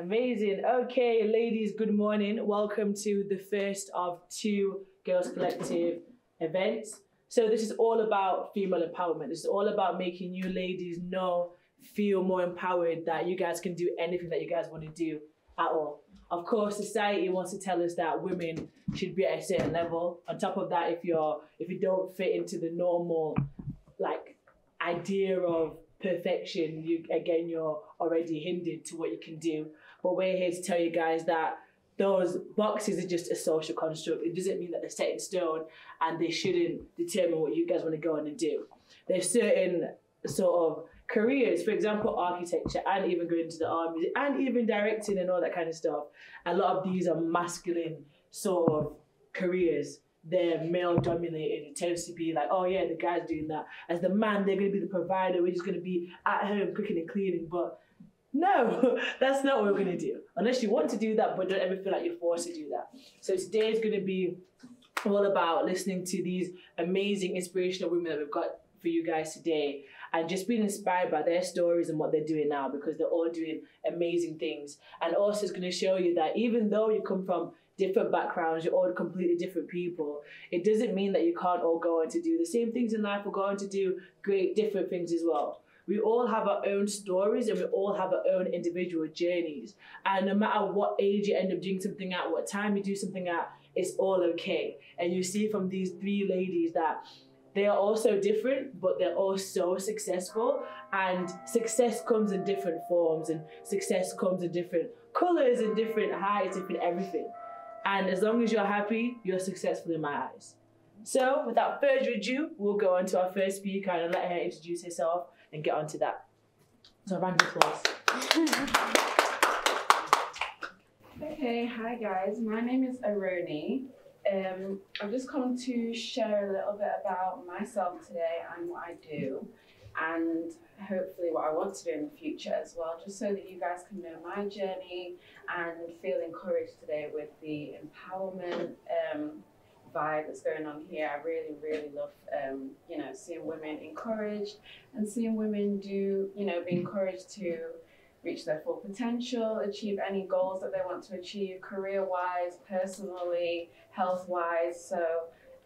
Amazing. Okay, ladies, good morning. Welcome to the first of two Girls Collective events. So, this is all about female empowerment. This is all about making you ladies know, feel more empowered that you guys can do anything that you guys want to do at all. Of course, society wants to tell us that women should be at a certain level. On top of that, if you're if you don't fit into the normal like idea of perfection, you again you're already hindered to what you can do. But we're here to tell you guys that those boxes are just a social construct. It doesn't mean that they're set in stone and they shouldn't determine what you guys want to go on and do. There's certain sort of careers, for example, architecture and even going to the army and even directing and all that kind of stuff. A lot of these are masculine sort of careers. They're male dominated. It tends to be like, oh yeah, the guy's doing that. As the man, they're gonna be the provider. We're just gonna be at home cooking and cleaning. But no, that's not what we're gonna do. Unless you want to do that, but don't ever feel like you're forced to do that. So today is gonna be all about listening to these amazing inspirational women that we've got for you guys today and just being inspired by their stories and what they're doing now because they're all doing amazing things. And also, it's going to show you that even though you come from different backgrounds, you're all completely different people, it doesn't mean that you can't all go on to do the same things in life or go on to do great different things as well. We all have our own stories and we all have our own individual journeys. And no matter what age you end up doing something at, what time you do something at, it's all okay. And you see from these three ladies that they are all so different, but they're all so successful. And success comes in different forms, and success comes in different colors, and different heights, different everything. And as long as you're happy, you're successful in my eyes. So, without further ado, we'll go on to our first speaker and let her introduce herself and get on to that. So, round of applause. Okay, hi guys. My name is Aroni. Um, I've just come to share a little bit about myself today and what I do, and hopefully what I want to do in the future as well, just so that you guys can know my journey and feel encouraged today with the empowerment um, vibe that's going on here. I really, really love, um, you know, seeing women encouraged and seeing women do, you know, be encouraged to reach their full potential, achieve any goals that they want to achieve career wise, personally, health wise. So,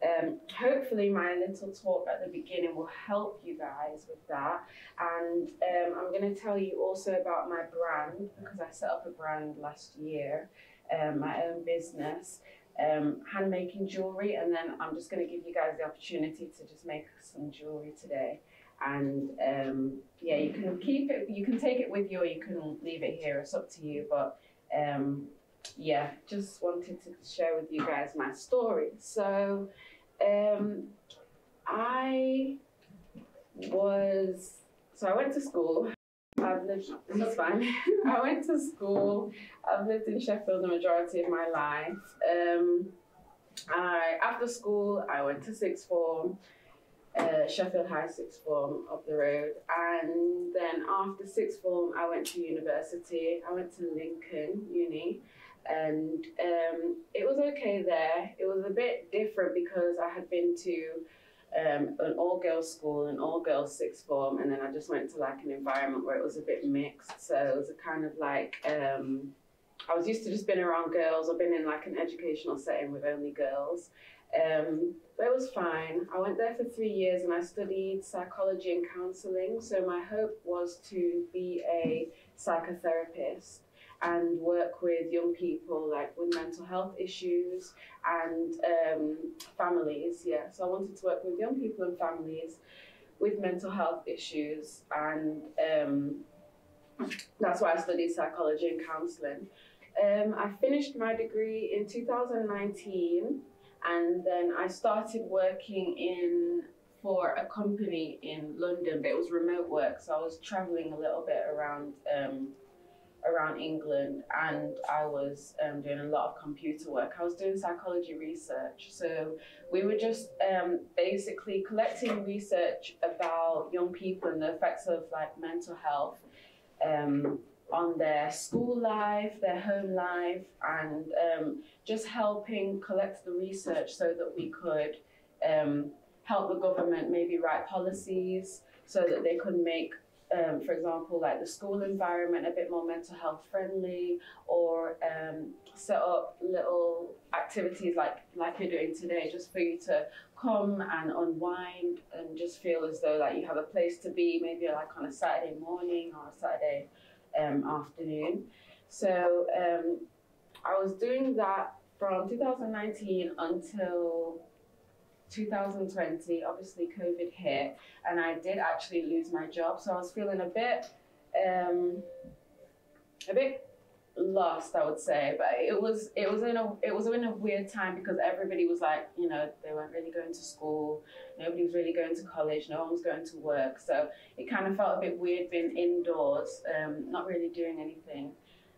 um, hopefully, my little talk at the beginning will help you guys with that. And um, I'm going to tell you also about my brand because I set up a brand last year, um, my own business. Um, jewelry, and then I'm just going to give you guys the opportunity to just make some jewelry today and um, yeah, you can keep it, you can take it with you, or you can leave it here. It's up to you. But um, yeah, just wanted to share with you guys my story. So um, I was so I went to school. I've lived. This is fine. I went to school. I've lived in Sheffield the majority of my life. Um, I after school I went to sixth form uh, Sheffield High sixth form up the road, and then after sixth form, I went to university. I went to Lincoln Uni, and um, it was okay there. It was a bit different because I had been to um, an all girls school, an all girls sixth form, and then I just went to like an environment where it was a bit mixed. So it was a kind of like um, I was used to just being around girls I've been in like an educational setting with only girls. Um, but it was fine. I went there for three years and I studied psychology and counselling. So my hope was to be a psychotherapist and work with young people like with mental health issues and um, families. Yeah, so I wanted to work with young people and families with mental health issues, and um, that's why I studied psychology and counselling. Um, I finished my degree in 2019 and then I started working in for a company in London, but it was remote work, so I was traveling a little bit around um, around England, and I was um, doing a lot of computer work. I was doing psychology research, so we were just um, basically collecting research about young people and the effects of like mental health. Um, on their school life, their home life, and um, just helping collect the research so that we could um, help the government maybe write policies so that they could make um, for example, like the school environment a bit more mental health friendly, or um, set up little activities like like you're doing today, just for you to come and unwind and just feel as though like you have a place to be, maybe like on a Saturday morning or a Saturday um, afternoon. So um, I was doing that from 2019 until 2020, obviously COVID hit, and I did actually lose my job. So I was feeling a bit, um, a bit lost, I would say. But it was it was in a it was in a weird time because everybody was like, you know, they weren't really going to school, nobody was really going to college, no one was going to work. So it kind of felt a bit weird being indoors, um, not really doing anything.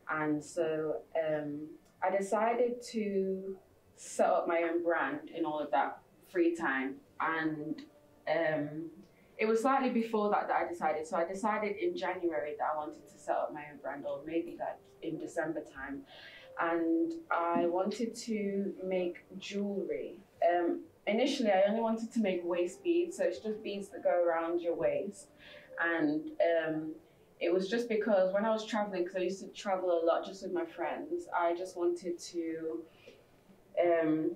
And so um, I decided to set up my own brand in all of that free time. And um, it was slightly before that that I decided. So I decided in January that I wanted to set up my own brand, or maybe like in December time. And I wanted to make jewelry. Um, initially, I only wanted to make waist beads, so it's just beads that go around your waist. And um, it was just because when I was traveling, because I used to travel a lot just with my friends, I just wanted to um,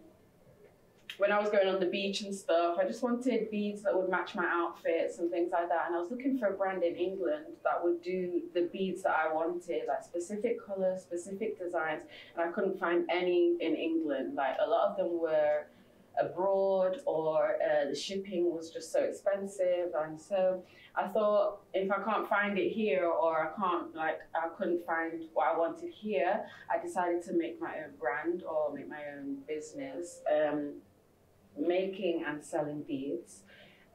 when I was going on the beach and stuff, I just wanted beads that would match my outfits and things like that. And I was looking for a brand in England that would do the beads that I wanted, like specific colors, specific designs. And I couldn't find any in England. Like a lot of them were abroad or uh, the shipping was just so expensive. And so I thought if I can't find it here or I can't, like, I couldn't find what I wanted here, I decided to make my own brand or make my own business. Um, making and selling beads.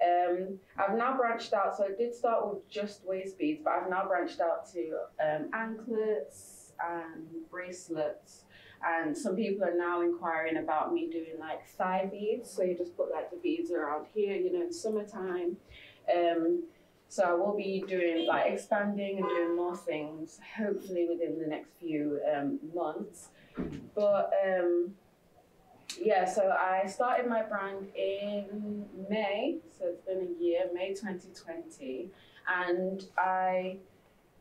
Um, I've now branched out, so I did start with just waist beads, but I've now branched out to um, anklets and bracelets. And some people are now inquiring about me doing like thigh beads. So you just put like the beads around here, you know, in summertime. Um, so I will be doing like expanding and doing more things, hopefully within the next few um, months. But um, yeah, so I started my brand in May, so it's been a year, May 2020, and I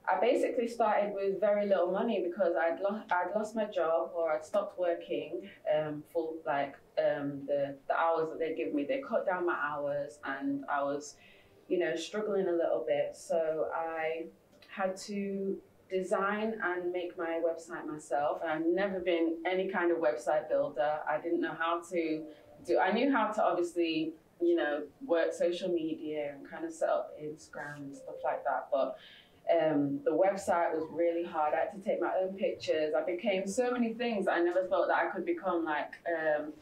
I basically started with very little money because I'd lost I'd lost my job or I'd stopped working um, full like um, the the hours that they give me. They cut down my hours, and I was, you know, struggling a little bit. So I had to design and make my website myself. I've never been any kind of website builder. I didn't know how to do. I knew how to obviously, you know, work social media and kind of set up Instagram and stuff like that, but. Um, the website was really hard. I had to take my own pictures. I became so many things I never thought that I could become. Like, um,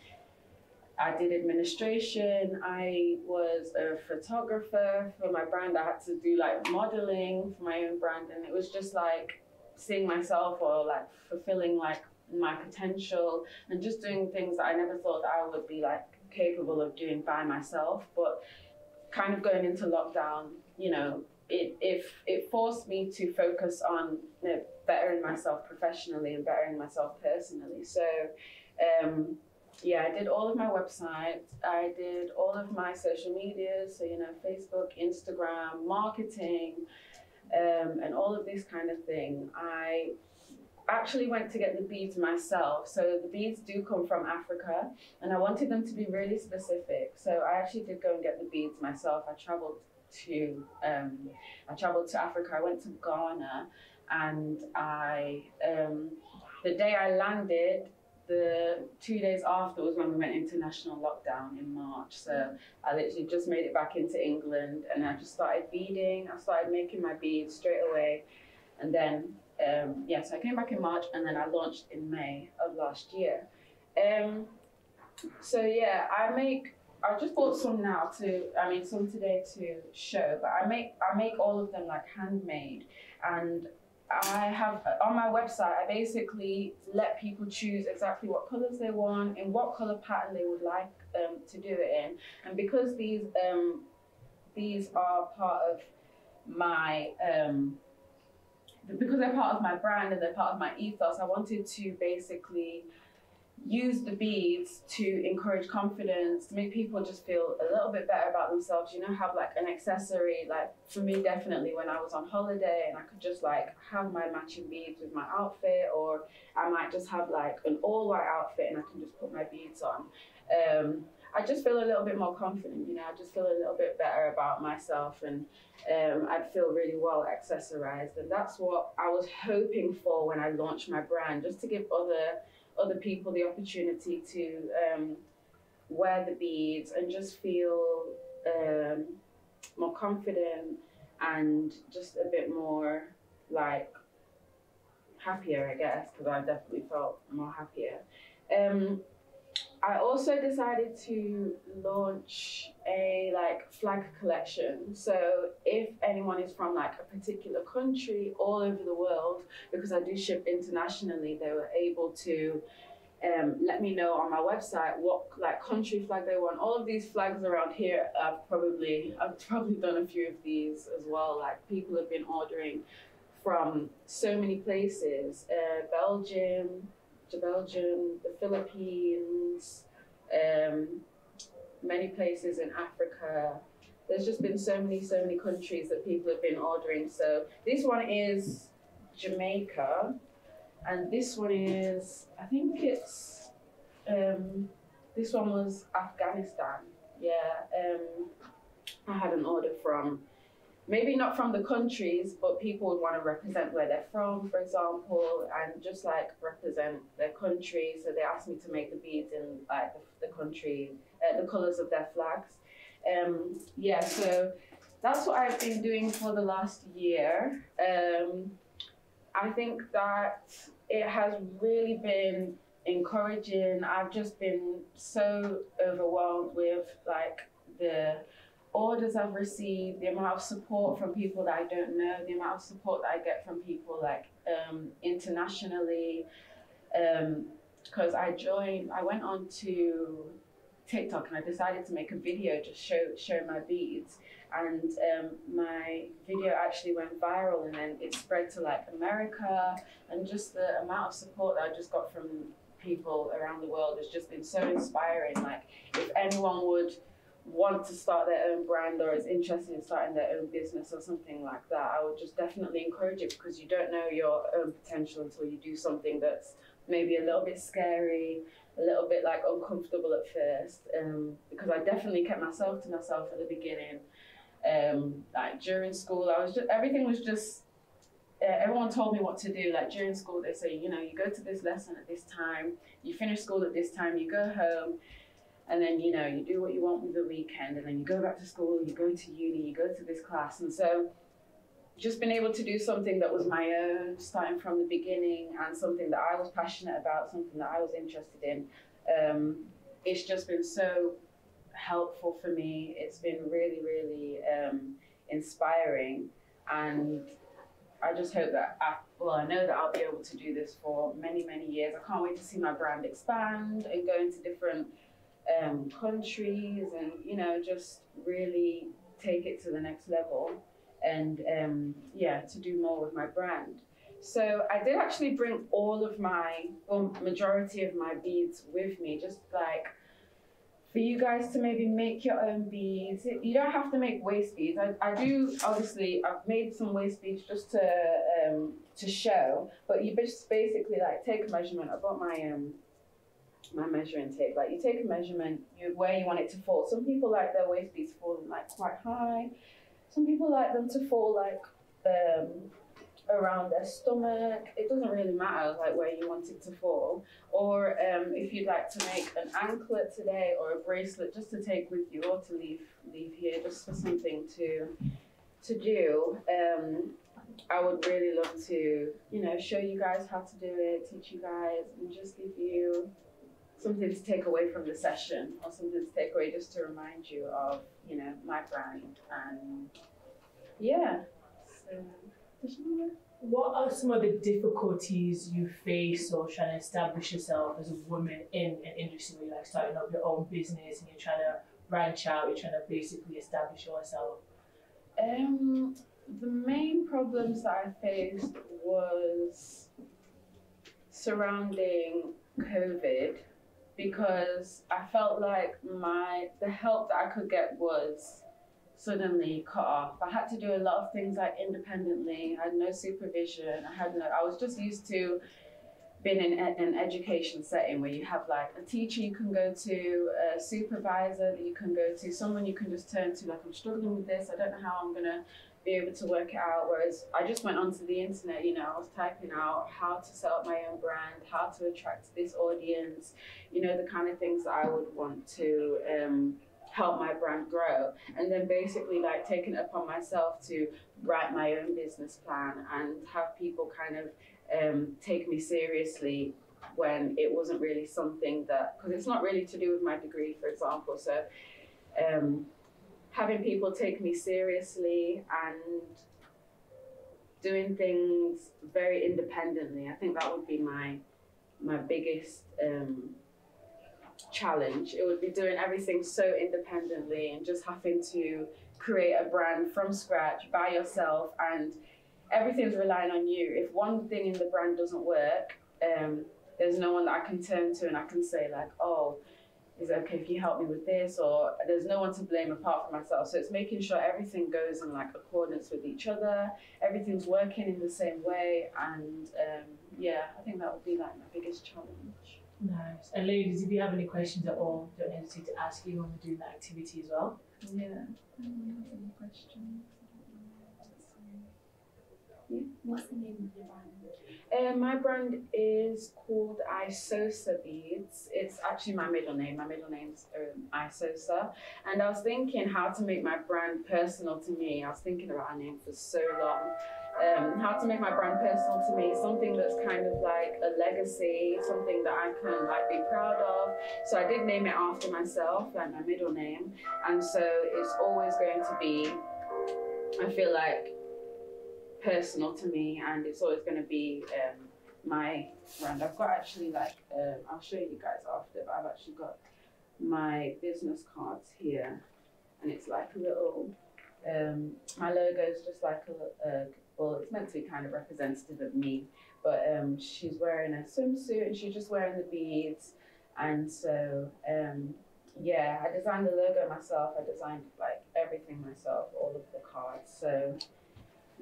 I did administration. I was a photographer for my brand. I had to do like modeling for my own brand, and it was just like seeing myself or like fulfilling like my potential and just doing things that I never thought I would be like capable of doing by myself. But kind of going into lockdown, you know, it if it forced me to focus on you know, bettering myself professionally and bettering myself personally. So. Um, yeah, I did all of my website. I did all of my social media, so you know, Facebook, Instagram, marketing, um, and all of this kind of thing. I actually went to get the beads myself. So the beads do come from Africa, and I wanted them to be really specific. So I actually did go and get the beads myself. I traveled to um, I traveled to Africa. I went to Ghana, and I um, the day I landed the two days after was when we went into national lockdown in March. So I literally just made it back into England and I just started beading. I started making my beads straight away. And then, um, yeah, so I came back in March and then I launched in May of last year. Um, so yeah, I make, I just bought some now to, I mean, some today to show, but I make, I make all of them like handmade. And I have on my website, I basically let people choose exactly what colors they want, and what color pattern they would like um, to do it in. And because these um, these are part of my um, because they're part of my brand and they're part of my ethos, I wanted to basically use the beads to encourage confidence, to make people just feel a little bit better about themselves. You know, have like an accessory. Like for me, definitely when I was on holiday and I could just like have my matching beads with my outfit, or I might just have like an all white outfit and I can just put my beads on. Um, I just feel a little bit more confident, you know, I just feel a little bit better about myself and um, I'd feel really well accessorized. And that's what I was hoping for when I launched my brand, just to give other other people the opportunity to um, wear the beads and just feel um, more confident and just a bit more like happier, I guess, because I definitely felt more happier. Um, I also decided to launch a like flag collection. So if anyone is from like a particular country all over the world, because I do ship internationally, they were able to um, let me know on my website what like country flag they want. All of these flags around here, I've probably I've probably done a few of these as well. Like people have been ordering from so many places, uh, Belgium, to Belgium, the Philippines, um, many places in Africa. There's just been so many, so many countries that people have been ordering. So this one is Jamaica, and this one is, I think it's, um, this one was Afghanistan. Yeah, um, I had an order from maybe not from the countries, but people would want to represent where they're from, for example, and just like represent their country. So they asked me to make the beads in like the, the country, uh, the colors of their flags. Um, yeah, so that's what I've been doing for the last year. Um, I think that it has really been encouraging. I've just been so overwhelmed with like the orders I've received, the amount of support from people that I don't know, the amount of support that I get from people like um, internationally. Because um, I joined, I went on to TikTok and I decided to make a video just show show my beads, and um, my video actually went viral, and then it spread to like America, and just the amount of support that I just got from people around the world has just been so inspiring. Like if anyone would want to start their own brand or is interested in starting their own business or something like that, I would just definitely encourage it because you don't know your own potential until you do something that's maybe a little bit scary, a little bit like uncomfortable at first. Um, because I definitely kept myself to myself at the beginning. Um, like during school, I was just everything was just. Uh, everyone told me what to do. Like during school, they say, you know, you go to this lesson at this time, you finish school at this time, you go home, and then you know you do what you want with the weekend and then you go back to school you go to uni you go to this class. And so just been able to do something that was my own starting from the beginning and something that i was passionate about something that i was interested in. Um, it's just been so helpful for me. It's been really really um, inspiring. And I just hope that I, well, I know that I'll be able to do this for many, many years. I can't wait to see my brand expand and go into different um, countries and you know just really take it to the next level and um, yeah to do more with my brand. So i did actually bring all of my well majority of my beads with me just like for you guys to maybe make your own beads. You don't have to make waist beads. I, I do obviously i've made some waist beads just to um, to show but you just basically like take a measurement. I got my um my measuring tape. Like you take a measurement, you where you want it to fall. Some people like their waist beads falling like quite high. Some people like them to fall like um, around their stomach. It doesn't really matter like where you want it to fall. Or um, if you'd like to make an anklet today or a bracelet just to take with you or to leave leave here just for something to to do. Um, I would really love to, you know, show you guys how to do it, teach you guys, and just give you something to take away from the session or something to take away just to remind you of, you know, my brand and yeah. So, what are some of the difficulties you face or trying to establish yourself as a woman in an industry where you're like starting up your own business and you're trying to branch out, you're trying to basically establish yourself? Um, the main problems that I faced was surrounding COVID because I felt like my the help that I could get was suddenly cut off. I had to do a lot of things like independently. I had no supervision. I had no. I was just used to being in an education setting where you have like a teacher you can go to, a supervisor that you can go to, someone you can just turn to. Like I'm struggling with this. I don't know how I'm gonna be able to work it out. Whereas I just went onto the internet, you know, I was typing out how to set up my own brand, how to attract this audience, you know, the kind of things that I would want to um, help my brand grow. And then basically like taking it upon myself to write my own business plan and have people kind of um, take me seriously when it wasn't really something that, because it's not really to do with my degree, for example. So um, having people take me seriously and doing things very independently. I think that would be my my biggest um, challenge. It would be doing everything so independently and just having to create a brand from scratch by yourself and everything's relying on you. If one thing in the brand doesn't work, um, there's no one that I can turn to and I can say like, oh, is it okay if you help me with this? Or there's no one to blame apart from myself. So it's making sure everything goes in like accordance with each other. Everything's working in the same way. And um, yeah i think that would be like my biggest challenge. Nice. And ladies if you have any questions at all don't hesitate to ask. You when we're doing that activity as well? Yeah. Any questions What's the name of your brand? Uh, my brand is called Isosa Beads. It's actually my middle name. My middle name's um, Isosa. And I was thinking how to make my brand personal to me. I was thinking about a name for so long. Um, how to make my brand personal to me, something that's kind of like a legacy, something that I can like be proud of. So I did name it after myself, like my middle name. And so it's always going to be, I feel like personal to me, and it's always going to be um, my brand. I've got actually like um, I'll show you guys after, but I've actually got my business cards here, and it's like a little. Um, my logo is just like a, a well, it's meant to be kind of representative of me, but um, she's wearing a swimsuit and she's just wearing the beads, and so um, yeah, I designed the logo myself. I designed like everything myself, all of the cards. So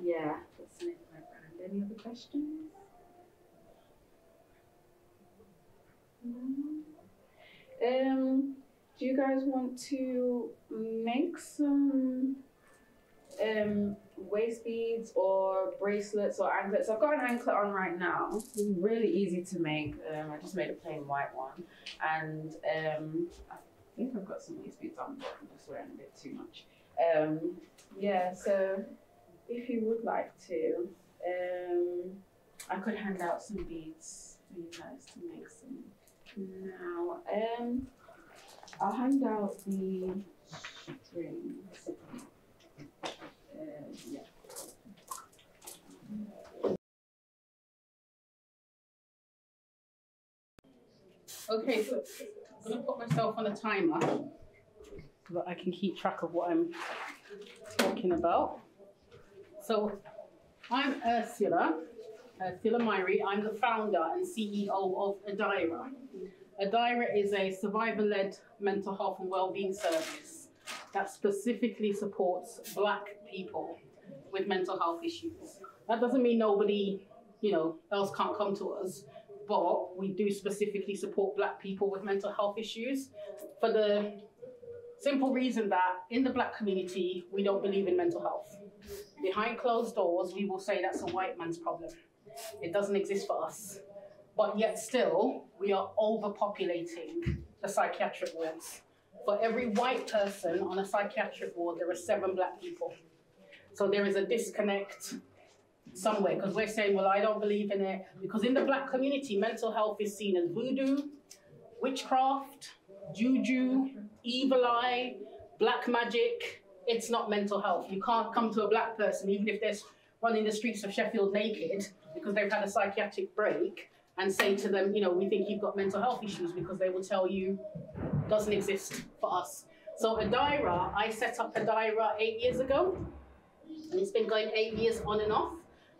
yeah, Any other questions? No? Um, do you guys want to make some um, waist beads or bracelets or anklets? I've got an anklet on right now. Really easy to make. Um, I just made a plain white one. And um, I think I've got some waist beads on, but I'm just wearing a bit too much. Um, yeah, so if you would like to, um, I could hand out some beads for you guys to make some now. Um, I'll hand out the strings. Uh, yeah. Okay, so I'm gonna put myself on a timer so that I can keep track of what I'm talking about. So I'm Ursula, Ursula Myrie. I'm the founder and CEO of Adira. Adira is a survivor-led mental health and wellbeing service that specifically supports black people with mental health issues. That doesn't mean nobody, you know, else can't come to us, but we do specifically support black people with mental health issues for the simple reason that in the black community, we don't believe in mental health. Behind closed doors, we will say that's a white man's problem. It doesn't exist for us. But yet still, we are overpopulating the psychiatric wards. For every white person on a psychiatric ward, there are seven black people. So there is a disconnect somewhere because we're saying, well, I don't believe in it. Because in the black community, mental health is seen as voodoo, witchcraft, juju, evil eye, black magic, it's not mental health. You can't come to a black person, even if they're running the streets of Sheffield naked because they've had a psychiatric break, and say to them, you know, we think you've got mental health issues because they will tell you doesn't exist for us. So Adira, I set up Adira eight years ago, and it's been going eight years on and off.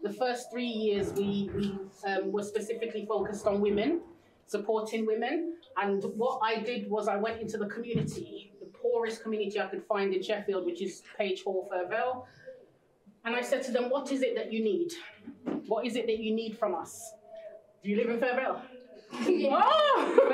The first three years, we, we um, were specifically focused on women, supporting women. And what I did was I went into the community, poorest community I could find in Sheffield, which is Page Hall, Fir Vale. And I said to them, What is it that you need? What is it that you need from us? Do you live in Fir Vale? Oh!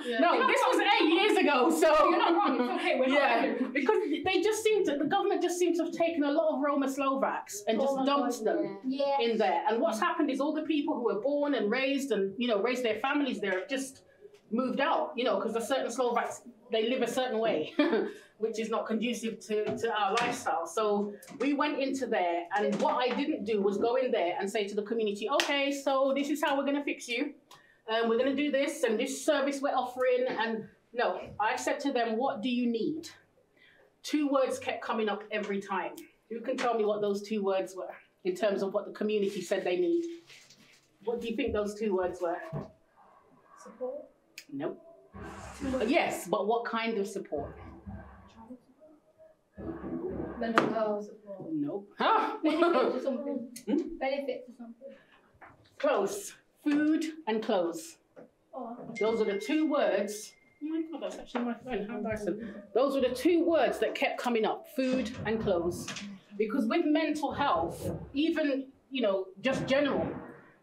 no, this was eight years ago, so You're not wrong. It's okay. We're not yeah, arguing. because they just seem to, the government just seems to have taken a lot of Roma Slovaks and just Oh dumped God, them Yeah. in there. And what's happened is all the people who were born and raised and, you know, raised their families there have just moved out, you know, because a certain Slovaks, they live a certain way, which is not conducive to, to our lifestyle. So we went into there, and what I didn't do was go in there and say to the community, okay, so this is how we're going to fix you. Um, we're going to do this, and this service we're offering. And no, I said to them, what do you need? Two words kept coming up every time. Who can tell me what those two words were in terms of what the community said they need? What do you think those two words were? Support. Nope. Yes, but what kind of support? Mental health support. Nope. Huh? Benefits or something. Hmm? Benefits or something. Close. Food and clothes. Oh. Those are the two words. Oh my god, that's actually my phone. How embarrassing. Those were the two words that kept coming up food and clothes. Because with mental health, even, you know, just general,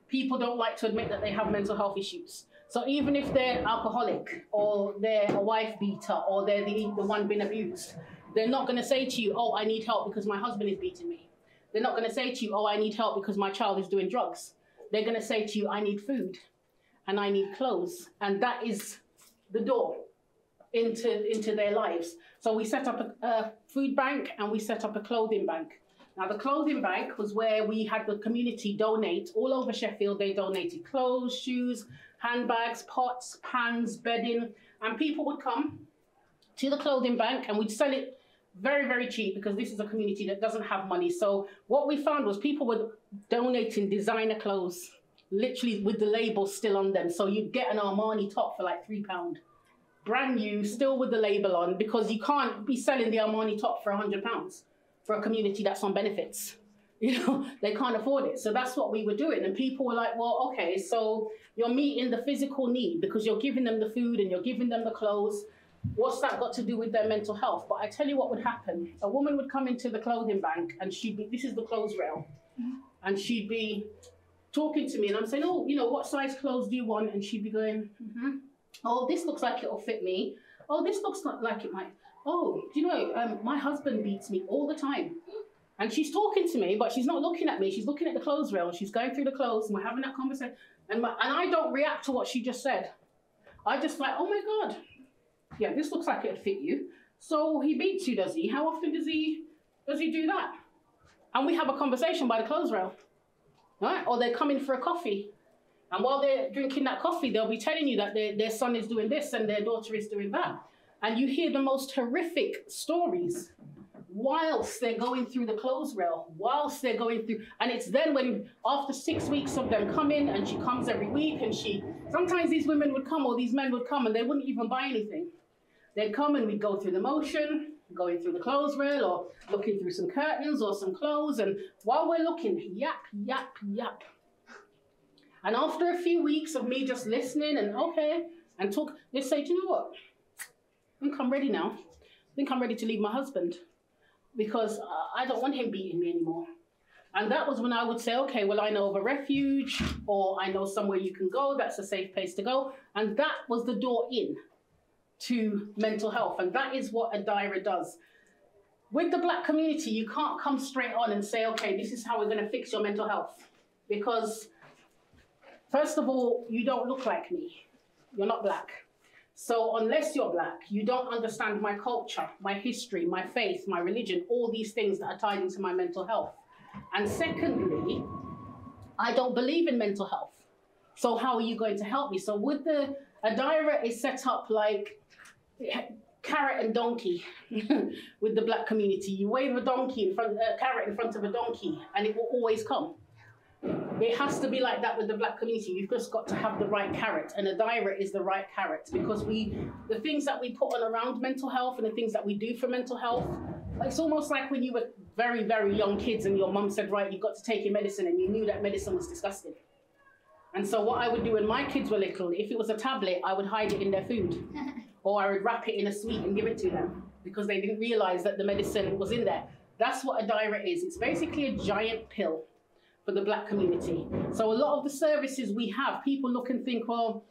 people don't like to admit that they have mental health issues. So even if they're alcoholic or they're a wife beater or they're the, the one being abused, they're not going to say to you, oh, I need help because my husband is beating me. They're not going to say to you, oh, I need help because my child is doing drugs. They're going to say to you, I need food and I need clothes. And that is the door into, into their lives. So we set up a, a food bank and we set up a clothing bank. Now, the clothing bank was where we had the community donate all over Sheffield. They donated clothes, shoes, handbags, pots, pans, bedding, and people would come to the clothing bank and we'd sell it very, very cheap because this is a community that doesn't have money. So, what we found was people were donating designer clothes, literally with the label still on them. So, you'd get an Armani top for like £3 brand new, still with the label on, because you can't be selling the Armani top for hundred pounds for a community that's on benefits. You know, they can't afford it. So that's what we were doing. And people were like, well, okay, so you're meeting the physical need because you're giving them the food and you're giving them the clothes. What's that got to do with their mental health? But I tell you what would happen. A woman would come into the clothing bank and she'd be, this is the clothes rail, and she'd be talking to me and I'm saying, oh, you know, what size clothes do you want? And she'd be going, mm-hmm. oh, this looks like it'll fit me. Oh, this looks not like it might. Oh, do you know, um, my husband beats me all the time. And she's talking to me, but she's not looking at me. She's looking at the clothes rail. And she's going through the clothes, and we're having that conversation. And, my, and I don't react to what she just said. I just like, oh my god, yeah, this looks like it'd fit you. So he beats you, does he? How often does he does he do that? And we have a conversation by the clothes rail, right? Or they're coming for a coffee, and while they're drinking that coffee, they'll be telling you that their, their son is doing this and their daughter is doing that. And you hear the most horrific stories whilst they're going through the clothes rail, whilst they're going through, and it's then when after six weeks of them coming, and she comes every week, and she sometimes these women would come or these men would come and they wouldn't even buy anything. They'd come and we'd go through the motion, going through the clothes rail or looking through some curtains or some clothes, and while we're looking, yap, yap, yap. And after a few weeks of me just listening and okay, and talk, they say, Do you know what? I think I'm ready now. I think I'm ready to leave my husband because uh, I don't want him beating me anymore. And that was when I would say, okay, well, I know of a refuge or I know somewhere you can go, that's a safe place to go. And that was the door in to mental health. And that is what Adira does. With the black community, you can't come straight on and say, okay, this is how we're going to fix your mental health. Because, first of all, you don't look like me, you're not black. So unless you're black, you don't understand my culture, my history, my faith, my religion, all these things that are tied into my mental health. And secondly, I don't believe in mental health. So how are you going to help me? So with the Adira is set up like carrot and donkey with the black community. You wave a donkey in front, a carrot in front of a donkey, and it will always come. It has to be like that with the black community. You've just got to have the right carrot, and a Adira is the right carrot because we, the things that we put on around mental health and the things that we do for mental health, it's almost like when you were very, very young kids, and your mum said, right, you've got to take your medicine, and you knew that medicine was disgusting. And so, what I would do when my kids were little, if it was a tablet, I would hide it in their food, or I would wrap it in a sweet and give it to them because they didn't realize that the medicine was in there. That's what Adira is. It's basically a giant pill for the black community. So, a lot of the services we have, people look and think, well,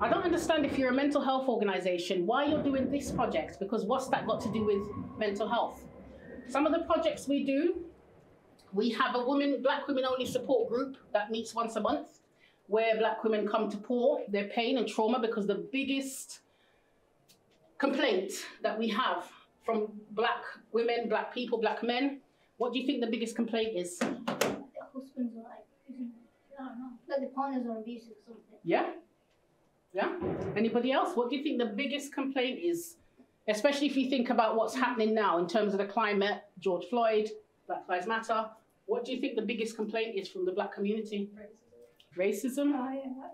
I don't understand if you're a mental health organization, why you're doing this project, because what's that got to do with mental health? Some of the projects we do, we have a women, black women only support group that meets once a month, where black women come to pour their pain and trauma because the biggest complaint that we have from black women, black people, black men, what do you think the biggest complaint is? Husbands are like, I don't know. Like the partners are abusive or something. Yeah? Yeah? Anybody else? What do you think the biggest complaint is? Especially if you think about what's happening now in terms of the climate, George Floyd, Black Lives Matter. What do you think the biggest complaint is from the black community? Racism, oh,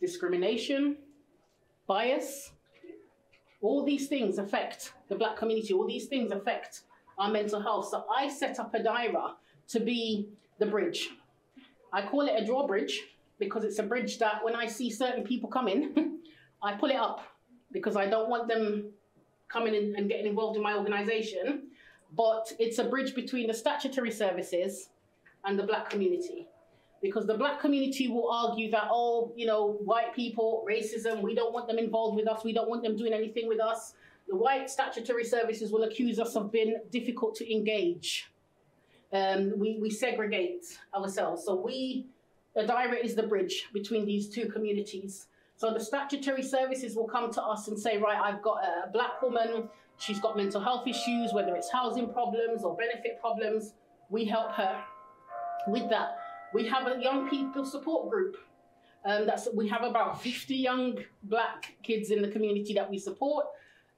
discrimination, bias. All these things affect the black community. All these things affect our mental health. So I set up Adira to be the bridge. I call it a drawbridge because it's a bridge that when I see certain people coming, I pull it up because I don't want them coming in and getting involved in my organization. But it's a bridge between the statutory services and the black community. Because the black community will argue that, oh, you know, white people, racism, we don't want them involved with us, we don't want them doing anything with us. The white statutory services will accuse us of being difficult to engage. Um, we, we segregate ourselves. So we the Adira is the bridge between these two communities. So the statutory services will come to us and say, right, I've got a black woman, she's got mental health issues, whether it's housing problems or benefit problems. We help her with that. We have a young people support group. Um, that's we have about 50 young black kids in the community that we support.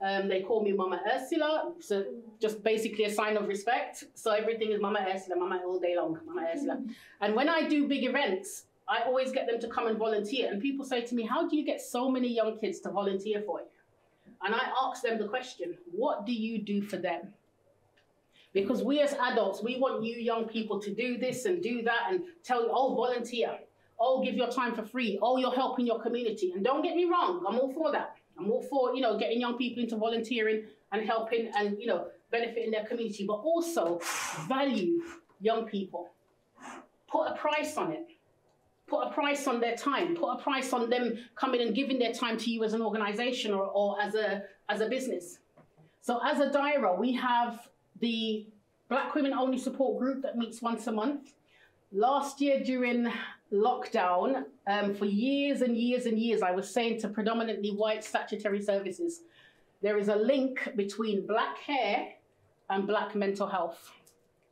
Um, they call me Mama Ursula, so just basically a sign of respect. So everything is Mama Ursula, Mama all day long, Mama Ursula. And when I do big events, I always get them to come and volunteer. And people say to me, How do you get so many young kids to volunteer for you? And I ask them the question, What do you do for them? Because we as adults, we want you young people to do this and do that and tell you, Oh, volunteer. Oh, give your time for free. Oh, you're helping your community. And don't get me wrong, I'm all for that. I'm all for, you know, getting young people into volunteering and helping and, you know, benefiting their community, but also value young people. Put a price on it. Put a price on their time. Put a price on them coming and giving their time to you as an organization or, or as, a, as a business. So as Adira, we have the Black Women Only Support Group that meets once a month. Last year during lockdown, um, for years and years and years, I was saying to predominantly white statutory services, there is a link between black hair and black mental health.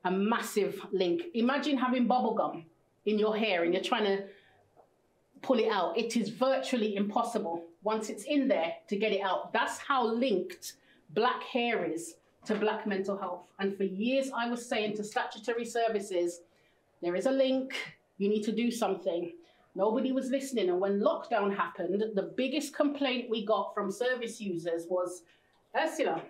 A massive link. Imagine having bubblegum in your hair and you're trying to pull it out. It is virtually impossible once it's in there to get it out. That's how linked black hair is to black mental health. And for years, I was saying to statutory services, there is a link, you need to do something. Nobody was listening. And when lockdown happened, the biggest complaint we got from service users was Ursula,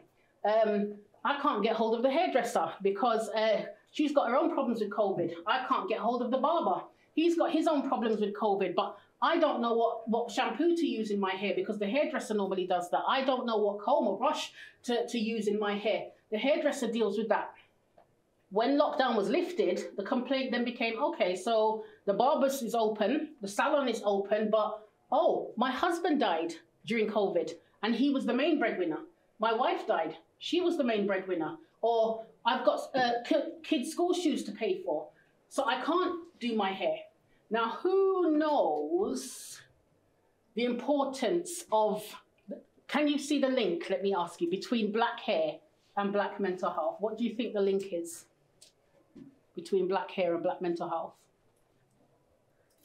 um, I can't get hold of the hairdresser because uh, she's got her own problems with COVID. I can't get hold of the barber. He's got his own problems with COVID, but I don't know what, what shampoo to use in my hair because the hairdresser normally does that. I don't know what comb or brush to, to use in my hair. The hairdresser deals with that when lockdown was lifted, the complaint then became okay, so the barber's is open, the salon is open, but oh, my husband died during COVID and he was the main breadwinner. My wife died, she was the main breadwinner. Or I've got uh, kids' school shoes to pay for, so I can't do my hair. Now, who knows the importance of, can you see the link, let me ask you, between black hair and black mental health? What do you think the link is? Between black hair and black mental health?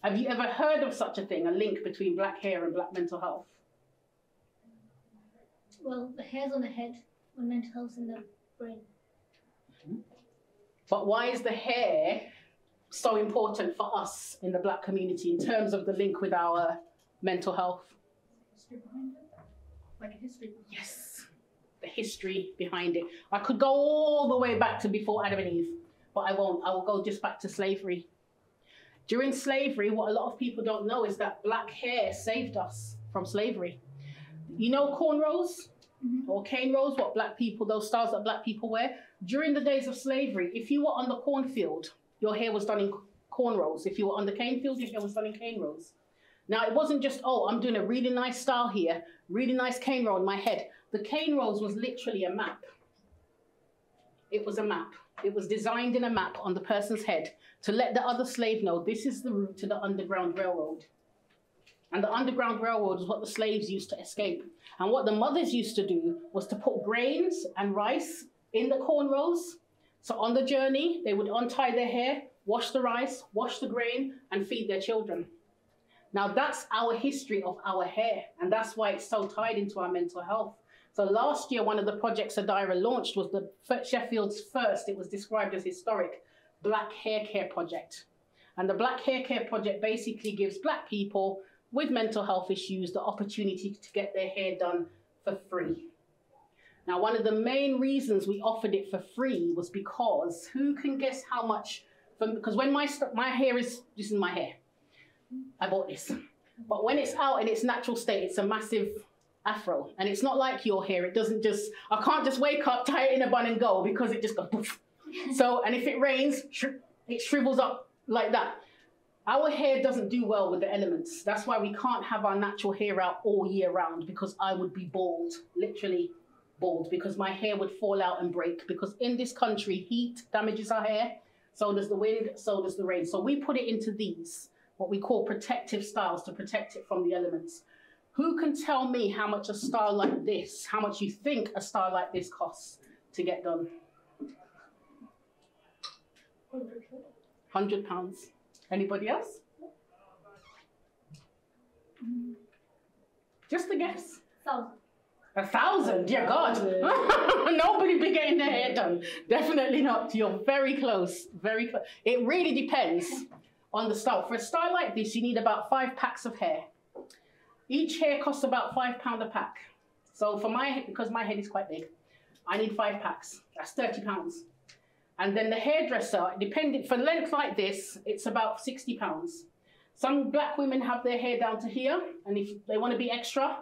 Have you ever heard of such a thing, a link between black hair and black mental health? Well, the hair's on the head, and mental health's in the brain. Hmm? But why is the hair so important for us in the black community in terms of the link with our mental health? History behind it. Like a history. Yes. the history behind it. I could go all the way back to before Adam and Eve, but I won't. I will go just back to slavery. During slavery, what a lot of people don't know is that black hair saved us from slavery. You know cornrows mm-hmm. or cane rows, what black people, those styles that black people wear? During the days of slavery, if you were on the cornfield, your hair was done in cornrows. If you were on the cane field, your hair was done in cane rows. Now, it wasn't just, oh, I'm doing a really nice style here, really nice cane row in my head. The cane rows was literally a map. It was a map. It was designed in a map on the person's head to let the other slave know this is the route to the Underground Railroad. And the Underground Railroad is what the slaves used to escape. And what the mothers used to do was to put grains and rice in the cornrows. So on the journey, they would untie their hair, wash the rice, wash the grain, and feed their children. Now that's our history of our hair, and that's why it's so tied into our mental health. So last year, one of the projects Adira launched was the Sheffield's first, it was described as historic, Black Hair Care Project. And the Black Hair Care Project basically gives black people with mental health issues the opportunity to get their hair done for free. Now, one of the main reasons we offered it for free was because who can guess how much? Because when my my hair is this is my hair, I bought this, but when it's out in its natural state, it's a massive afro, and it's not like your hair. It doesn't just I can't just wake up, tie it in a bun, and go because it just goes. Poof. So, and if it rains, it shrivels up like that. Our hair doesn't do well with the elements. That's why we can't have our natural hair out all year round because I would be bald, literally bald, because my hair would fall out and break. Because in this country, heat damages our hair, so does the wind, so does the rain. So we put it into these, what we call protective styles to protect it from the elements. Who can tell me how much a style like this, how much you think a style like this costs to get done? Hundred pounds. Anybody else? Just a guess. Thousand. A thousand, dear God. Nobody be getting their hair done. Definitely not. You're very close. Very close. It really depends on the style. For a style like this, you need about five packs of hair. Each hair costs about five pound a pack. So for my because my head is quite big, I need five packs. That's 30 pounds. And then the hairdresser, depending for length like this, it's about 60 pounds. Some black women have their hair down to here, and if they want to be extra,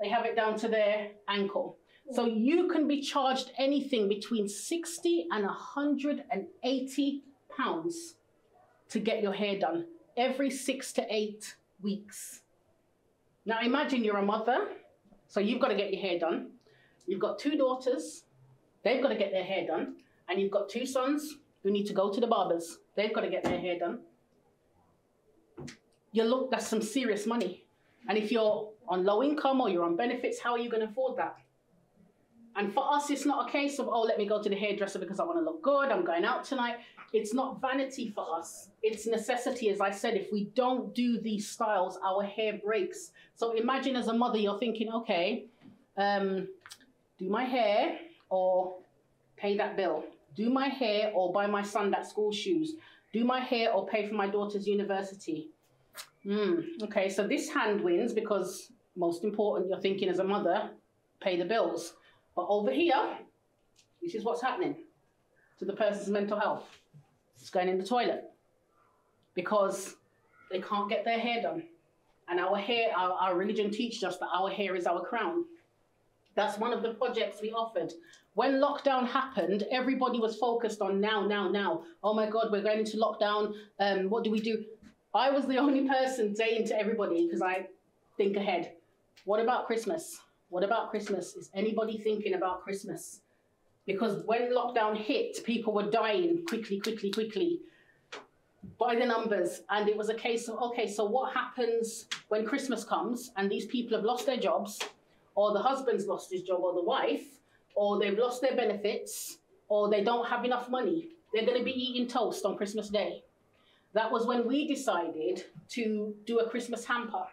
they have it down to their ankle. So you can be charged anything between 60 and 180 pounds to get your hair done every six to eight weeks. Now imagine you're a mother, so you've got to get your hair done. You've got two daughters, they've got to get their hair done and you've got two sons who need to go to the barbers, they've got to get their hair done. You look, that's some serious money. And if you're on low income or you're on benefits, how are you going to afford that? And for us, it's not a case of, oh, let me go to the hairdresser because I want to look good, I'm going out tonight. It's not vanity for us, it's necessity. As I said, if we don't do these styles, our hair breaks. So imagine as a mother, you're thinking, okay, um, do my hair or pay that bill do my hair or buy my son that school shoes, do my hair or pay for my daughter's university. Mm, okay, so this hand wins because most important, you're thinking as a mother, pay the bills. But over here, this is what's happening to the person's mental health. It's going in the toilet because they can't get their hair done. And our hair, our, our religion teaches us that our hair is our crown. That's one of the projects we offered. When lockdown happened, everybody was focused on now, now, now. Oh my God, we're going into lockdown. Um, what do we do? I was the only person saying to everybody, because I think ahead, what about Christmas? What about Christmas? Is anybody thinking about Christmas? Because when lockdown hit, people were dying quickly, quickly, quickly by the numbers. And it was a case of, okay, so what happens when Christmas comes and these people have lost their jobs? or the husband's lost his job or the wife, or they've lost their benefits, or they don't have enough money. They're going to be eating toast on Christmas Day. That was when we decided to do a Christmas hamper.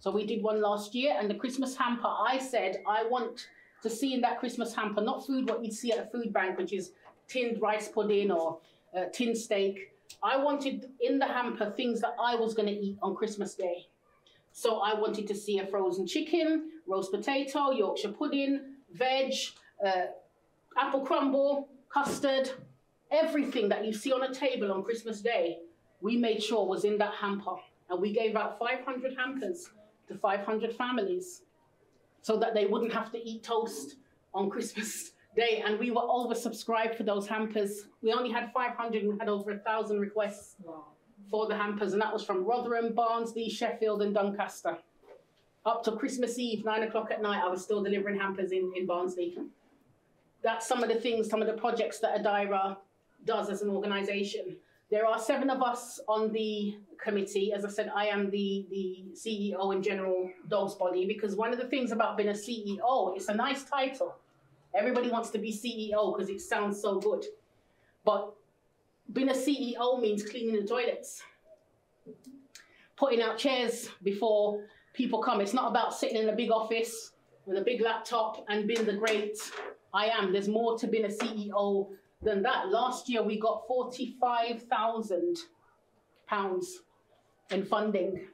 So we did one last year, and the Christmas hamper, I said, I want to see in that Christmas hamper not food what you'd see at a food bank, which is tinned rice pudding or uh, tinned steak. I wanted in the hamper things that I was going to eat on Christmas Day. So I wanted to see a frozen chicken, roast potato, Yorkshire pudding, veg, uh, apple crumble, custard, everything that you see on a table on Christmas Day, we made sure was in that hamper. And we gave out 500 hampers to 500 families so that they wouldn't have to eat toast on Christmas Day. And we were oversubscribed for those hampers. We only had 500 and we had over a thousand requests for the hampers. And that was from Rotherham, Barnsley, Sheffield, and Doncaster. Up to Christmas Eve, nine o'clock at night, I was still delivering hampers in, in Barnsley. That's some of the things, some of the projects that Adira does as an organisation. There are seven of us on the committee. As I said, I am the, the CEO and general dogs body because one of the things about being a CEO, it's a nice title. Everybody wants to be CEO because it sounds so good. But being a CEO means cleaning the toilets, putting out chairs before people come. It's not about sitting in a big office with a big laptop and being the great I am. There's more to being a CEO than that. Last year we got forty-five thousand pounds in funding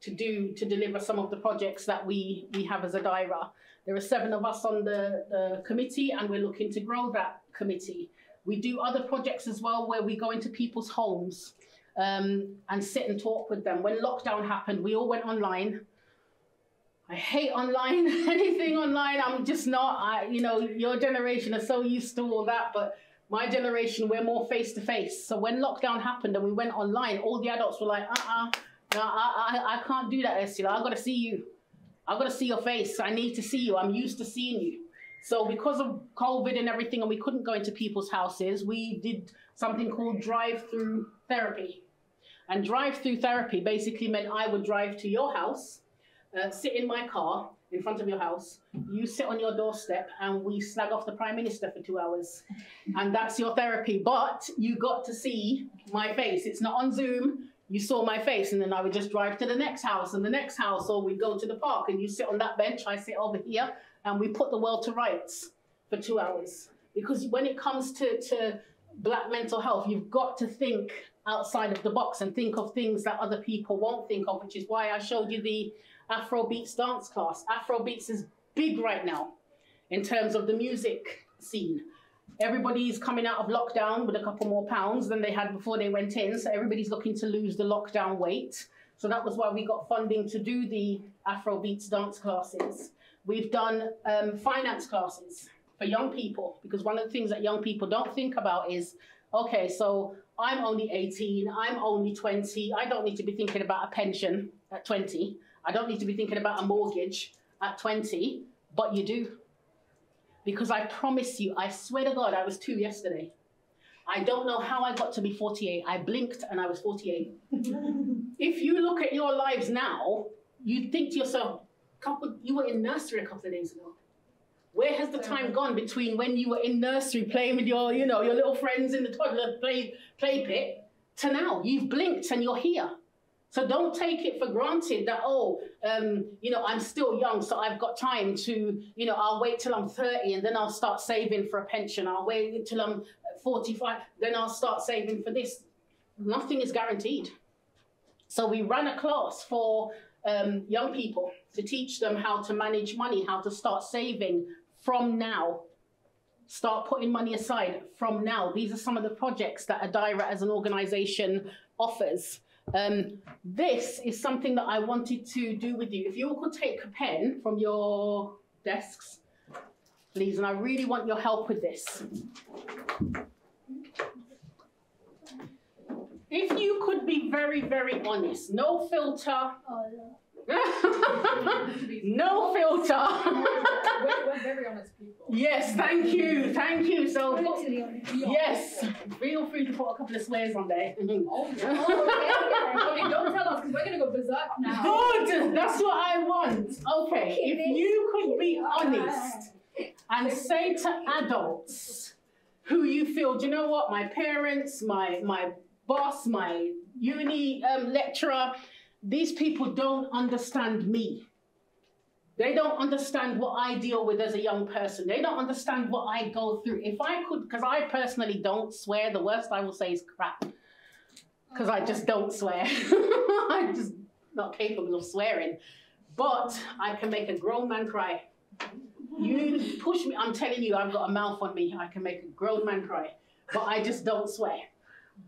to do to deliver some of the projects that we we have as a Adira. There are seven of us on the, the committee, and we're looking to grow that committee. We do other projects as well where we go into people's homes um, and sit and talk with them. When lockdown happened, we all went online. I hate online, anything online. I'm just not. I, you know, your generation are so used to all that, but my generation, we're more face to face. So when lockdown happened and we went online, all the adults were like, uh uh no, I, I, I can't do that, Ursula. I've got to see you. I've got to see your face. I need to see you. I'm used to seeing you. So because of COVID and everything, and we couldn't go into people's houses, we did something called drive-through therapy. And drive-through therapy basically meant I would drive to your house, uh, sit in my car in front of your house, you sit on your doorstep, and we slag off the Prime Minister for two hours. And that's your therapy. But you got to see my face. It's not on Zoom you saw my face, and then I would just drive to the next house and the next house, or we'd go to the park and you sit on that bench, I sit over here, and we put the world to rights for two hours. Because when it comes to, to black mental health, you've got to think outside of the box and think of things that other people won't think of, which is why I showed you the Afrobeats dance class. Afrobeats is big right now in terms of the music scene. Everybody's coming out of lockdown with a couple more pounds than they had before they went in. So everybody's looking to lose the lockdown weight. So that was why we got funding to do the Afrobeats dance classes. We've done um, finance classes for young people because one of the things that young people don't think about is okay, so I'm only 18, I'm only 20, I don't need to be thinking about a pension at 20, I don't need to be thinking about a mortgage at 20, but you do. Because I promise you, I swear to God, I was two yesterday. I don't know how I got to be 48. I blinked and I was 48. if you look at your lives now, you'd think to yourself, couple, you were in nursery a couple of days ago. Where has the time gone between when you were in nursery playing with your, you know, your little friends in the toddler play, play pit to now? You've blinked and you're here. So don't take it for granted that, oh, um, you know, I'm still young, so I've got time to, you know, I'll wait till I'm 30 and then I'll start saving for a pension. I'll wait until I'm 45, then I'll start saving for this. Nothing is guaranteed. So we run a class for um, young people to teach them how to manage money, how to start saving from now. Start putting money aside from now. These are some of the projects that Adira as an organization offers. Um, this is something that I wanted to do with you. If you all could take a pen from your desks, please, and I really want your help with this. If you could be very, very honest, no filter, Oh, no filter. we're, we're very honest people. yes, thank you, thank you. So, yes, feel free to put a couple of swears on there. Oh, yeah. Oh, okay, don't tell us because we're gonna go berserk now. Good, that's what I want. Okay, if you could be honest and say to adults who you feel, do you know what, my parents, my my boss, my uni um, lecturer, these people don't understand me. They don't understand what I deal with as a young person. They don't understand what I go through. If I could, because I personally don't swear, the worst I will say is crap. Because I just don't swear. I'm just not capable of swearing. But I can make a grown man cry. You push me, I'm telling you, I've got a mouth on me. I can make a grown man cry, but I just don't swear.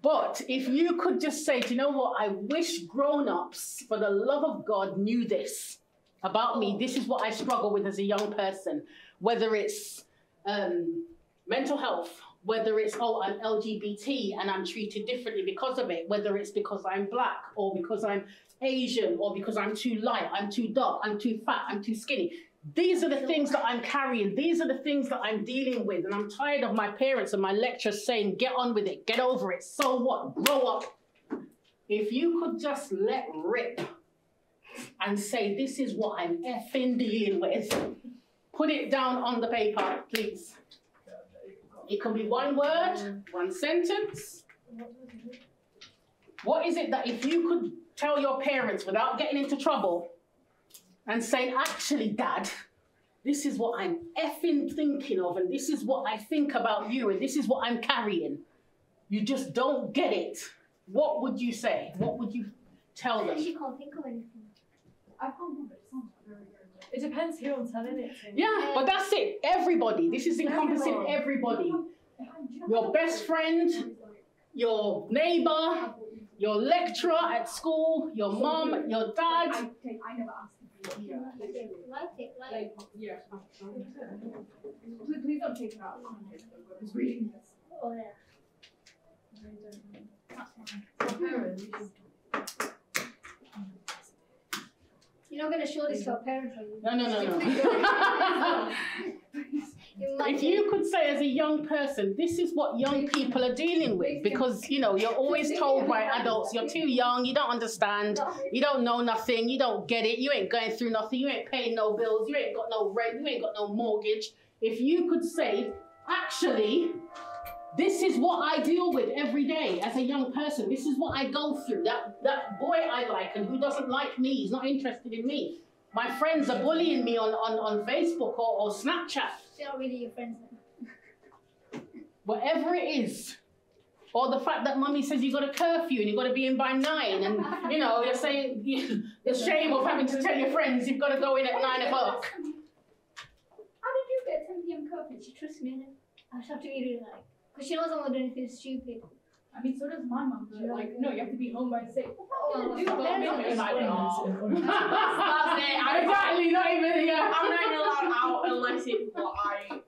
But if you could just say, you know what? I wish grown ups, for the love of God, knew this about me. This is what I struggle with as a young person, whether it's um, mental health, whether it's, oh, I'm LGBT and I'm treated differently because of it, whether it's because I'm black or because I'm Asian or because I'm too light, I'm too dark, I'm too fat, I'm too skinny. These are the things that I'm carrying. These are the things that I'm dealing with. And I'm tired of my parents and my lecturers saying, get on with it, get over it. So what? Grow up. If you could just let rip and say, this is what I'm effing dealing with, put it down on the paper, please. It can be one word, one sentence. What is it that if you could tell your parents without getting into trouble and saying, actually, dad, this is what I'm effing thinking of, and this is what I think about you, and this is what I'm carrying. You just don't get it. What would you say? What would you tell them? She can't think of anything. I can't remember. It sounds very, very good. It depends who I'm telling it to. Yeah, but that's it. Everybody. This is encompassing everybody. Your best friend, your neighbor, your lecturer at school, your mom, your dad. I, I never asked you Like yeah. Please, please don't take it out of context. though, I was reading this. oh yeah. I don't know. That's fine. Parents. You're not gonna show this to our parents, are you? No, no, no, no. If you could say as a young person, this is what young people are dealing with, because you know you're always told by adults you're too young, you don't understand, you don't know nothing, you don't get it, you ain't going through nothing, you ain't paying no bills, you ain't got no rent, you ain't got no mortgage. If you could say, actually, this is what I deal with every day as a young person. This is what I go through. That that boy I like and who doesn't like me, he's not interested in me. My friends are bullying me on, on, on Facebook or, or Snapchat They're really your friends then. whatever it is, or the fact that mummy says you've got a curfew and you've got to be in by nine, and you know you're saying the shame of having to tell your friends you've got to go in at nine o'clock. How did you get 10 p.m. curfew? She trusts me. I just have to be really like, because she knows I'm not doing anything stupid. I mean, so does my mum. She's like, no, you have to be home by six. Oh, do that. It's like, just-. That's it. I exactly, not even yeah. I'm not even allowed out unless it's what I.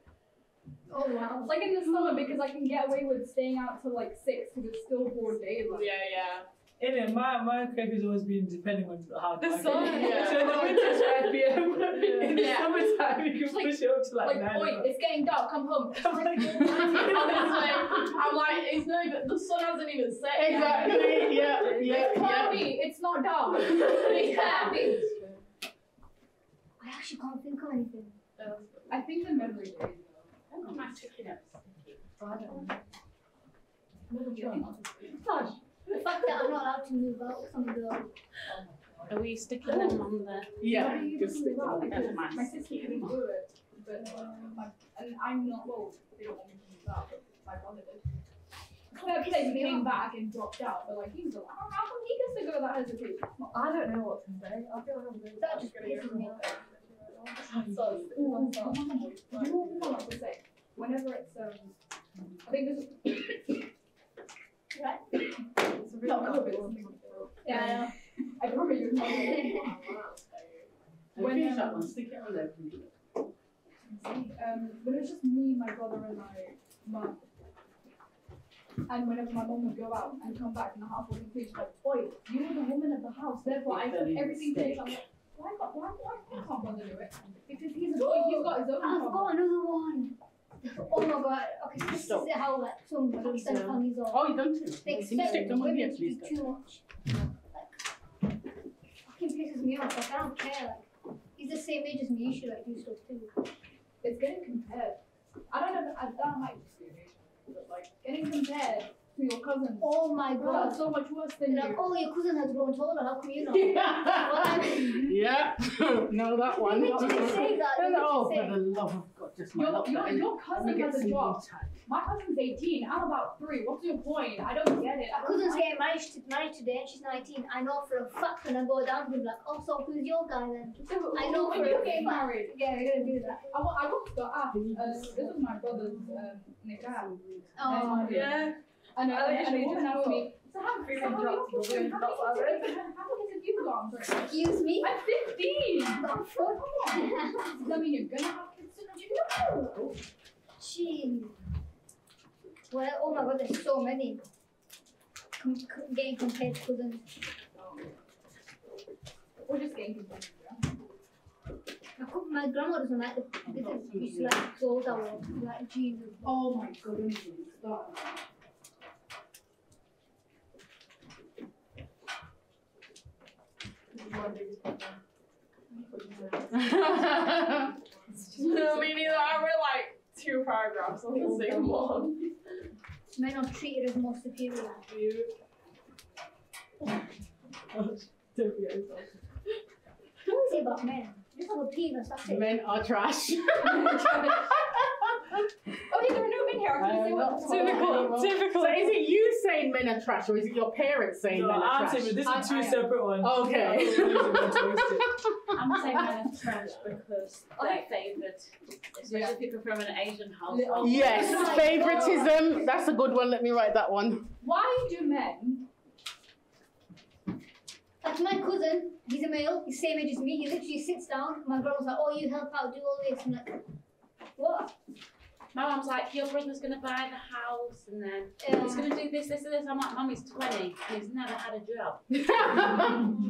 Oh wow. Like in the summer, because I can get away with staying out till like six because it's still broad daylight. Yeah, yeah. In it, my my curfew's always been depending on how The dark it sun, is. yeah. So in the winter it's five PM. In the Yeah. summertime you can Like- push it up to like, Like, nine. oi, o'clock. it's getting dark, come home. I'm like, Honestly, I'm like, it's not even, the sun hasn't even set. Exactly, yeah, yeah, It can't yeah. it's not dark. It can't. I actually can't think of anything. I think the memory days How come I'm ticking up? though. I don't know. Gosh, the fact that I'm not allowed to move out because I'm a girl. Are we sticking them on the? Yeah, just stick them on the My mask. sister can do it, but my, and I'm not well. They don't want me to move out, but my brother did. Fair play, he came back and dropped out, but like he was like, oh, how come he gets to go that hesitate? I don't know what to say. I feel like I'm really That just pisses me off. So, ooh, so, you know what want to say? Whenever it's um, I think this is Right? it's a really Not COVID. COVID. Yeah, I remember you were talking When finish that one, stick it on there. please. um, when it was just me, my brother, and my mum. And whenever my mum would go out and come back and the house wasn't clean, she's like, Oi, you were the woman of the house, therefore I took everything clean. I'm like, why, can't- why, why, why can't brother do it? Because he's, a, he's got his own I've problem. got another one. Oh my god. Okay, so this Stop. is how like some Pakistani families are. Oh, you done too. They Can you stick expect them on to do too much. Like, fucking pisses me off. Like, I don't care. Like, he's the same age as me. You should like do stuff too. It's getting compared. I don't know, I, that might just be an issue, but like, getting compared to your cousins. Oh my Bro, that's god. so much worse than They're like, you. oh, your cousin has grown taller. How come you not? yeah, no, that one. They literally say that. They Oh, for the love of God, just my Your, your, your cousin has a job. blue. My cousin's 18. I'm about three. What's your point? I don't get it. My cousin's getting married, to, married today and she's 19. I know for a fact when I go down, he'll be like, oh, so who's your guy then? I know when for you a get fact. married. Yeah, we're gonna do that. I, wa- I wanted to ask. Uh, this was my brother's um, nikah. Oh, Yeah. And, I and a literally just asked me, so how, Three so how drops, many but we're how many kids how many kids have you got? I'm sorry. excuse me? I'm 15. The fuck? Does that mean you're gonna have kids soon? Do you know? Jeez. Well, oh my god, there's so many. Com- com- getting compared to cousins. We're just getting confused. My, co- my grandma doesn't like the, this is, used to like clothes I wore, like jeans. and stuff. Oh my goodness. Stop. No, me neither. I read like two paragraphs on the same one. Men are treated as more superior. You. Don't be yourself. What is it about men? Just have a penis, that's it. Men are trash. Oh, yeah, there were no men here. I I couldn't say am what typical. Typical. So is it you saying men are trash, or is it your parents saying No, men are I'm trash? saying this I- is two I- separate ones. Okay. I'm saying men are trash because they're favoured, especially people from an Asian household. Yes, favoritism. That's a good one. Let me write that one. Why do men? Like my cousin, he's a male, he's same age as me, he literally sits down, my grandma's like, oh, you help out, do all this. I'm like, what? My mum's like, your brother's gonna buy the house and then Um, he's gonna do this, this, and this. I'm like, mum, he's 20 he's never had a job.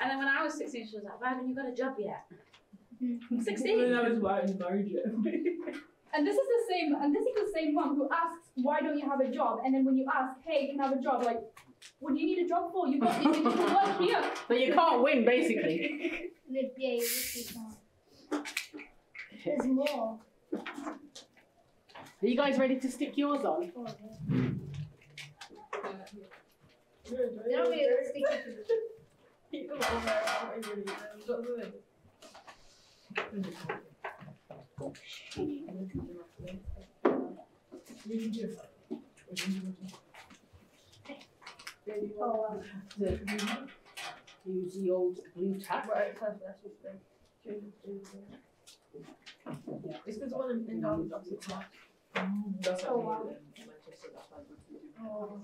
And then when I was 16, she was like, why haven't you got a job yet? Hmm. 16. I was why he's married yet. And this is the same. And this is the same mom who asks, "Why don't you have a job?" And then when you ask, "Hey, can I have a job?" Like, what do you need a job for? You've got you can work here. So you can't win, basically. Yeah, you can't. There's more. Are you guys ready to stick yours on? Oh, yeah. They don't really look sticky to me. Keep them all there. I don't really eat them. That's the thing. Oh, wow. Use the old Blu Tack. Right, perfect. That's just the of change of- It's because one in, in Darwin jobs is not. That's Oh, wow. Oh.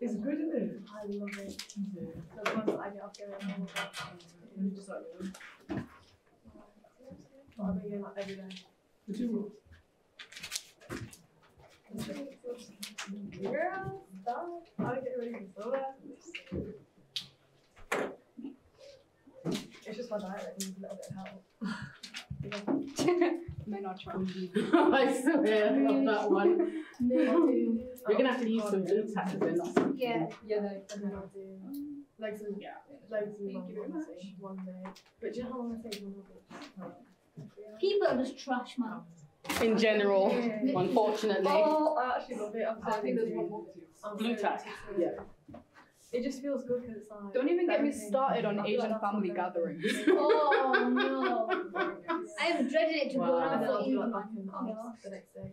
It's good, isn't it? I love it. The ones that I get off I love it. Just like, know, But I've been getting like every day. the two Girl, stop. I'll get ready for soda. It's just my diet that needs a little bit of help. Men are trash. I swear, I love that one. You're gonna have to use some Blu Tack because they're not. Yeah. Yeah, no, and then I'll do legs and Yeah. legs and Thank you very Wednesday, one day. But do you know how long it takes one of People are just trash, man. In general, Yeah. unfortunately. Oh, I actually love it. I'm I think there's one more. I'm Blue so tack, yeah. it. It just feels good because it's like. Don't even get me started on I feel like Asian family what gatherings. Oh no. I'm dreading it to go Wow. down And I'll do you. like back and arms Yeah. the next day.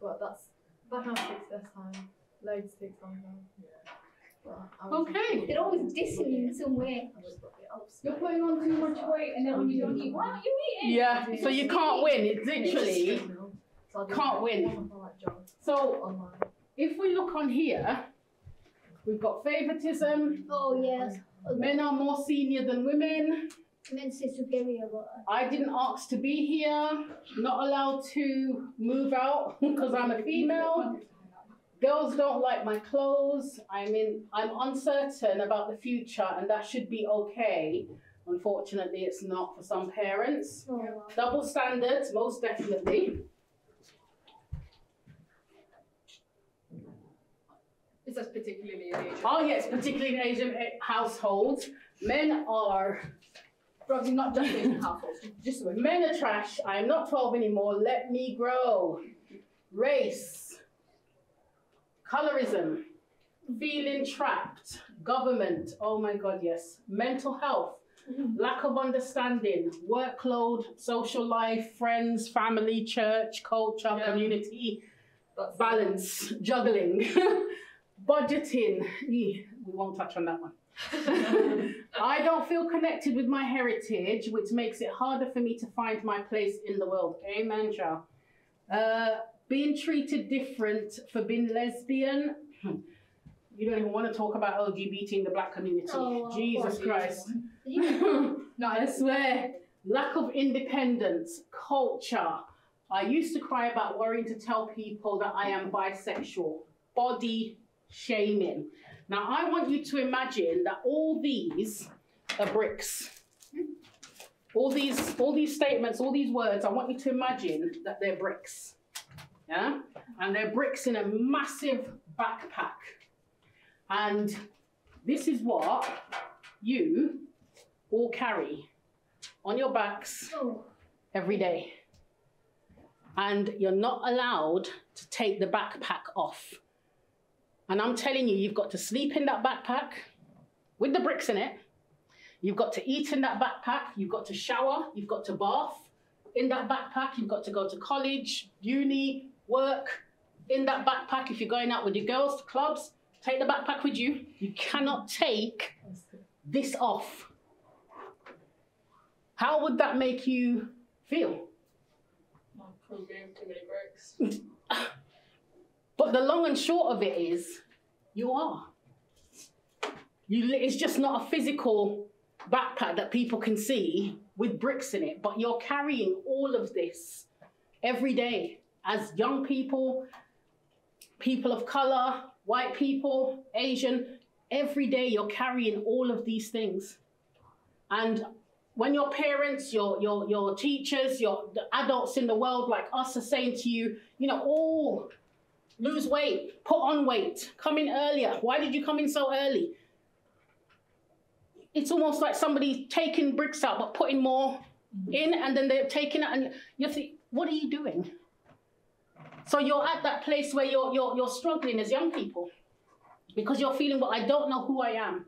But that's back and arms takes less time. Loads takes longer. But Okay. They're always dissing you in some way. I was- I'll just- You're putting on too much weight, and then when you don't eat, why aren't you eating? Yeah, so you can't win. It's literally. I'll can't win. one more, like, jog So if we look on here, we've got favoritism. Oh yes. Men are more senior than women. Men say superior, uh, I didn't ask to be here. Not allowed to move out because I'm a female. Girls don't like my clothes. I'm in. I'm uncertain about the future, and that should be okay. Unfortunately, it's not for some parents. oh. Double standards, most definitely. It says particularly in Asian. Oh yes, particularly in Asian eh, households, men are Probably not just Asian households, just men are trash. I am not 12 anymore. Let me grow. Race. Colorism, feeling trapped, government, oh my God, yes, mental health, lack of understanding, workload, social life, friends, family, church, culture, Yeah. community, That's balance, juggling, budgeting. We won't touch on that one. I don't feel connected with my heritage, which makes it harder for me to find my place in the world. Amen, Jah. Uh, being treated different for being lesbian. You don't even want to talk about LGBT in the black community. Oh, Jesus. Christ. No, I swear. Lack of independence, culture. I used to cry about worrying to tell people that I am bisexual. Body shaming. Now, I want you to imagine that all these are bricks. All these, all these statements, all these words, I want you to imagine that they're bricks. Yeah? And they're bricks in a massive backpack. And this is what you all carry on your backs Oh, every day. And you're not allowed to take the backpack off. And I'm telling you, you've got to sleep in that backpack with the bricks in it. You've got to eat in that backpack. You've got to shower. You've got to bath in that backpack. You've got to go to college, uni, work in that backpack. If you're going out with your girls to clubs, take the backpack with you. You cannot take this off. How would that make you feel? my too many bricks. But the long and short of it is, you are. You, it's just not a physical backpack that people can see with bricks in it, but you're carrying all of this every day as young people, people of color, white people, Asian. Every day you're carrying all of these things. And when your parents, your, your, your teachers, your adults in the world like us are saying to you, you know, oh, lose weight, put on weight, come in earlier. Why did you come in so early? It's almost like somebody taking bricks out but putting more in, and then they're taking it, and you think, what are you doing? So you're at that place where you're, you're, you're struggling as young people because you're feeling, well, I don't know who I am.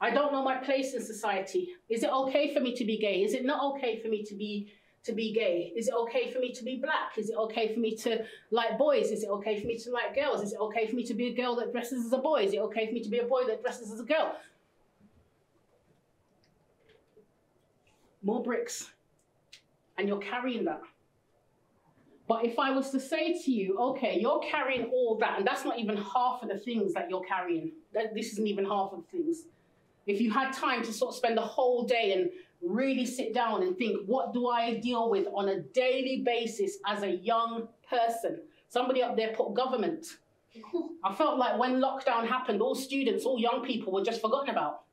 I don't know my place in society. Is it okay for me to be gay? Is it not okay for me to be to be gay? Is it okay for me to be black? Is it okay for me to like boys? Is it okay for me to like girls? Is it okay for me to be a girl that dresses as a boy? Is it okay for me to be a boy that dresses as a girl? More bricks. And you're carrying that. But if I was to say to you, okay, you're carrying all that, and that's not even half of the things that you're carrying. That, this isn't even half of the things. If you had time to sort of spend the whole day and really sit down and think, what do I deal with on a daily basis as a young person? Somebody up there put government. I felt like when lockdown happened, all students, all young people were just forgotten about.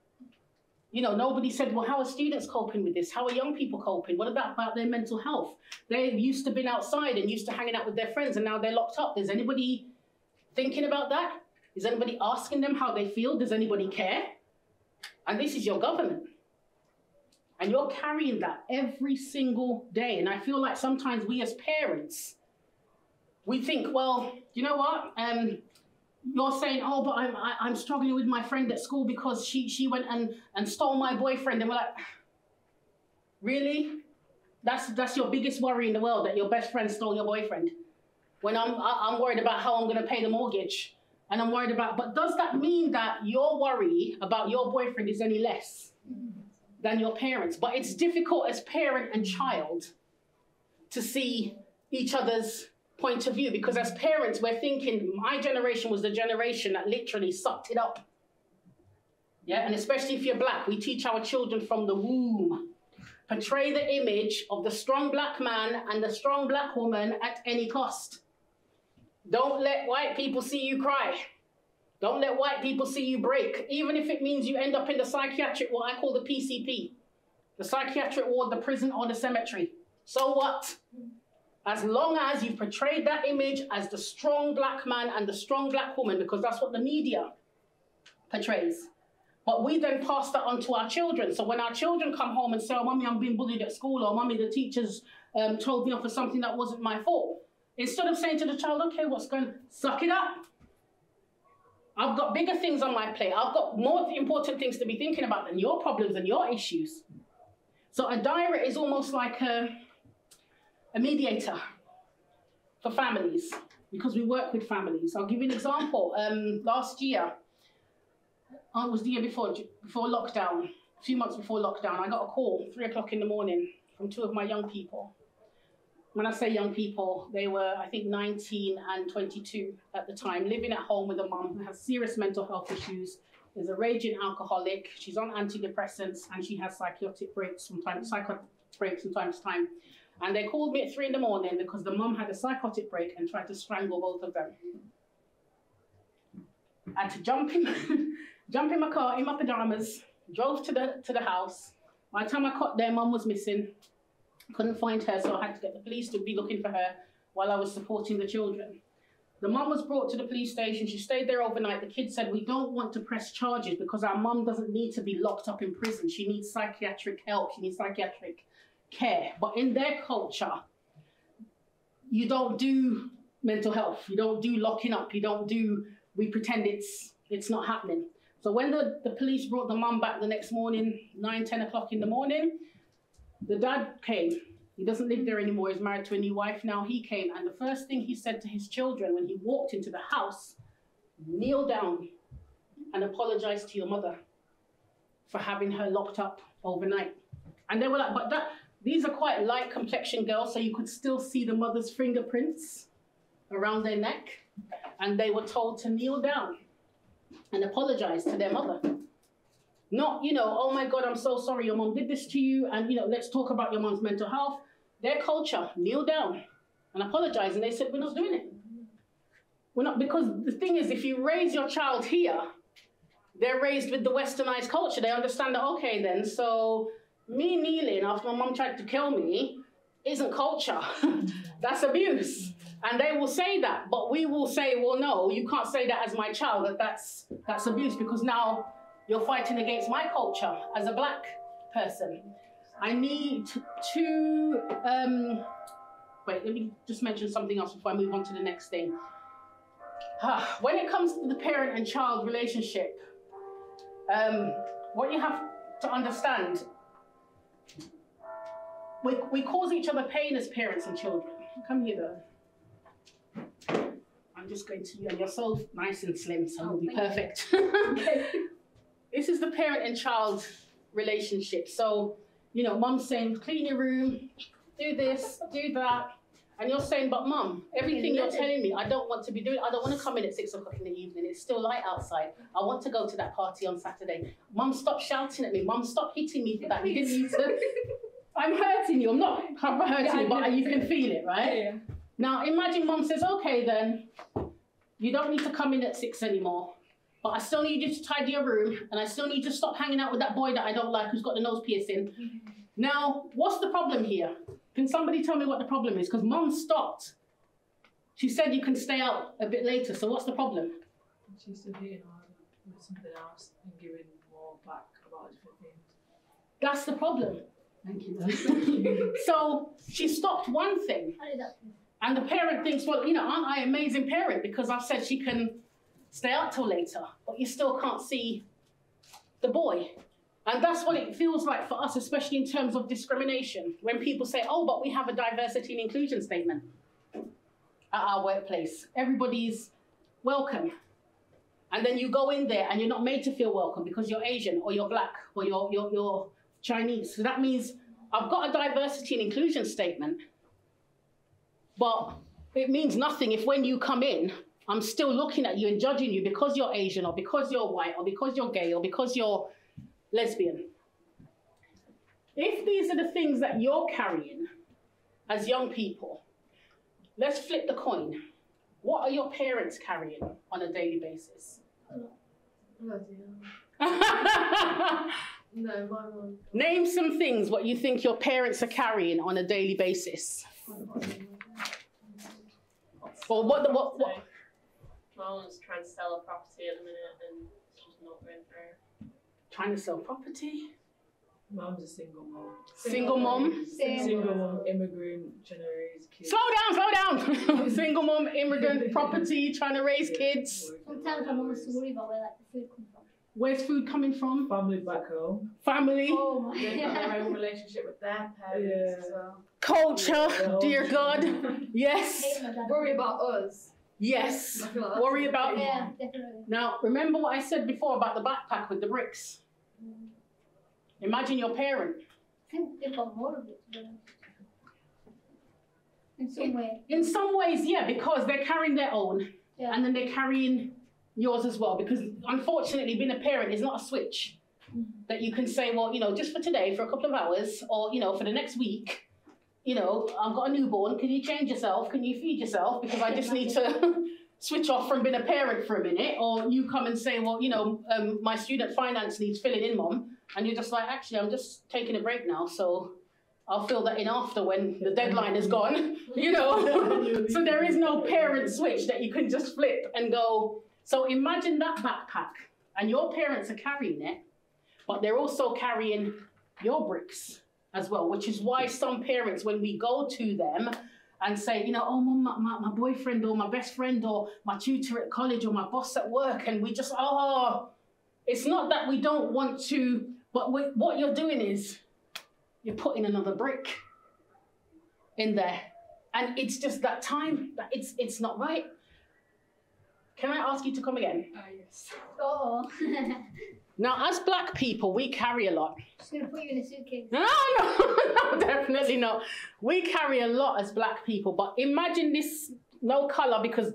You know, nobody said, well, how are students coping with this? How are young people coping? What about, about their mental health? They used to been outside and used to hanging out with their friends and now they're locked up. Is anybody thinking about that? Is anybody asking them how they feel? Does anybody care? And this is your government. And you're carrying that every single day. And I feel like sometimes we as parents, we think, well, you know what? Um, you're saying, oh, but I'm, I, I'm struggling with my friend at school because she, she went and, and stole my boyfriend. And we're like, really? That's, that's your biggest worry in the world, that your best friend stole your boyfriend. When I'm, I- I'm worried about how I'm going to pay the mortgage. And I'm worried about, but does that mean that your worry about your boyfriend is any less than your parents? But it's difficult as parent and child to see each other's point of view because as parents, we're thinking my generation was the generation that literally sucked it up. Yeah, and especially if you're black, we teach our children from the womb. Portray the image of the strong black man and the strong black woman at any cost. Don't let white people see you cry. Don't let white people see you break, even if it means you end up in the psychiatric, what I call the PCP, the psychiatric ward, the prison, or the cemetery. So what? As long as you've portrayed that image as the strong black man and the strong black woman, because that's what the media portrays. But we then pass that on to our children. So when our children come home and say, oh, mommy, I'm being bullied at school, or mommy, the teachers um, told me off for something that wasn't my fault, instead of saying to the child, okay, what's going suck it up. I've got bigger things on my plate. I've got more important things to be thinking about than your problems and your issues. So Adira is almost like a, a mediator for families because we work with families. I'll give you an example. Um, last year, oh, it was the year before, before lockdown, a few months before lockdown, I got a call, three o'clock in the morning, from two of my young people. When I say young people, they were, I think, 19 and 22 at the time, living at home with a mum who has serious mental health issues, is a raging alcoholic, she's on antidepressants, and she has psychotic breaks from time, psychotic breaks from time to time. And they called me at three in the morning because the mum had a psychotic break and tried to strangle both of them. I had to jump in, jump in my car in my pajamas, drove to the to the house. By the time I got there, mum was missing. Couldn't find her, so I had to get the police to be looking for her while I was supporting the children. The mum was brought to the police station. She stayed there overnight. The kids said, We don't want to press charges because our mum doesn't need to be locked up in prison. She needs psychiatric help, she needs psychiatric care. But in their culture, you don't do mental health, you don't do locking up, you don't do, we pretend it's, it's not happening. So when the, the police brought the mum back the next morning, 9, 10 o'clock in the morning, the dad came. He doesn't live there anymore. He's married to a new wife now. He came, and the first thing he said to his children when he walked into the house, kneel down and apologize to your mother for having her locked up overnight. And they were like, but that these are quite light complexion girls, so you could still see the mother's fingerprints around their neck. And they were told to kneel down and apologize to their mother. Not, you know, oh my God, I'm so sorry your mom did this to you, and, you know, let's talk about your mom's mental health. Their culture, kneel down and apologize. And they said, we're not doing it. We're not, because the thing is, if you raise your child here, they're raised with the westernized culture. They understand that, okay, then, so me kneeling after my mom tried to kill me isn't culture. That's abuse. And they will say that, but we will say, well, no, you can't say that as my child, that that's, that's abuse, because now you're fighting against my culture as a black person. I need to, um, wait, let me just mention something else before I move on to the next thing. when it comes to the parent and child relationship, um, what you have to understand, we, we cause each other pain as parents and children. Come here, though. I'm just going to, and you're so nice and slim, so it'll be oh, perfect. this is the parent and child relationship. So, you know, mom's saying, clean your room, do this, do that. And you're saying, but mum, everything you're telling me, I don't want to be doing, I don't want to come in at six o'clock in the evening. It's still light outside. I want to go to that party on Saturday. Mum, stop shouting at me. Mum, stop hitting me for that. You didn't need to. I'm hurting you. I'm not hurting Yeah, you, but you can feel it, right? Yeah. Now imagine mom says, okay then, you don't need to come in at six anymore. But I still need you to tidy your room and I still need you to stop hanging out with that boy that I don't like who's got the nose piercing. Mm-hmm. Now, what's the problem here? Can somebody tell me what the problem is? Because mom stopped. She said you can stay out a bit later, so what's the problem? She's still hitting on with something else and giving more back about different things. That's the problem. Thank you. So she stopped one thing. How did that feel? And the parent thinks, well, you know, aren't I an amazing parent because I've said she can stay out till later, but you still can't see the boy. And that's what it feels like for us, especially in terms of discrimination. When people say, oh, but we have a diversity and inclusion statement at our workplace. Everybody's welcome. And then you go in there and you're not made to feel welcome because you're Asian or you're black or you're, you're, you're Chinese. So that means I've got a diversity and inclusion statement, but it means nothing if when you come in, I'm still looking at you and judging you because you're Asian or because you're white or because you're gay or because you're lesbian. If these are the things that you're carrying as young people, let's flip the coin. What are your parents carrying on a daily basis? Bloody No, my mum. Name some things what you think your parents are carrying on a daily basis. Or what the what, what My mum's trying to sell a property at the minute and trying to sell property? Mom's a single mom. Single mom. Same. Single mom, immigrant, trying to raise kids. Slow down, slow down. Single mom, immigrant, property, trying to raise kids. Sometimes I'm almost worried about where like the food comes from. Where's food coming from? Family back home. Family, Oh my They've their own relationship with their parents Yeah. as well. culture, dear God. Yes, Hate my dad. Worry about us. yes. I feel like that's Worry about Yeah, definitely. Now, remember what I said before about the backpack with the bricks? Imagine your parent. Think they've got more of it, to. In some way. In some ways, yeah, because they're carrying their own Yeah. and then they're carrying yours as well. Because unfortunately, being a parent is not a switch that you can say, well, you know, just for today, for a couple of hours, or, you know, for the next week, you know, I've got a newborn. Can you change yourself? Can you feed yourself? Because I just need to switch off from being a parent for a minute. Or you come and say, well, you know, um, my student finance needs filling in, mom. And you're just like, actually, I'm just taking a break now. So I'll fill that in after when the deadline is gone, you know. so there is no parent switch that you can just flip and go. So imagine that backpack, and your parents are carrying it, but they're also carrying your bricks as well, which is why some parents, when we go to them and say, you know, oh, my, my, my boyfriend or my best friend or my tutor at college or my boss at work, and we just, oh, it's not that we don't want to, but what you're doing is you're putting another brick in there. And it's just that time that it's it's not right. Can I ask you to come again? Ah, yes. Oh. Now, as black people, we carry a lot. Just gonna put you in a suitcase. No, no, no, definitely not. We carry a lot as black people, but imagine this no color because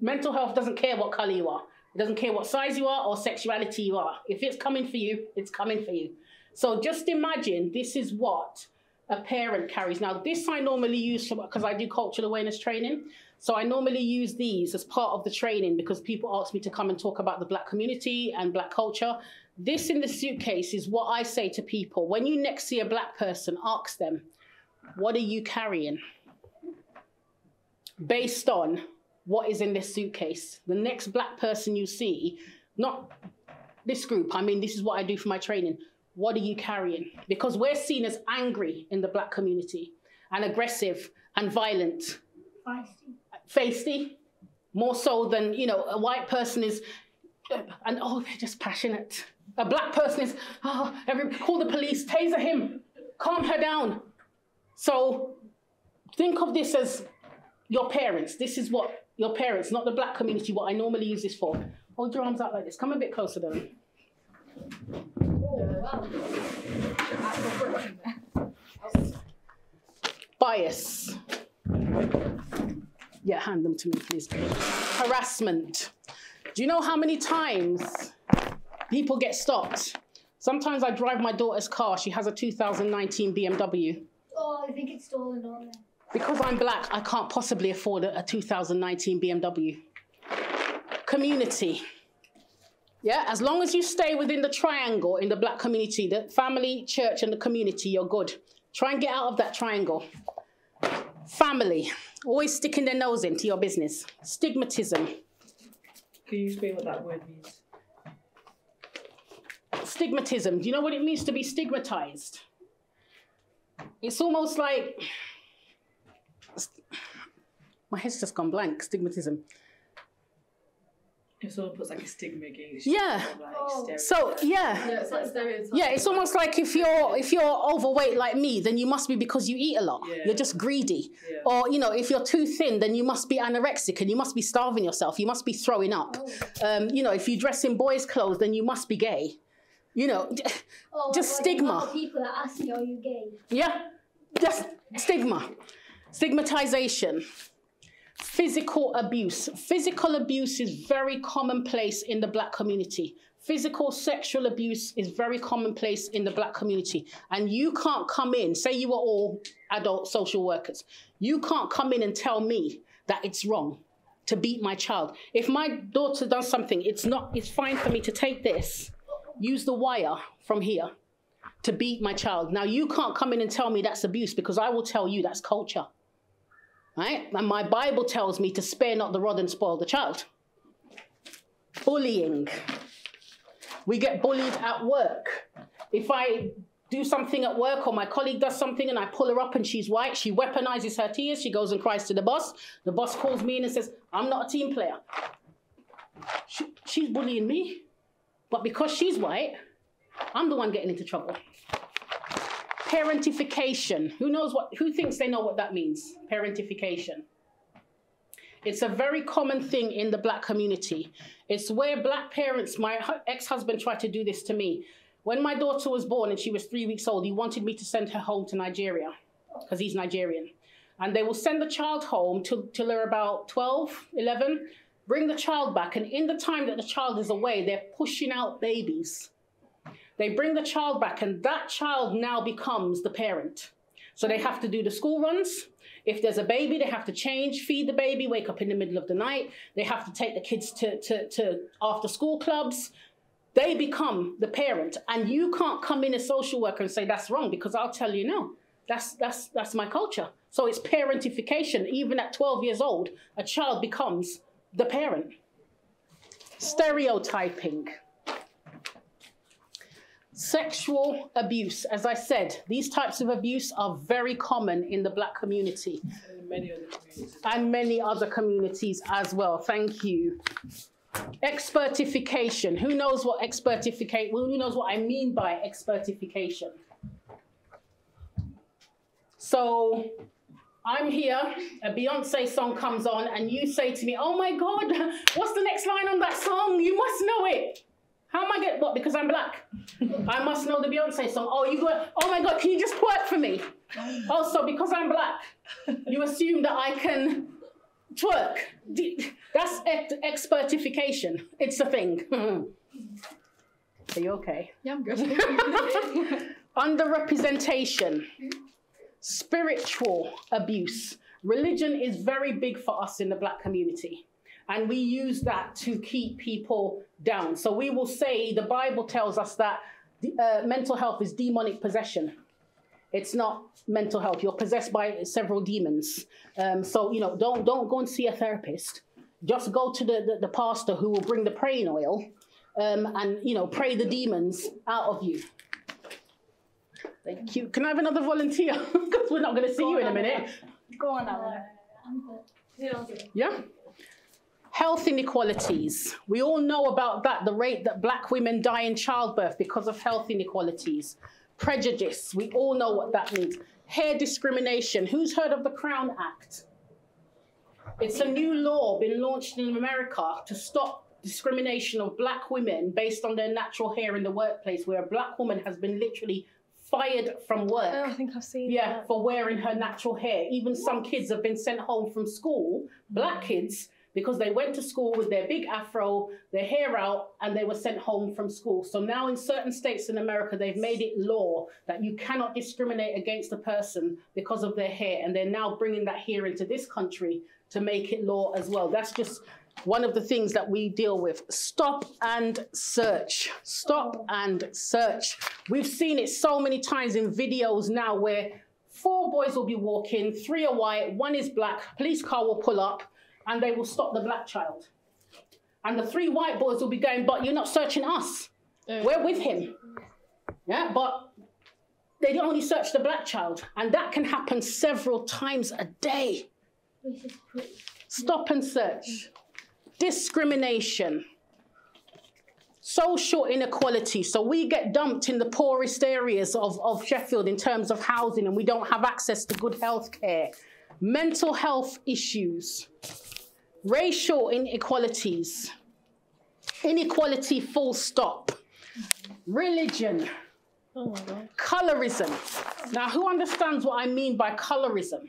mental health doesn't care what color you are. It doesn't care what size you are or sexuality you are. If it's coming for you, it's coming for you. So just imagine this is what a parent carries. Now, this I normally use because I do cultural awareness training. So I normally use these as part of the training because people ask me to come and talk about the black community and black culture. This in the suitcase is what I say to people. When you next see a black person, ask them, what are you carrying? Based on what is in this suitcase. The next black person you see, not this group, I mean, this is what I do for my training. What are you carrying? Because we're seen as angry in the black community and aggressive and violent Feisty. feisty, more so than you know a white person is, and oh they're just passionate. A black person is oh every call the police, taser him, calm her down. So think of this as your parents. This is what your parents, not the black community. What I normally use this for. Hold your arms out like this. Come a bit closer, then. Bias. Yeah, hand them to me, please. Harassment. Do you know how many times people get stopped? Sometimes I drive my daughter's car. She has a 2019 BMW. Oh, I think it's stolen. Because I'm black, I can't possibly afford a, a 2019 BMW. Community. Yeah, as long as you stay within the triangle in the black community, the family, church, and the community, you're good. Try and get out of that triangle. Family, always sticking their nose into your business. Stigmatism. Can you explain what that word means? Stigmatism. Do you know what it means to be stigmatized? It's almost like my head's just gone blank. Stigmatism. If someone puts like a stigma against you, Yeah. or, like, Oh. So yeah. Yeah, it's like stereotypes. Yeah, it's almost like if you're if you're overweight like me, then you must be because you eat a lot. Yeah. You're just greedy. Yeah. Or you know, if you're too thin, then you must be anorexic and you must be starving yourself. You must be throwing up. Um, you know, if you dress in boys' clothes, then you must be gay. You know, Oh, Just like, the amount stigma. people that ask me, are you gay? yeah, just stigma, stigmatization. Physical abuse. Physical abuse is very commonplace in the black community. Physical sexual abuse is very commonplace in the black community. And you can't come in, say you are all adult social workers, you can't come in and tell me that it's wrong to beat my child. If my daughter does something, it's not, it's fine for me to take this, use the wire from here to beat my child. Now you can't come in and tell me that's abuse because I will tell you that's culture. Right? And my Bible tells me to spare not the rod and spoil the child. Bullying. We get bullied at work. If I do something at work or my colleague does something and I pull her up and she's white, she weaponizes her tears, she goes and cries to the boss. The boss calls me in and says, I'm not a team player. She, she's bullying me. But because she's white, I'm the one getting into trouble. Parentification. Who knows what, who thinks they know what that means? Parentification. It's a very common thing in the black community. It's where black parents, my ex husband tried to do this to me. When my daughter was born and she was three weeks old, he wanted me to send her home to Nigeria because he's Nigerian. And they will send the child home till, till they're about 12, 11, bring the child back. And in the time that the child is away, they're pushing out babies. They bring the child back, and that child now becomes the parent. So they have to do the school runs, if there's a baby, they have to change, feed the baby, wake up in the middle of the night. They have to take the kids to, to, to after school clubs. They become the parent. And you can't come in as social worker and say that's wrong because I'll tell you no. That's, that's, that's my culture. So it's parentification. Even at 12 years old, a child becomes the parent. Stereotyping. Sexual abuse, as I said, these types of abuse are very common in the black community. And many other communities. And many other communities as well. Thank you. Expertification. Who knows what expertification, who knows what I mean by expertification? So I'm here, a Beyonce song comes on, and you say to me, Oh my God, what's the next line on that song? You must know it. How am I get what? Because I'm black. I must know the Beyonce song. Oh, you go. Oh my God, can you just twerk for me? Oh, also, because I'm black, you assume that I can twerk. That's ex- expertification. It's a thing. Are you okay? Yeah, I'm good. Underrepresentation, spiritual abuse. Religion is very big for us in the black community. And we use that to keep people down. So we will say the Bible tells us that uh, mental health is demonic possession. It's not mental health. You're possessed by several demons. Um, so you know, don't don't go and see a therapist. Just go to the, the, the pastor who will bring the praying oil, um, and you know, pray the demons out of you. Thank you. Can I have another volunteer? Because we're not going to see you in a minute. Go on, Alan. Yeah. Health inequalities. We all know about that, the rate that black women die in childbirth because of health inequalities. Prejudice. We all know what that means. Hair discrimination. Who's heard of the Crown Act? It's a new law been launched in America to stop discrimination of black women based on their natural hair in the workplace, where a black woman has been literally fired from work. Oh, I think I've seen Yeah, that. for wearing her natural hair. Even some kids have been sent home from school, black kids, because they went to school with their big afro, their hair out, and they were sent home from school. So now in certain states in America, they've made it law that you cannot discriminate against a person because of their hair. And they're now bringing that here into this country to make it law as well. That's just one of the things that we deal with. Stop and search. Stop and search. We've seen it so many times in videos now where four boys will be walking, three are white, one is black, police car will pull up and they will stop the black child. And the three white boys will be going, but you're not searching us. We're with him. Yeah, but they only search the black child. And that can happen several times a day. Stop and search. Discrimination. Social inequality. So we get dumped in the poorest areas of, of Sheffield in terms of housing and we don't have access to good health care. Mental health issues. Racial inequalities. Inequality full stop. Religion. Oh. Colorism. Now, who understands what I mean by colorism?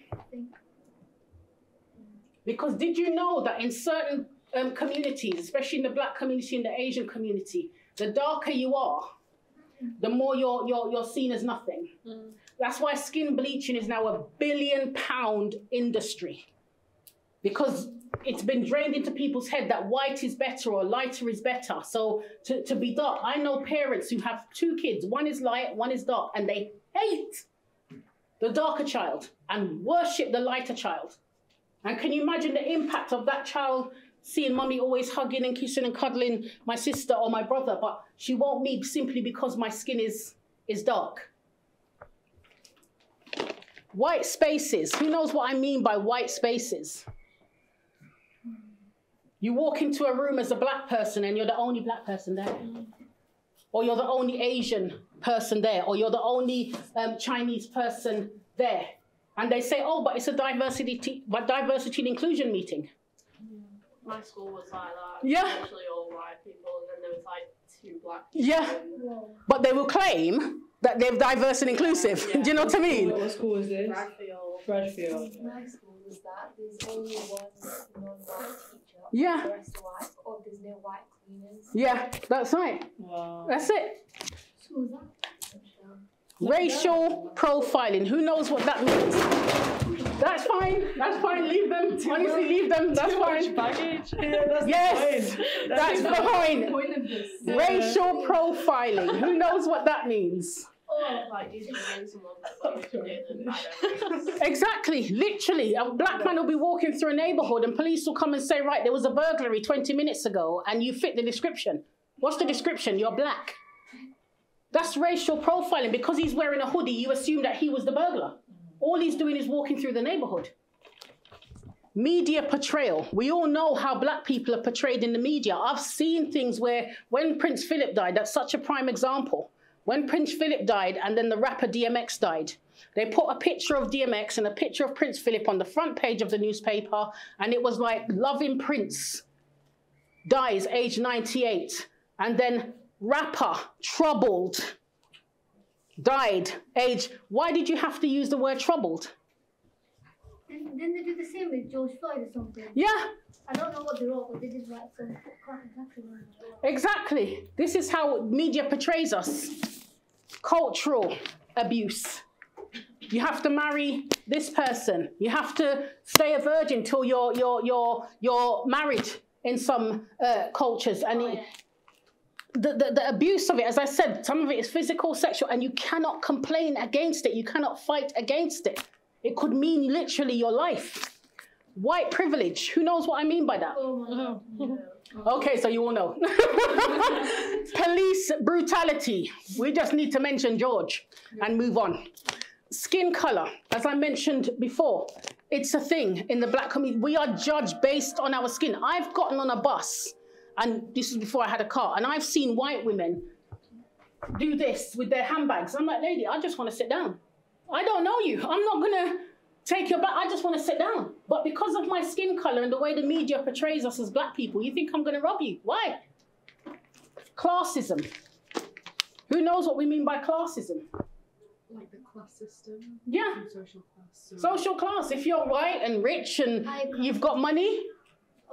Because did you know that in certain um, communities, especially in the black community and the Asian community, the darker you are, the more you're, you're, you're seen as nothing. That's why skin bleaching is now a billion pound industry. Because it's been drained into people's head that white is better or lighter is better. So to, to be dark, I know parents who have two kids, one is light, one is dark, and they hate the darker child and worship the lighter child. And can you imagine the impact of that child seeing mummy always hugging and kissing and cuddling my sister or my brother, but she won't me simply because my skin is, is dark? White spaces. Who knows what I mean by white spaces? You walk into a room as a black person and you're the only black person there. Or you're the only Asian person there. Or you're the only um, Chinese person there. And they say, oh, but it's a diversity, t- but diversity and inclusion meeting. My school was like that. Yeah. Literally all white people, and then there was like two black people. Yeah. and- But they will claim that they're diverse and inclusive. Do you know what I mean? What school is this? Bradfield. Bradfield. My school was that. There's only one non-white teacher. Yeah. The rest are white. Or there's no white cleaners. Yeah, that's right. Wow. That's it. So was that? Racial profiling. Who knows what that means? That's fine. That's fine. Leave them. Honestly, leave them. That's Too much fine. baggage. Yeah, that's Yes, the point. That's the the point. Point of this. Racial profiling. Who knows what that means? Or like discriminating someone for what you did and I don't. Exactly, literally. A black man will be walking through a neighborhood and police will come and say, Right, there was a burglary 20 minutes ago and you fit the description. What's the description? You're black. That's racial profiling. Because he's wearing a hoodie, you assume that he was the burglar. All he's doing is walking through the neighborhood. Media portrayal. We all know how black people are portrayed in the media. I've seen things where, when Prince Philip died, that's such a prime example. When Prince Philip died and then the rapper DMX died, they put a picture of DMX and a picture of Prince Philip on the front page of the newspaper, and it was like, Loving Prince dies age 98. And then rapper, troubled, died age. Why did you have to use the word troubled? Then, then they do the same with George Floyd or something. Yeah, I don't know what they wrote, but they did write some quite exactly what they wrote. exactly. This is how media portrays us cultural abuse. You have to marry this person. You have to stay a virgin till you're you're you're you're married in some uh, cultures, and it, the, the the abuse of it, as I said, some of it is physical, sexual, and you cannot complain against it. You cannot fight against it. It could mean literally your life. White privilege. Who knows what I mean by that? Oh. Okay, so you all know. Police brutality. We just need to mention George and move on. Skin color, as I mentioned before, it's a thing in the black community. We are judged based on our skin. I've gotten on a bus, and this is before I had a car, and I've seen white women do this with their handbags. I'm like, lady, I just want to sit down. I don't know you. I'm not gonna take your back. I just want to sit down. But because of my skin color and the way the media portrays us as black people, you think I'm gonna rob you. Why? Classism. Who knows what we mean by classism? Like the class system. Yeah. Social class. So Social class. If you're white and rich and you've got money,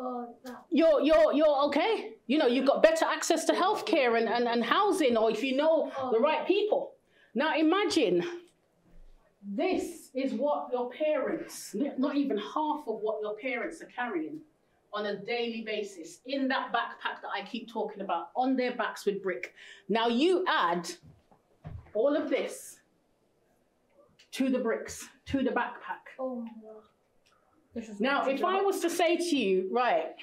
Oh, you're you're you're okay. You know, you've got better access to healthcare and, and, and housing, or if you know oh. the right people. Now imagine this is what your parents, not even half of what your parents are carrying on a daily basis in that backpack that I keep talking about, on their backs with brick. Now you add all of this to the bricks, to the backpack. Oh my god. Now, if I was to say to you, right,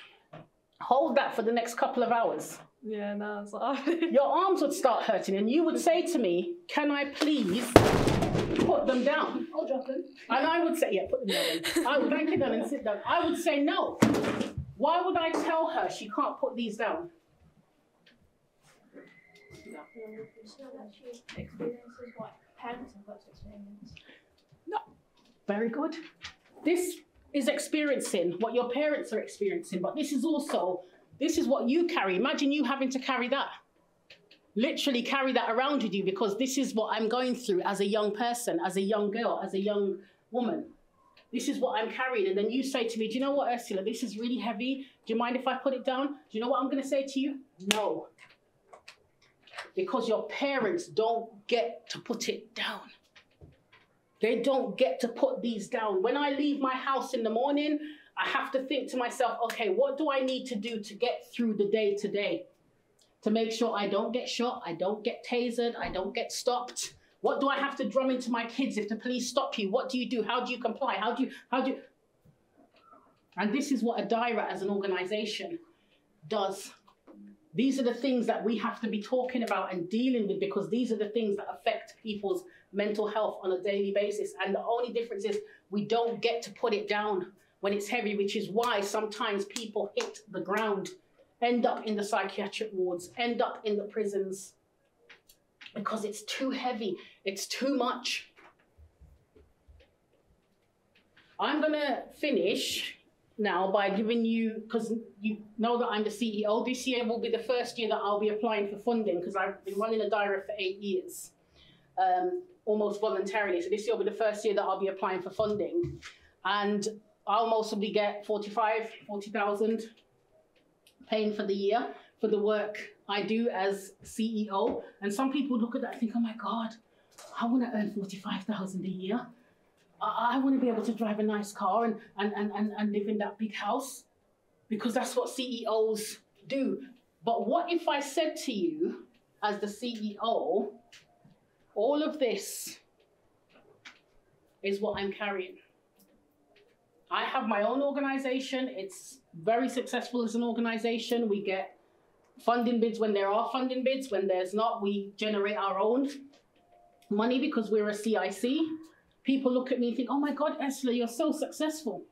hold that for the next couple of hours, Yeah, no, it's like. your arms would start hurting, and you would say to me, Can I please put them down? I'll drop them. And I would say, Yeah, put them down. I would thank you, darling, sit down. I would say, No. Why would I tell her she can't put these down? To experience. Very good. This is experiencing what your parents are experiencing, but this is also, this is what you carry. Imagine you having to carry that. Literally carry that around with you because this is what I'm going through as a young person, as a young girl, as a young woman. This is what I'm carrying. And then you say to me, Do you know what, Ursula? This is really heavy. Do you mind if I put it down? Do you know what I'm going to say to you? No. Because your parents don't get to put it down. They don't get to put these down. When I leave my house in the morning, I have to think to myself, okay, what do I need to do to get through the day today? To make sure I don't get shot, I don't get tasered, I don't get stopped. What do I have to drum into my kids if the police stop you? What do you do? How do you comply? How do you, how do you? And this is what Adira as an organization does. These are the things that we have to be talking about and dealing with because these are the things that affect people's mental health on a daily basis. And the only difference is we don't get to put it down when it's heavy, which is why sometimes people hit the ground, end up in the psychiatric wards, end up in the prisons because it's too heavy, it's too much. I'm gonna finish now by giving you, because you know that I'm the CEO, this year will be the first year that I'll be applying for funding because I've been running Adira for eight years, um, almost voluntarily. So this year will be the first year that I'll be applying for funding. And I'll mostly get 45, 40,000 paying for the year for the work I do as CEO. And some people look at that and think, oh my God, I want to earn 45,000 a year. I, I want to be able to drive a nice car and, and, and, and, and live in that big house because that's what CEOs do. But what if I said to you, as the CEO, all of this is what I'm carrying? I have my own organization. It's very successful as an organization. We get funding bids when there are funding bids. When there's not, we generate our own money because we're a CIC. People look at me and think, oh my God, Ursula, you're so successful.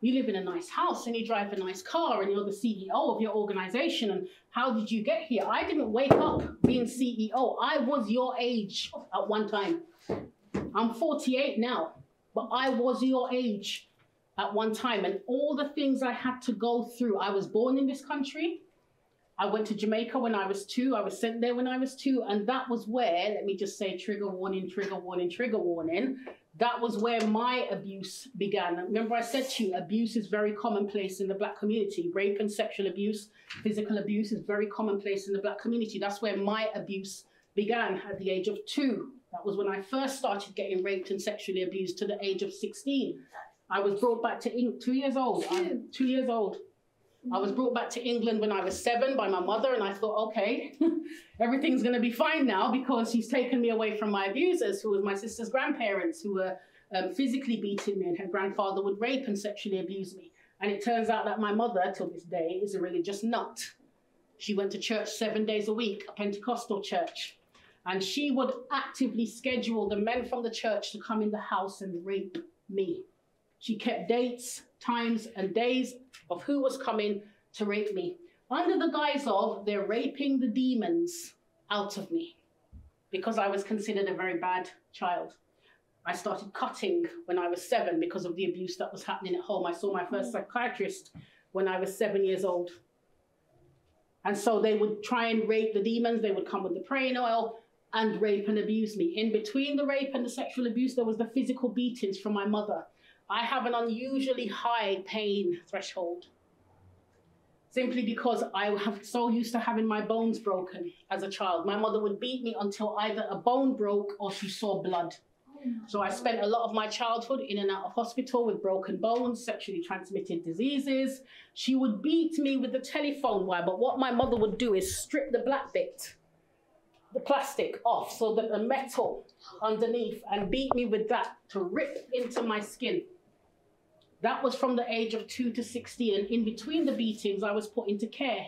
You live in a nice house and you drive a nice car and you're the CEO of your organization. And how did you get here? I didn't wake up being CEO. I was your age at one time. I'm 48 now, but I was your age at one time. And all the things I had to go through, I was born in this country. I went to Jamaica when I was two. I was sent there when I was two. And that was where, let me just say, trigger warning, trigger warning, trigger warning. That was where my abuse began. Remember, I said to you, abuse is very commonplace in the black community. Rape and sexual abuse, physical abuse is very commonplace in the black community. That's where my abuse began at the age of two. That was when I first started getting raped and sexually abused to the age of 16. I was brought back to England, two years old. I'm two years old. I was brought back to England when I was seven by my mother, and I thought, okay, everything's going to be fine now because he's taken me away from my abusers, who was my sister's grandparents, who were um, physically beating me, and her grandfather would rape and sexually abuse me. And it turns out that my mother, till this day, is a religious nut. She went to church seven days a week, a Pentecostal church. And she would actively schedule the men from the church to come in the house and rape me. She kept dates, times, and days of who was coming to rape me under the guise of they're raping the demons out of me because I was considered a very bad child. I started cutting when I was seven because of the abuse that was happening at home. I saw my first psychiatrist when I was seven years old. And so they would try and rape the demons, they would come with the praying oil and rape and abuse me. In between the rape and the sexual abuse, there was the physical beatings from my mother. I have an unusually high pain threshold simply because I have so used to having my bones broken as a child. My mother would beat me until either a bone broke or she saw blood. So I spent a lot of my childhood in and out of hospital with broken bones, sexually transmitted diseases. She would beat me with the telephone wire, but what my mother would do is strip the black bit, the plastic off, so that the metal underneath, and beat me with that to rip into my skin. That was from the age of two to 16. And in between the beatings, I was put into care.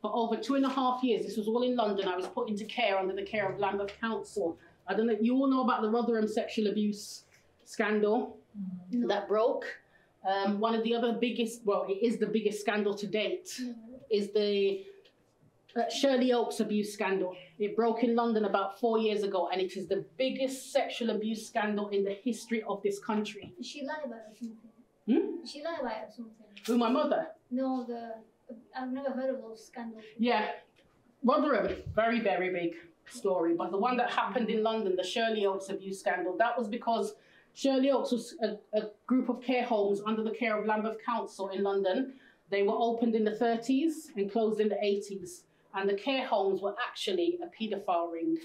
For over two and a half years, this was all in London, I was put into care under the care of Lambeth Council. I don't know, you all know about the Rotherham sexual abuse scandal mm. that broke. Um, one of the other biggest, well, it is the biggest scandal to date, mm. is the uh, Shirley Oaks abuse scandal. It broke in London about four years ago, and it is the biggest sexual abuse scandal in the history of this country. Did she lie about it or something? Hmm? Did she lie about it or something? Who, my mother? No, the I've never heard of those scandals. Yeah, Rotherham, very, very big story. But the one that happened in London, the Shirley Oaks abuse scandal, that was because Shirley Oaks was a, a group of care homes under the care of Lambeth Council in London. They were opened in the 30s and closed in the 80s and the care homes were actually a paedophile ring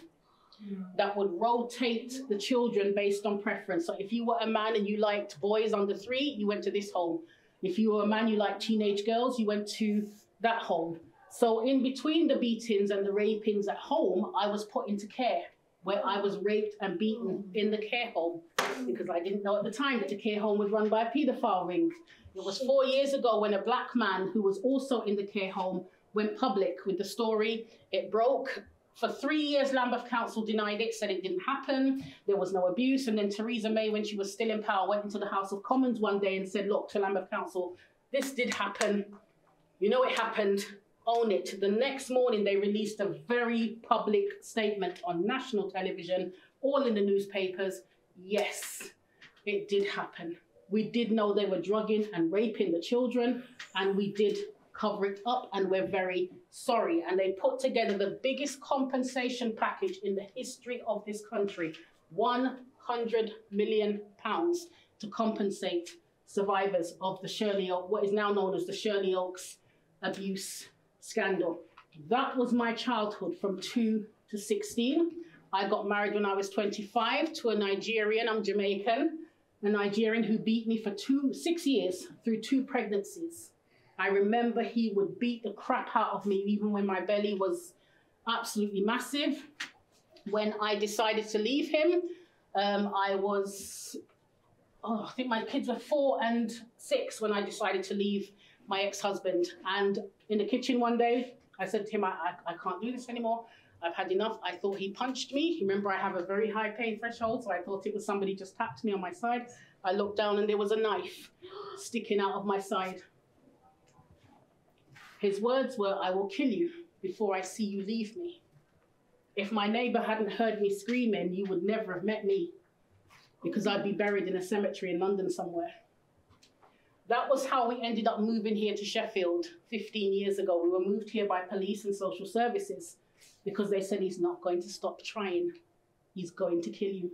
that would rotate the children based on preference. So if you were a man and you liked boys under three, you went to this home. If you were a man you liked teenage girls, you went to that home. So in between the beatings and the rapings at home, I was put into care where I was raped and beaten in the care home because I didn't know at the time that the care home was run by a paedophile ring. It was four years ago when a black man who was also in the care home went public with the story. It broke. For three years, Lambeth Council denied it, said it didn't happen, there was no abuse. And then Theresa May, when she was still in power, went into the House of Commons one day and said, Look, to Lambeth Council, this did happen. You know it happened. Own it. The next morning, they released a very public statement on national television, all in the newspapers. Yes, it did happen. We did know they were drugging and raping the children, and we did cover it up, and we're very sorry. And they put together the biggest compensation package in the history of this country 100 million pounds to compensate survivors of the Shirley Oak, what is now known as the Shirley Oaks abuse scandal. That was my childhood from 2 to 16. I got married when I was 25 to a Nigerian, I'm Jamaican, a Nigerian who beat me for two, six years through two pregnancies. I remember he would beat the crap out of me even when my belly was absolutely massive. When I decided to leave him, um, I was, oh, I think my kids were four and six when I decided to leave my ex-husband. And in the kitchen one day, I said to him, I, I, I can't do this anymore. I've had enough. I thought he punched me. Remember, I have a very high pain threshold, so I thought it was somebody just tapped me on my side. I looked down and there was a knife sticking out of my side. His words were, I will kill you before I see you leave me. If my neighbor hadn't heard me screaming, you would never have met me because I'd be buried in a cemetery in London somewhere. That was how we ended up moving here to Sheffield 15 years ago. We were moved here by police and social services because they said he's not going to stop trying. He's going to kill you.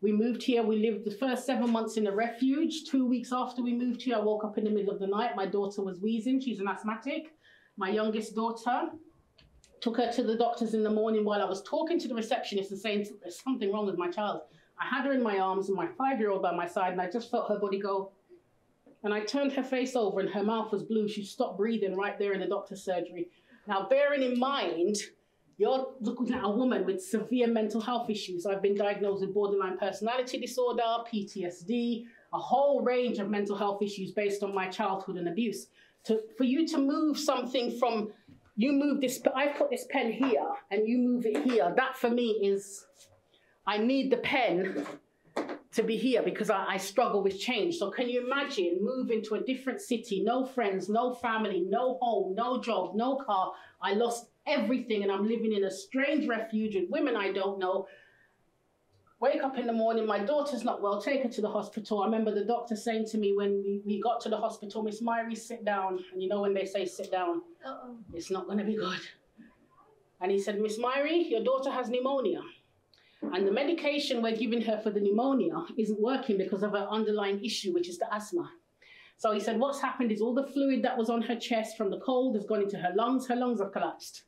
We moved here, we lived the first seven months in a refuge. Two weeks after we moved here, I woke up in the middle of the night. My daughter was wheezing, she's an asthmatic. My youngest daughter took her to the doctors in the morning while I was talking to the receptionist and saying, There's something wrong with my child. I had her in my arms and my five year old by my side, and I just felt her body go. And I turned her face over, and her mouth was blue. She stopped breathing right there in the doctor's surgery. Now, bearing in mind, you're looking at a woman with severe mental health issues. I've been diagnosed with borderline personality disorder, PTSD, a whole range of mental health issues based on my childhood and abuse. To, for you to move something from, you move this, I put this pen here and you move it here, that for me is, I need the pen to be here because I, I, struggle with change. So can you imagine moving to a different city, no friends, no family, no home, no job, no car. I lost everything and I'm living in a strange refuge with women I don't know. Wake up in the morning, my daughter's not well, take her to the hospital. I remember the doctor saying to me when we, we got to the hospital, Miss Myrie, sit down. And you know when they say sit down, Uh-oh. it's not going to be good. And he said, Miss Myrie, your daughter has pneumonia. And the medication we're giving her for the pneumonia isn't working because of her underlying issue, which is the asthma. So he said, What's happened is all the fluid that was on her chest from the cold has gone into her lungs. Her lungs have collapsed.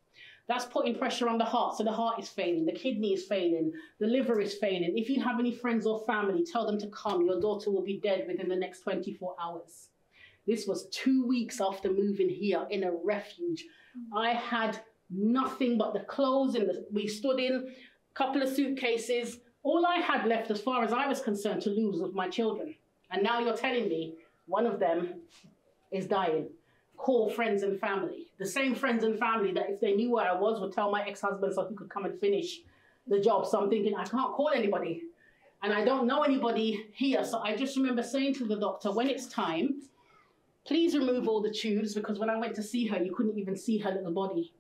That's putting pressure on the heart. So the heart is failing, the kidney is failing, the liver is failing. If you have any friends or family, tell them to come. Your daughter will be dead within the next 24 hours. This was two weeks after moving here in a refuge. I had nothing but the clothes and the, we stood in, a couple of suitcases. All I had left, as far as I was concerned, to lose was my children. And now you're telling me one of them is dying call friends and family. The same friends and family that if they knew where I was would tell my ex-husband so he could come and finish the job. So I'm thinking, I can't call anybody. And I don't know anybody here. So I just remember saying to the doctor, when it's time, please remove all the tubes because when I went to see her, you couldn't even see her little body.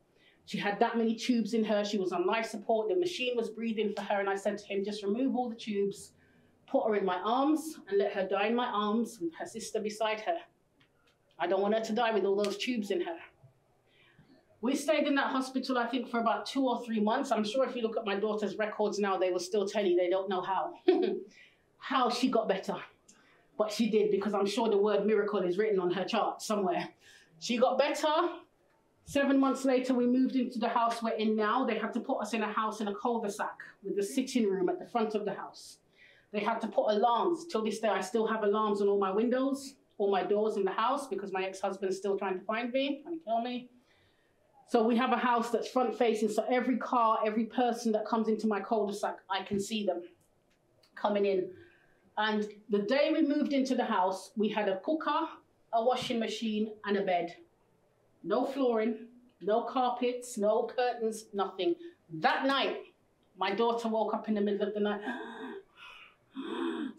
She had that many tubes in her. She was on life support. The machine was breathing for her. And I said to him, just remove all the tubes, put her in my arms, and let her die in my arms with her sister beside her. I don't want her to die with all those tubes in her. We stayed in that hospital, I think, for about two or three months. I'm sure if you look at my daughter's records now, they will still tell you they don't know how. how she got better. But she did because I'm sure the word miracle is written on her chart somewhere. She got better. Seven months later, we moved into the house we're in now. They had to put us in a house in a cul-de-sac with a sitting room at the front of the house. They had to put alarms. Till this day, I still have alarms on all my windows all my doors in the house because my ex-husband's still trying to find me and kill me. So we have a house that's front facing, so every car, every person that comes into my cul-de-sac, I can see them coming in. And the day we moved into the house, we had a cooker, a washing machine, and a bed. No flooring, no carpets, no curtains, nothing. That night, my daughter woke up in the middle of the night.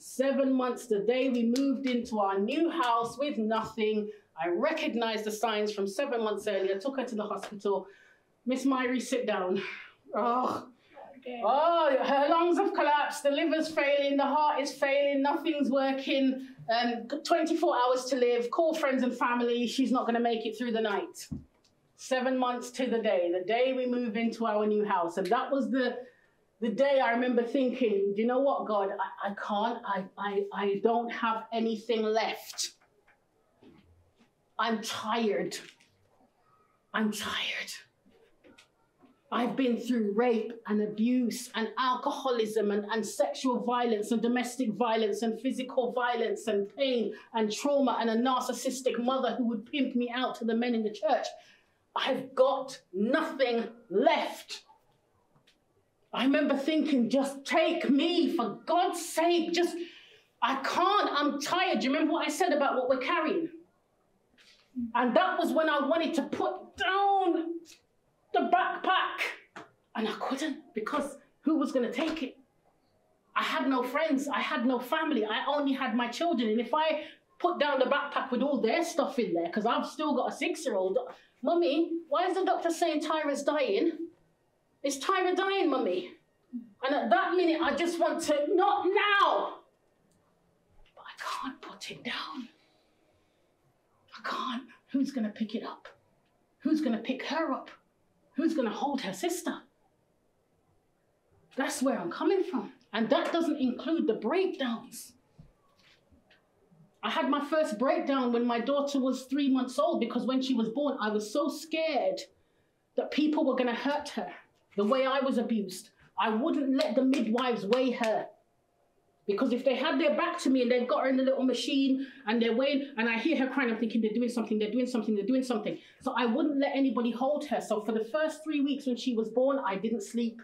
Seven months, the day we moved into our new house with nothing. I recognized the signs from seven months earlier, took her to the hospital. Miss Myrie, sit down. Oh, oh, her lungs have collapsed, the liver's failing, the heart is failing, nothing's working. Um, 24 hours to live, call friends and family, she's not going to make it through the night. Seven months to the day, the day we move into our new house. And that was the, the day I remember thinking, you know what, God, I, I can't, I, I, I don't have anything left. I'm tired. I'm tired. I've been through rape and abuse and alcoholism and, and sexual violence and domestic violence and physical violence and pain and trauma and a narcissistic mother who would pimp me out to the men in the church. I've got nothing left. I remember thinking, just take me, for God's sake, just, I can't, I'm tired. Do you remember what I said about what we're carrying? And that was when I wanted to put down the backpack. And I couldn't because who was going to take it? I had no friends. I had no family. I only had my children. And if I put down the backpack with all their stuff in there, because I've still got a six year old, Mummy, why is the doctor saying Tyra's dying? Is Tyra dying, Mummy? And at that minute, I just want to, not now. But I can't put it down. I can't. Who's going to pick it up? Who's going to pick her up? Who's going to hold her sister? That's where I'm coming from. And that doesn't include the breakdowns. I had my first breakdown when my daughter was three months old because when she was born, I was so scared that people were going to hurt her the way I was abused. I wouldn't let the midwives weigh her. Because if they had their back to me and they've got her in the little machine and they're weighing, and I hear her crying, I'm thinking they're doing something, they're doing something, they're doing something. So I wouldn't let anybody hold her. So for the first three weeks when she was born, I didn't sleep.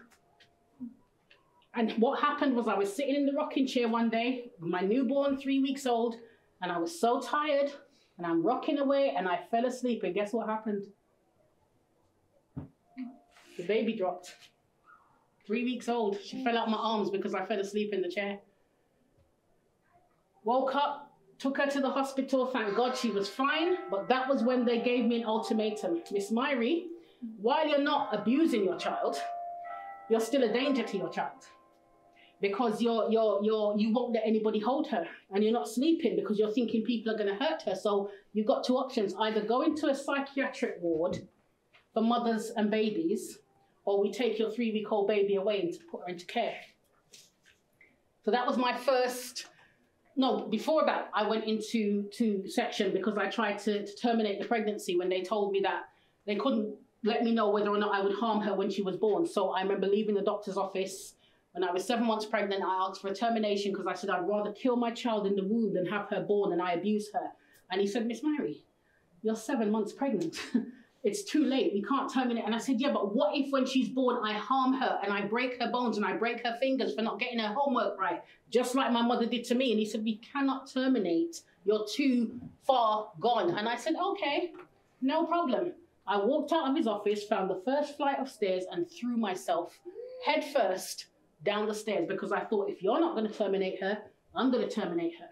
And what happened was I was sitting in the rocking chair one day, my newborn, three weeks old, and I was so tired, and I'm rocking away, and I fell asleep. And guess what happened? The baby dropped. Three weeks old. She mm. fell out of my arms because I fell asleep in the chair. Woke up, took her to the hospital. Thank God she was fine. But that was when they gave me an ultimatum. Miss Myrie, while you're not abusing your child, you're still a danger to your child. Because you're, you're, you're, you won't let anybody hold her. And you're not sleeping because you're thinking people are going to hurt her. So you've got two options either go into a psychiatric ward for mothers and babies, or we take your three week old baby away and put her into care. So that was my first no, before that, I went into to section because I tried to, to, terminate the pregnancy when they told me that they couldn't let me know whether or not I would harm her when she was born. So I remember leaving the doctor's office when I was seven months pregnant. I asked for a termination because I said I'd rather kill my child in the womb than have her born and I abuse her. And he said, Miss Myrie, you're seven months pregnant. it's too late. We can't terminate. And I said, yeah, but what if when she's born, I harm her and I break her bones and I break her fingers for not getting her homework right, just like my mother did to me? And he said, we cannot terminate. You're too far gone. And I said, okay, no problem. I walked out of his office, found the first flight of stairs and threw myself head first down the stairs because I thought, if you're not going to terminate her, I'm going to terminate her.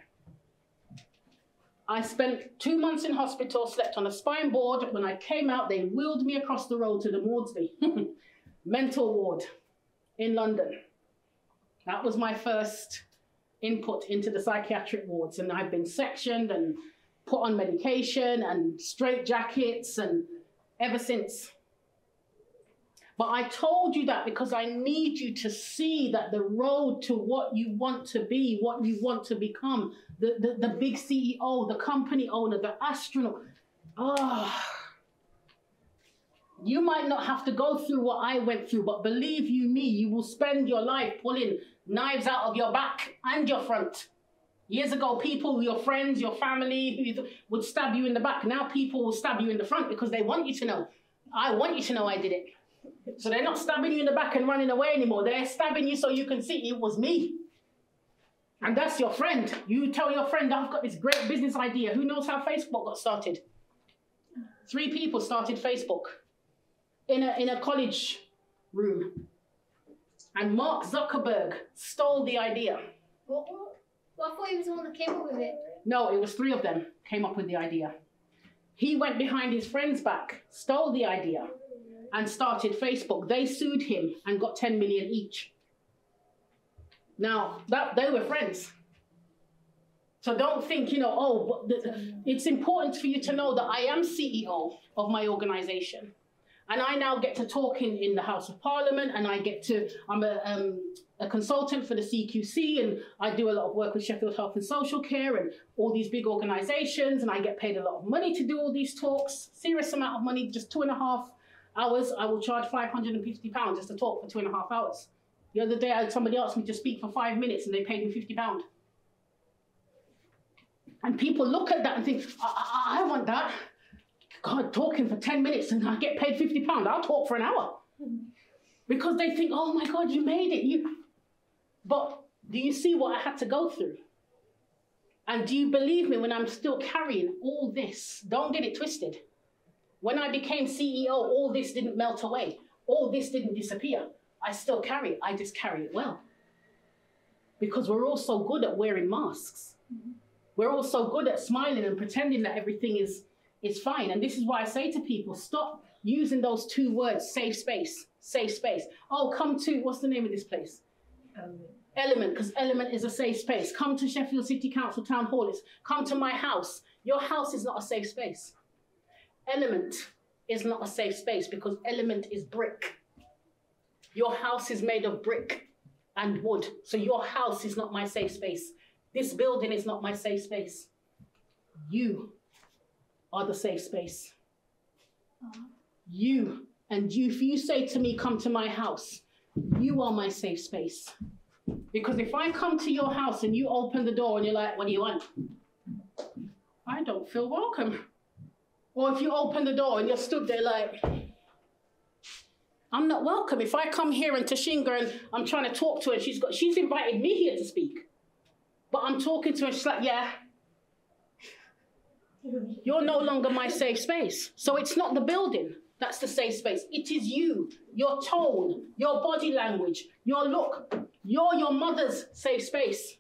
I spent two months in hospital, slept on a spine board. When I came out, they wheeled me across the road to the Maudsley mental ward in London. That was my first input into the psychiatric wards, and I've been sectioned and put on medication and straight jackets, and ever since. But I told you that because I need you to see that the road to what you want to be, what you want to become, the, the, the big CEO, the company owner, the astronaut. Oh, you might not have to go through what I went through, but believe you me, you will spend your life pulling knives out of your back and your front. Years ago, people, your friends, your family, would stab you in the back. Now people will stab you in the front because they want you to know. I want you to know I did it. So they're not stabbing you in the back and running away anymore. They're stabbing you so you can see it was me. And that's your friend. You tell your friend, I've got this great business idea. Who knows how Facebook got started? Three people started Facebook. in a, in a college room. And Mark Zuckerberg stole the idea. What? Well, I thought he was the one that came up with it. No, it was three of them came up with the idea. He went behind his friend's back, stole the idea, and started Facebook. They sued him and got 10 million each. Now, that they were friends. So don't think, you know, oh, it's important for you to know that I am CEO of my organization. And I now get to talk in, in the House of Parliament, and I get to, I'm a, um, a consultant for the CQC, and I do a lot of work with Sheffield Health and Social Care and all these big organizations, and I get paid a lot of money to do all these talks, serious amount of money, just two and a half hours. I will charge £550 just to talk for two and a half hours. The other day, somebody asked me to speak for five minutes, and they paid me £50. And people look at that and think, I, I, I want that. God, talking for 10 minutes and I get paid 50 pounds. I'll talk for an hour. Because they think, oh my God, you made it. You but do you see what I had to go through? And do you believe me when I'm still carrying all this? Don't get it twisted. When I became CEO, all this didn't melt away. All this didn't disappear. I still carry it. I just carry it well. Because we're all so good at wearing masks. We're all so good at smiling and pretending that everything is is fine. And this is why I say to people, stop using those two words, safe space, safe space. Oh, come to, what's the name of this place? Um, Element, because Element is a safe space. Come to Sheffield City Council Town Hall. It's, come to my house. Your house is not a safe space. Element is not a safe space because Element is brick. Your house is made of brick and wood. So your house is not my safe space. This building is not my safe space. You are the safe space. You and you, if you say to me, come to my house, you are my safe space. Because if I come to your house and you open the door and you're like, what do you want? I don't feel welcome. Or if you open the door and you're stood there like, I'm not welcome. If I come here and Tashinga and I'm trying to talk to her, she's got she's invited me here to speak. But I'm talking to her, she's like, yeah, you're no longer my safe space. So it's not the building that's the safe space. It is you, your tone, your body language, your look. You're your mother's safe space.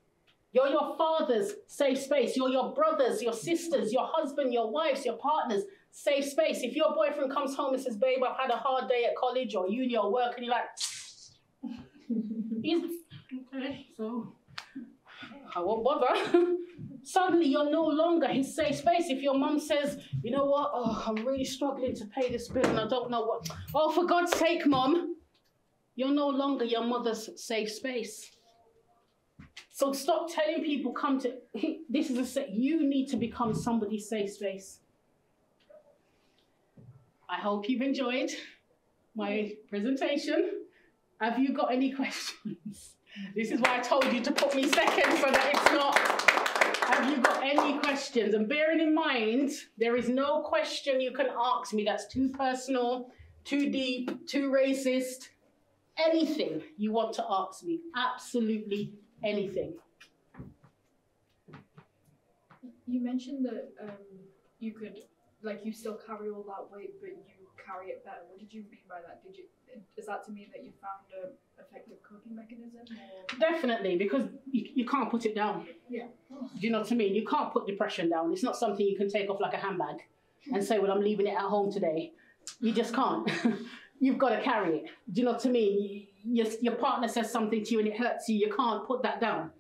You're your father's safe space. You're your brothers, your sisters, your husband, your wives, your partners, safe space. If your boyfriend comes home and says, Babe, I've had a hard day at college or uni or work, and you're like, He's, okay, so I won't bother. Suddenly, you're no longer his safe space. If your mum says, you know what, oh, I'm really struggling to pay this bill and I don't know what, oh, for God's sake, mum, you're no longer your mother's safe space. So stop telling people, come to, this is a, set. you need to become somebody's safe space. I hope you've enjoyed my presentation. Have you got any questions? This is why I told you to put me second so that it's not. Have you got any questions? And bearing in mind, there is no question you can ask me that's too personal, too deep, too racist. Anything you want to ask me, absolutely anything. You mentioned that um, you could, like, you still carry all that weight, but you carry it better. What did you mean by that? Did you is that to mean that you found a effective coping mechanism? Or? Definitely, because you, you can't put it down. Yeah. Do you know what I mean? You can't put depression down. It's not something you can take off like a handbag and say, well, I'm leaving it at home today. You just can't. You've got to carry it. Do you know what I mean? Your, your partner says something to you and it hurts you. You can't put that down.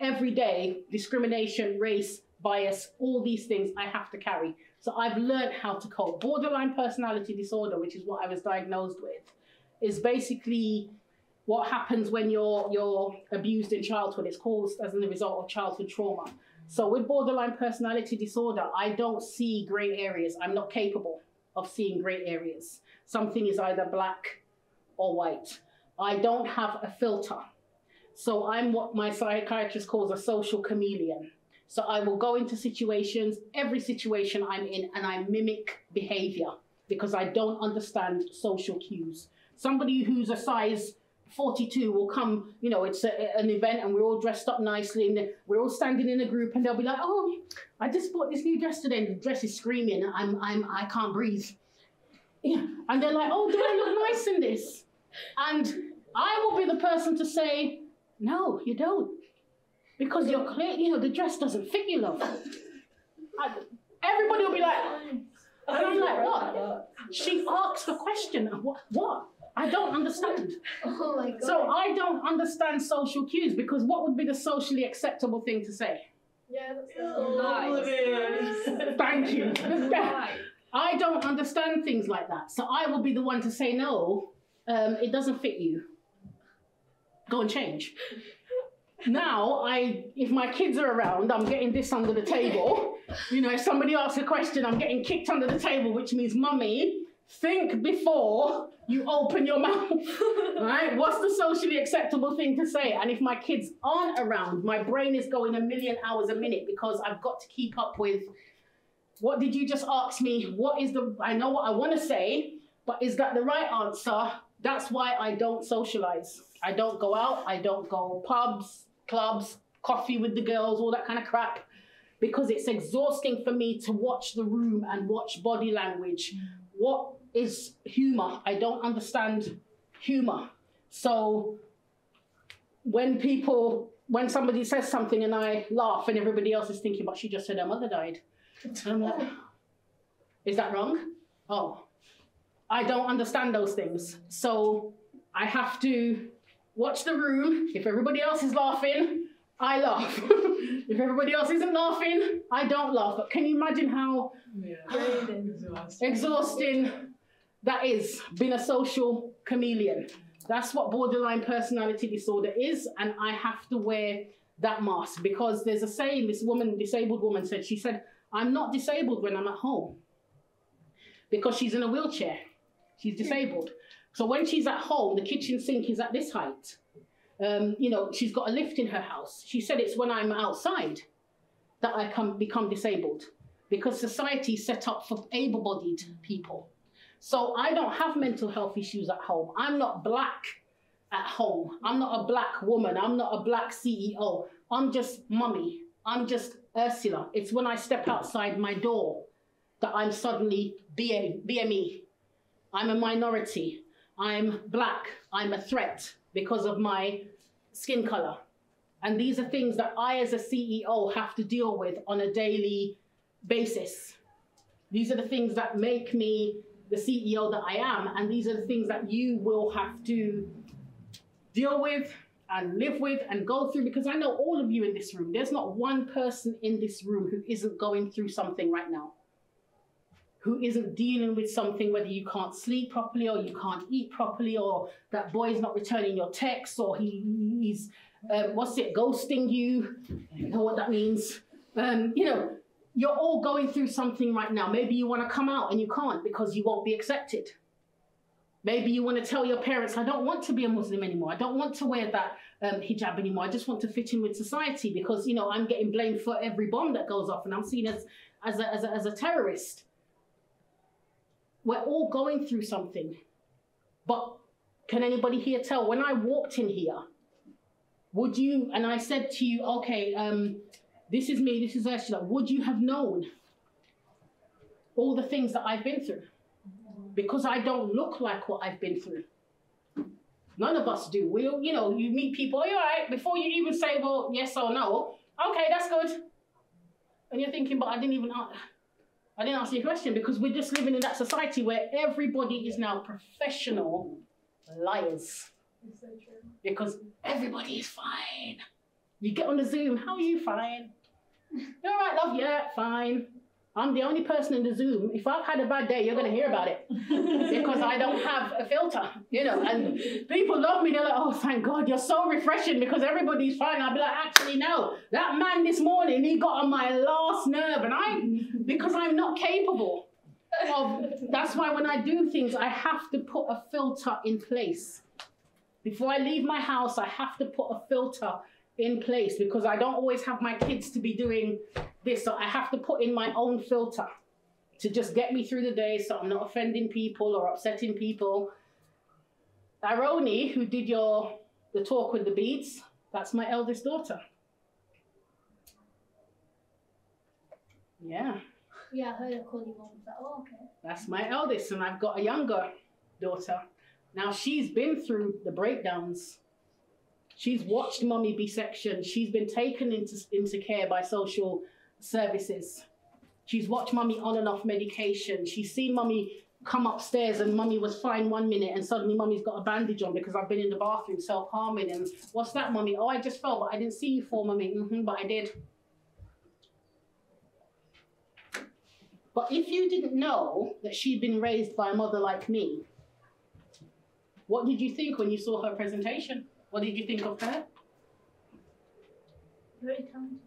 Every day, discrimination, race, bias, all these things I have to carry. So I've learned how to cope. Borderline personality disorder, which is what I was diagnosed with, is basically what happens when you're you're abused in childhood. It's caused as a result of childhood trauma. So with borderline personality disorder, I don't see grey areas. I'm not capable of seeing grey areas. Something is either black or white. I don't have a filter. So I'm what my psychiatrist calls a social chameleon. So I will go into situations, every situation I'm in, and I mimic behavior because I don't understand social cues. Somebody who's a size 42 will come, you know, it's a, an event and we're all dressed up nicely and we're all standing in a group and they'll be like, oh, I just bought this new dress today and the dress is screaming, I'm, I'm, I can't breathe. Yeah. And they're like, oh, do I look nice in this? And I will be the person to say, no, you don't. Because you're clear, you know, the dress doesn't fit you, love. And everybody will be like, and I'm like, what? She asks the question, what? what? I don't understand. Oh my god. So I don't understand social cues because what would be the socially acceptable thing to say? Yeah, that's Oblivion. Thank you. I don't understand things like that. So I will be the one to say, no, um, it doesn't fit you. Go and change. Now, I, if my kids are around, I'm getting this under the table. You know, if somebody asks a question, I'm getting kicked under the table, which means, mummy, think before you open your mouth. right? What's the socially acceptable thing to say? And if my kids aren't around, my brain is going a million hours a minute because I've got to keep up with what did you just ask me? What is the, I know what I want to say, but is that the right answer? That's why I don't socialize. I don't go out, I don't go pubs, clubs, coffee with the girls, all that kind of crap, because it's exhausting for me to watch the room and watch body language. What is humor? I don't understand humor. So when people, when somebody says something and I laugh and everybody else is thinking, but she just said her mother died. And I'm like, is that wrong? Oh, I don't understand those things. So I have to watch the room. If everybody else is laughing, I laugh. if everybody else isn't laughing, I don't laugh. But can you imagine how exhausting that is being a social chameleon? That's what borderline personality disorder is, and I have to wear that mask because there's a saying this woman, disabled woman, said, she said, I'm not disabled when I'm at home because she's in a wheelchair. She's disabled. So when she's at home, the kitchen sink is at this height. Um, you know, she's got a lift in her house. She said it's when I'm outside that I come, become disabled because society is set up for able bodied people. So I don't have mental health issues at home. I'm not black at home. I'm not a black woman. I'm not a black CEO. I'm just mummy. I'm just Ursula. It's when I step outside my door that I'm suddenly BA, BME. I'm a minority. I'm black. I'm a threat because of my skin color. And these are things that I, as a CEO, have to deal with on a daily basis. These are the things that make me the CEO that I am. And these are the things that you will have to deal with and live with and go through because I know all of you in this room. There's not one person in this room who isn't going through something right now, who isn't dealing with something, whether you can't sleep properly or you can't eat properly or that boy is not returning your texts or he, he's, um, what's it, ghosting you. You know what that means. Um, you know, you're all going through something right now. Maybe you want to come out and you can't because you won't be accepted. Maybe you want to tell your parents, I don't want to be a Muslim anymore. I don't want to wear that um, hijab anymore. I just want to fit in with society because, you know, I'm getting blamed for every bomb that goes off and I'm seen as, as, a, as, a, as a terrorist. We're all going through something. But can anybody here tell? When I walked in here, would you, and I said to you, okay, um, this is me, this is Ursula, would you have known all the things that I've been through? because I don't look like what I've been through. None of us do. We, you know, you meet people, all right? Before you even say, well, yes or no, okay, that's good. And you're thinking, but I didn't even, I didn't answer your question because we're just living in that society where everybody is now professional liars. so true. Because everybody is fine. You get on the Zoom, how are you? Fine. You're all right, love? Yeah, fine. I'm the only person in the Zoom. If I've had a bad day, you're going to hear about it because I don't have a filter, you know. And people love me. They're like, "Oh, thank God, you're so refreshing because everybody's fine." I'll be like, "Actually, no. That man this morning, he got on my last nerve, and I, because I'm not capable of. That's why when I do things, I have to put a filter in place. Before I leave my house, I have to put a filter in place because I don't always have my kids to be doing this. So I have to put in my own filter to just get me through the day so I'm not offending people or upsetting people. Aroni, who did your the talk with the beads, that's my eldest daughter. Yeah. Yeah, I heard her call you mom. I was like, oh, okay. That's my eldest, and I've got a younger daughter. Now she's been through the breakdowns. She's watched mummy be sectioned. She's been taken into, into care by social services. She's watched mummy on and off medication. She's seen mummy come upstairs and mummy was fine one minute and suddenly mummy's got a bandage on because I've been in the bathroom self-harming and what's that mummy? Oh, I just fell, but I didn't see you fall, mummy. hmm but I did. But if you didn't know that she'd been raised by a mother like me, what did you think when you saw her presentation? What did you think of her? Very talented.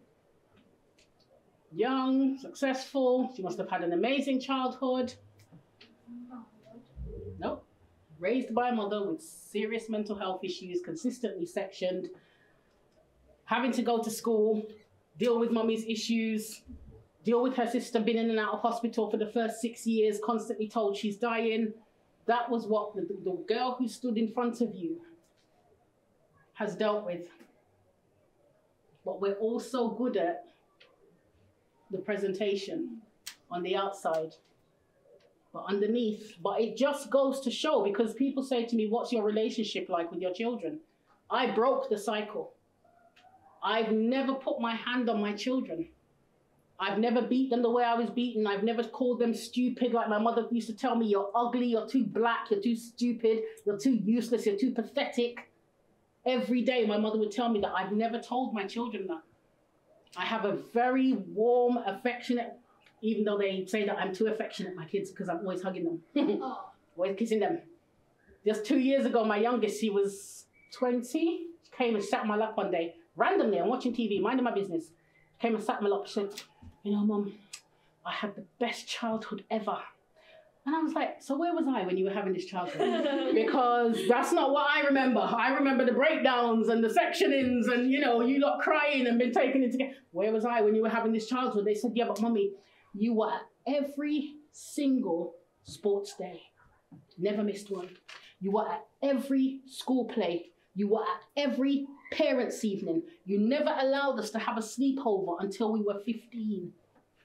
Young, successful, she must have had an amazing childhood. Nope. Raised by a mother with serious mental health issues, consistently sectioned, having to go to school, deal with mommy's issues, deal with her sister being in and out of hospital for the first six years, constantly told she's dying. That was what the, the girl who stood in front of you has dealt with. What we're all so good at the presentation on the outside but underneath. But it just goes to show because people say to me, What's your relationship like with your children? I broke the cycle. I've never put my hand on my children. I've never beat them the way I was beaten. I've never called them stupid like my mother used to tell me, You're ugly, you're too black, you're too stupid, you're too useless, you're too pathetic. Every day, my mother would tell me that I've never told my children that. I have a very warm, affectionate even though they say that I'm too affectionate, my kids, because I'm always hugging them, Oh, always kissing them. Just two years ago, my youngest, she was 20, came and sat on my lap one day, randomly, I'm watching TV, minding my business. Came and sat on my lap, she said, You know, Mum, I had the best childhood ever. And I was like, So where was I when you were having this childhood? because that's not what I remember. I remember the breakdowns and the sectionings and, you know, you lot crying and been taken into care. Where was I when you were having this childhood? They said, Yeah, but mommy, you were at every single sports day. Never missed one. You were at every school play. You were at every parents' evening. You never allowed us to have a sleepover until we were 15.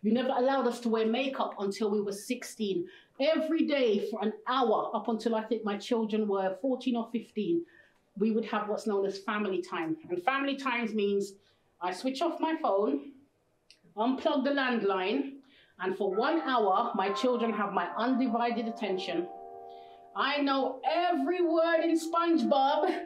You never allowed us to wear makeup until we were 16. Every day for an hour, up until I think my children were 14 or 15, we would have what's known as family time. And family times means I switch off my phone, unplug the landline, and for one hour, my children have my undivided attention. I know every word in SpongeBob.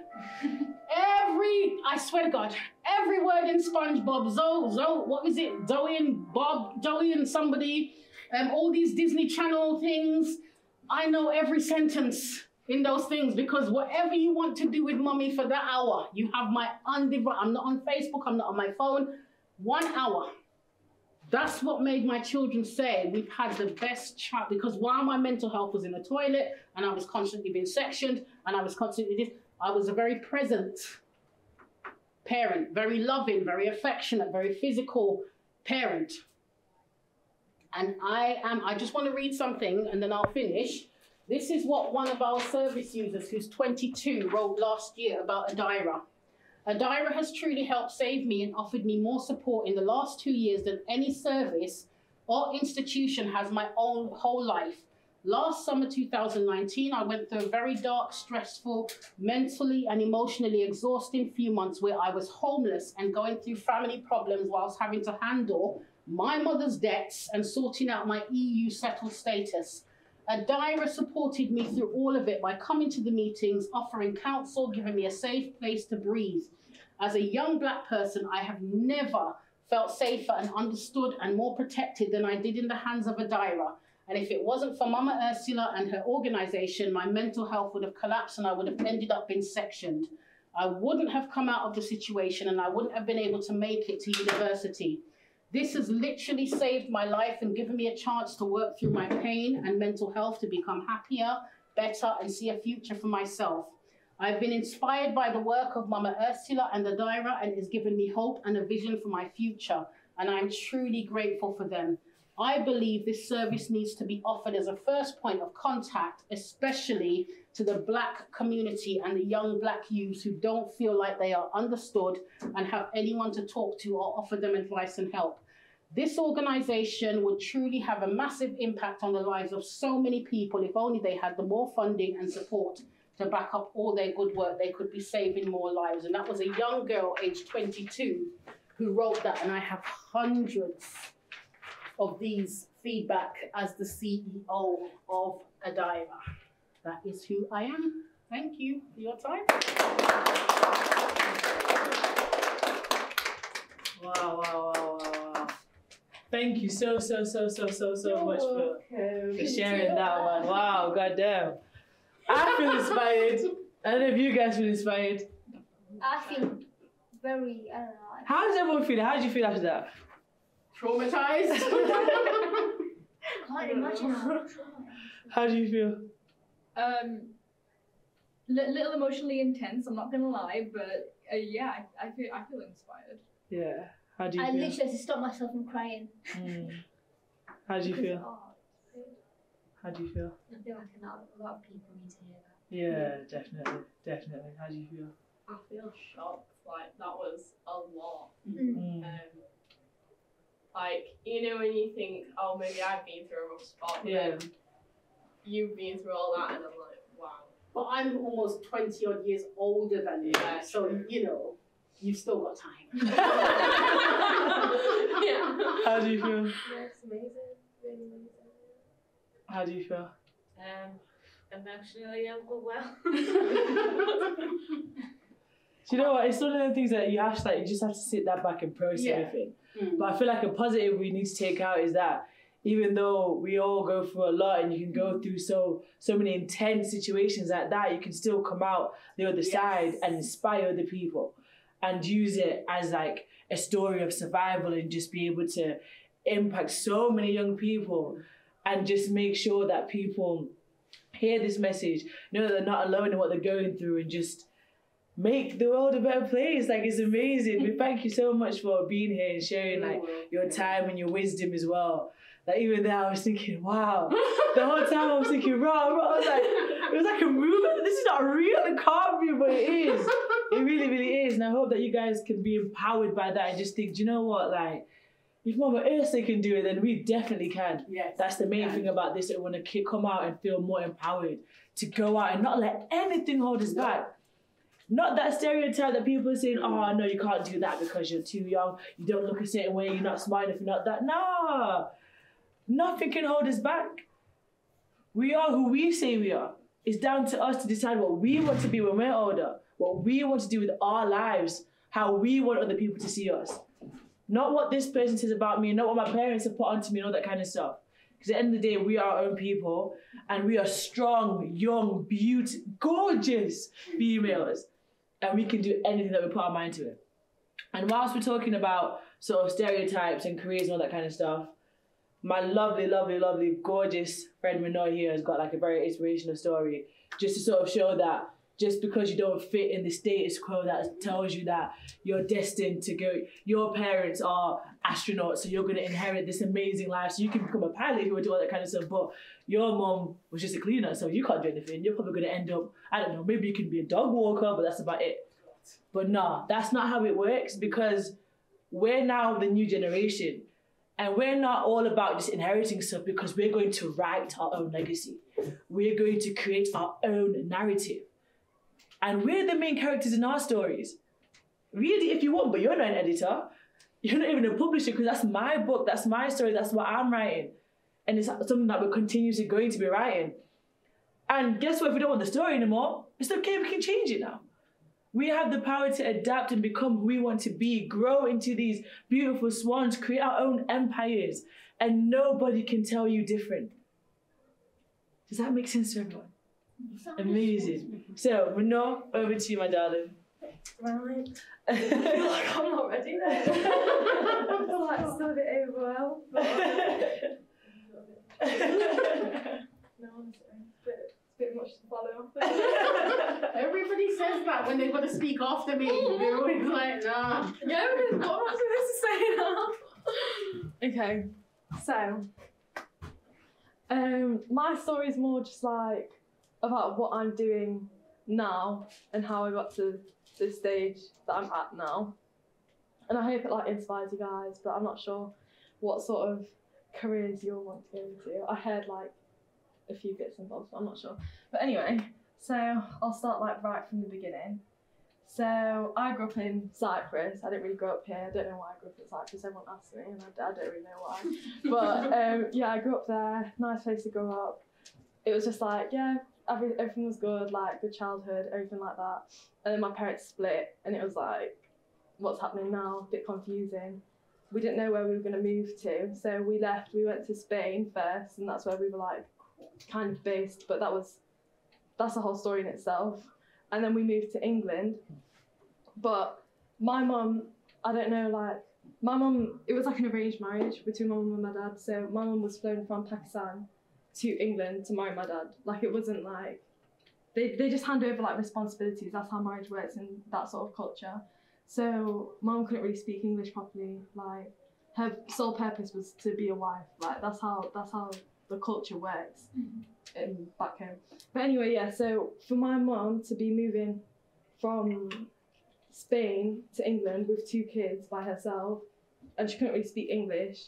Every, I swear to God, every word in SpongeBob. Zoe, Zoe, what is it? Zoe and Bob, Zoe and somebody, um, all these Disney Channel things. I know every sentence in those things because whatever you want to do with mommy for that hour, you have my undivided. I'm not on Facebook, I'm not on my phone. One hour. That's what made my children say we've had the best child because while my mental health was in the toilet and I was constantly being sectioned and I was constantly I was a very present parent, very loving, very affectionate, very physical parent. And I am, I just want to read something and then I'll finish. This is what one of our service users, who's 22, wrote last year about Adira. Adira has truly helped save me and offered me more support in the last two years than any service or institution has my own whole life. Last summer 2019, I went through a very dark, stressful, mentally and emotionally exhausting few months where I was homeless and going through family problems whilst having to handle my mother's debts and sorting out my EU settled status. Adira supported me through all of it by coming to the meetings, offering counsel, giving me a safe place to breathe. As a young black person, I have never felt safer and understood and more protected than I did in the hands of Adira. And if it wasn't for Mama Ursula and her organization, my mental health would have collapsed and I would have ended up being sectioned. I wouldn't have come out of the situation and I wouldn't have been able to make it to university. This has literally saved my life and given me a chance to work through my pain and mental health to become happier, better, and see a future for myself. I've been inspired by the work of Mama Ursula and Adira and it's given me hope and a vision for my future. And I'm truly grateful for them. I believe this service needs to be offered as a first point of contact, especially to the black community and the young black youths who don't feel like they are understood and have anyone to talk to or offer them advice and help. This organization would truly have a massive impact on the lives of so many people if only they had the more funding and support to back up all their good work. They could be saving more lives. And that was a young girl, aged 22, who wrote that. And I have hundreds of these feedback as the CEO of Adira. That is who I am. Thank you for your time. Wow, wow, wow. Thank you so, so, so, so, so, so much for, for sharing that one. Wow, goddamn. I feel inspired. I don't know if you guys feel inspired. I feel very, I don't know. How does everyone feel? How do you feel after that? Traumatized. I can't imagine how How do you feel? Um, li- little emotionally intense. I'm not gonna lie, but uh, yeah, I, I feel I feel inspired. Yeah. How do you I feel? literally had to stop myself from crying. Mm. How do you because- feel? oh, How do you feel? I feel like a lot, a lot of people need to hear that. Yeah, definitely, definitely. How do you feel? I feel shocked. Like that was a lot. Mm. Um, like you know when you think, oh maybe I've been through a rough spot, but Yeah. you've been through all that, and I'm like, wow. But I'm almost 20 odd years older than you, Yeah, so true. you know, you've still got time. yeah. How do you feel? That's amazing. Really amazing. How do you feel? Um, emotionally overwhelmed. Do you know what? It's one of the things that you have to like. You just have to sit that back and process Yeah. everything. Mm. But I feel like a positive we need to take out is that even though we all go through a lot and you can go through so so many intense situations like that, you can still come out the other Yes. side and inspire other people and use it as like a story of survival and just be able to impact so many young people and just make sure that people hear this message, know that they're not alone in what they're going through and just make the world a better place. Like it's amazing. we thank you so much for being here and sharing like your time and your wisdom as well. Like even there, I was thinking, wow. The whole time I was thinking, raw, raw. I was like, it was like a movie. This is not real. It can't be, but it is. It really, really is. And I hope that you guys can be empowered by that and just think, do you know what? Like, if Mama Ursa can do it, then we definitely can. Yes. That's the main Yeah. thing about this. I want to come out and feel more empowered to go out and not let anything hold us back. Not that stereotype that people are saying, oh, no, you can't do that because you're too young, you don't look a certain way, you're not smart enough, you're not that. Nah, nothing can hold us back. We are who we say we are. It's down to us to decide what we want to be when we're older, what we want to do with our lives, how we want other people to see us. Not what this person says about me, not what my parents have put onto me, and all that kind of stuff. Because at the end of the day, we are our own people, and we are strong, young, beautiful, gorgeous females, and we can do anything that we put our mind to it. And whilst we're talking about sort of stereotypes and careers and all that kind of stuff, my lovely, lovely, lovely, gorgeous friend Renoi here has got like a very inspirational story, just to sort of show that just because you don't fit in the status quo that tells you that you're destined to go, your parents are astronauts, so you're going to inherit this amazing life, so you can become a pilot you want do all that kind of stuff. But your mom was just a cleaner, so you can't do anything. You're probably going to end up, I don't know, maybe you can be a dog walker, but that's about it. But nah, that's not how it works because we're now the new generation. And we're not all about just inheriting stuff because we're going to write our own legacy. We're going to create our own narrative. And we're the main characters in our stories. Read it if you want, but you're not an editor. You're not even a publisher because that's my book, that's my story, that's what I'm writing. And it's something that we're continuously going to be writing. And guess what? If we don't want the story anymore, it's okay, we can change it now. We have the power to adapt and become who we want to be, grow into these beautiful swans, create our own empires, and nobody can tell you different. Does that make sense to everyone? Amazing. So, Renaud, over to you, my darling. Right. I feel like I'm not ready then. I feel like still a bit overwhelmed. But no, honestly, it's a bit, it's a bit much to follow. Everybody says that when they've got to speak after me. They're always like, nah. Yeah, because what am I supposed to say now? Okay, so um, my story is more just like about what I'm doing now and how I got to this stage that I'm at now. And I hope it like inspires you guys, but I'm not sure what sort of careers you'll want to go into. I heard like a few bits and bobs, but I'm not sure. But anyway, so I'll start like right from the beginning. So I grew up in Cyprus. I didn't really grow up here. I don't know why I grew up in Cyprus. Everyone asks me, and I, I don't really know why. but um, yeah, I grew up there. Nice place to grow up. It was just like yeah, every, everything was good. Like good childhood, everything like that. And then my parents split, and it was like, what's happening now? A bit confusing. We didn't know where we were going to move to, so we left. We went to Spain first, and that's where we were like kind of based. But that was that's a whole story in itself. And then we moved to England. But my mum, I don't know, like my mum, it was like an arranged marriage between my mum and my dad. So my mum was flown from Pakistan to England to marry my dad. Like it wasn't like they they just hand over like responsibilities. That's how marriage works in that sort of culture. So mom couldn't really speak English properly. Like her sole purpose was to be a wife. Like that's how that's how the culture works mm-hmm. in back home. But anyway, yeah. So for my mom to be moving from Spain to England with two kids by herself, and she couldn't really speak English,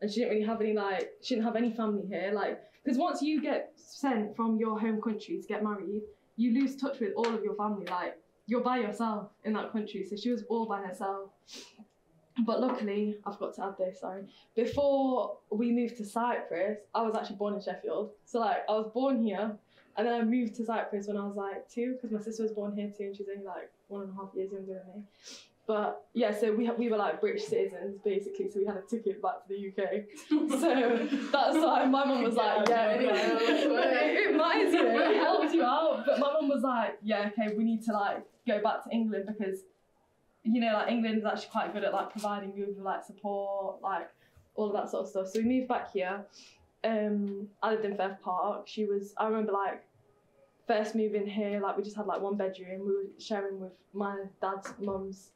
and she didn't really have any like she didn't have any family here. Like because once you get sent from your home country to get married, you lose touch with all of your family. Like you're by yourself in that country. So she was all by herself. But luckily, I forgot to add this, sorry. Before we moved to Cyprus, I was actually born in Sheffield. So, like, I was born here, and then I moved to Cyprus when I was like two, because my sister was born here too, and she's only like one and a half years younger than me. But yeah, so we we were like British citizens basically, so we had a ticket back to the UK. so that's why my mum was like, yeah, anyway, it, it might, you it helps you out. But my mum was like, yeah, okay, we need to like go back to England because you know, like England is actually quite good at like providing you with like support, like all of that sort of stuff. So we moved back here. Um, I lived in Firth Park. She was, I remember like first moving here, like we just had like one bedroom. We were sharing with my dad's mum's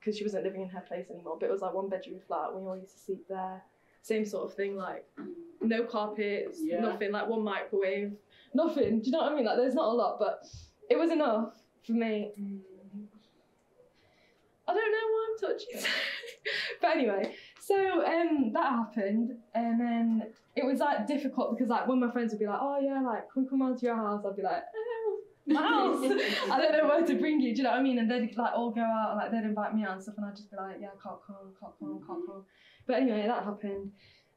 because she wasn't living in her place anymore. But it was like one bedroom flat. We all used to sleep there. Same sort of thing, like no carpets, Yeah. nothing, like one microwave, nothing. Do you know what I mean? Like there's not a lot, but it was enough for me. I don't know why I'm touching. but anyway, so um that happened and then it was like difficult because like when my friends would be like, Oh yeah, like can we come round to your house? I'd be like, oh, my house. I don't know where to bring you, do you know what I mean? And they'd like all go out and like they'd invite me out and stuff and I'd just be like, Yeah, I can't come, can't come, can't come. But anyway, that happened.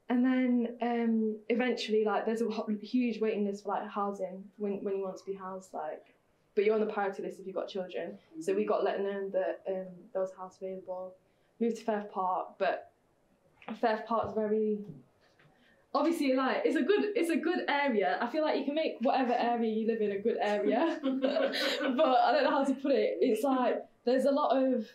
And then um, eventually, like, there's a huge waiting list for like housing when, when you want to be housed, like, but you're on the priority list if you've got children. So we got let known that um, there was a house available. Moved to Firth Park, but Firth Park's very obviously like it's a good it's a good area. I feel like you can make whatever area you live in a good area, but I don't know how to put it. It's like there's a lot of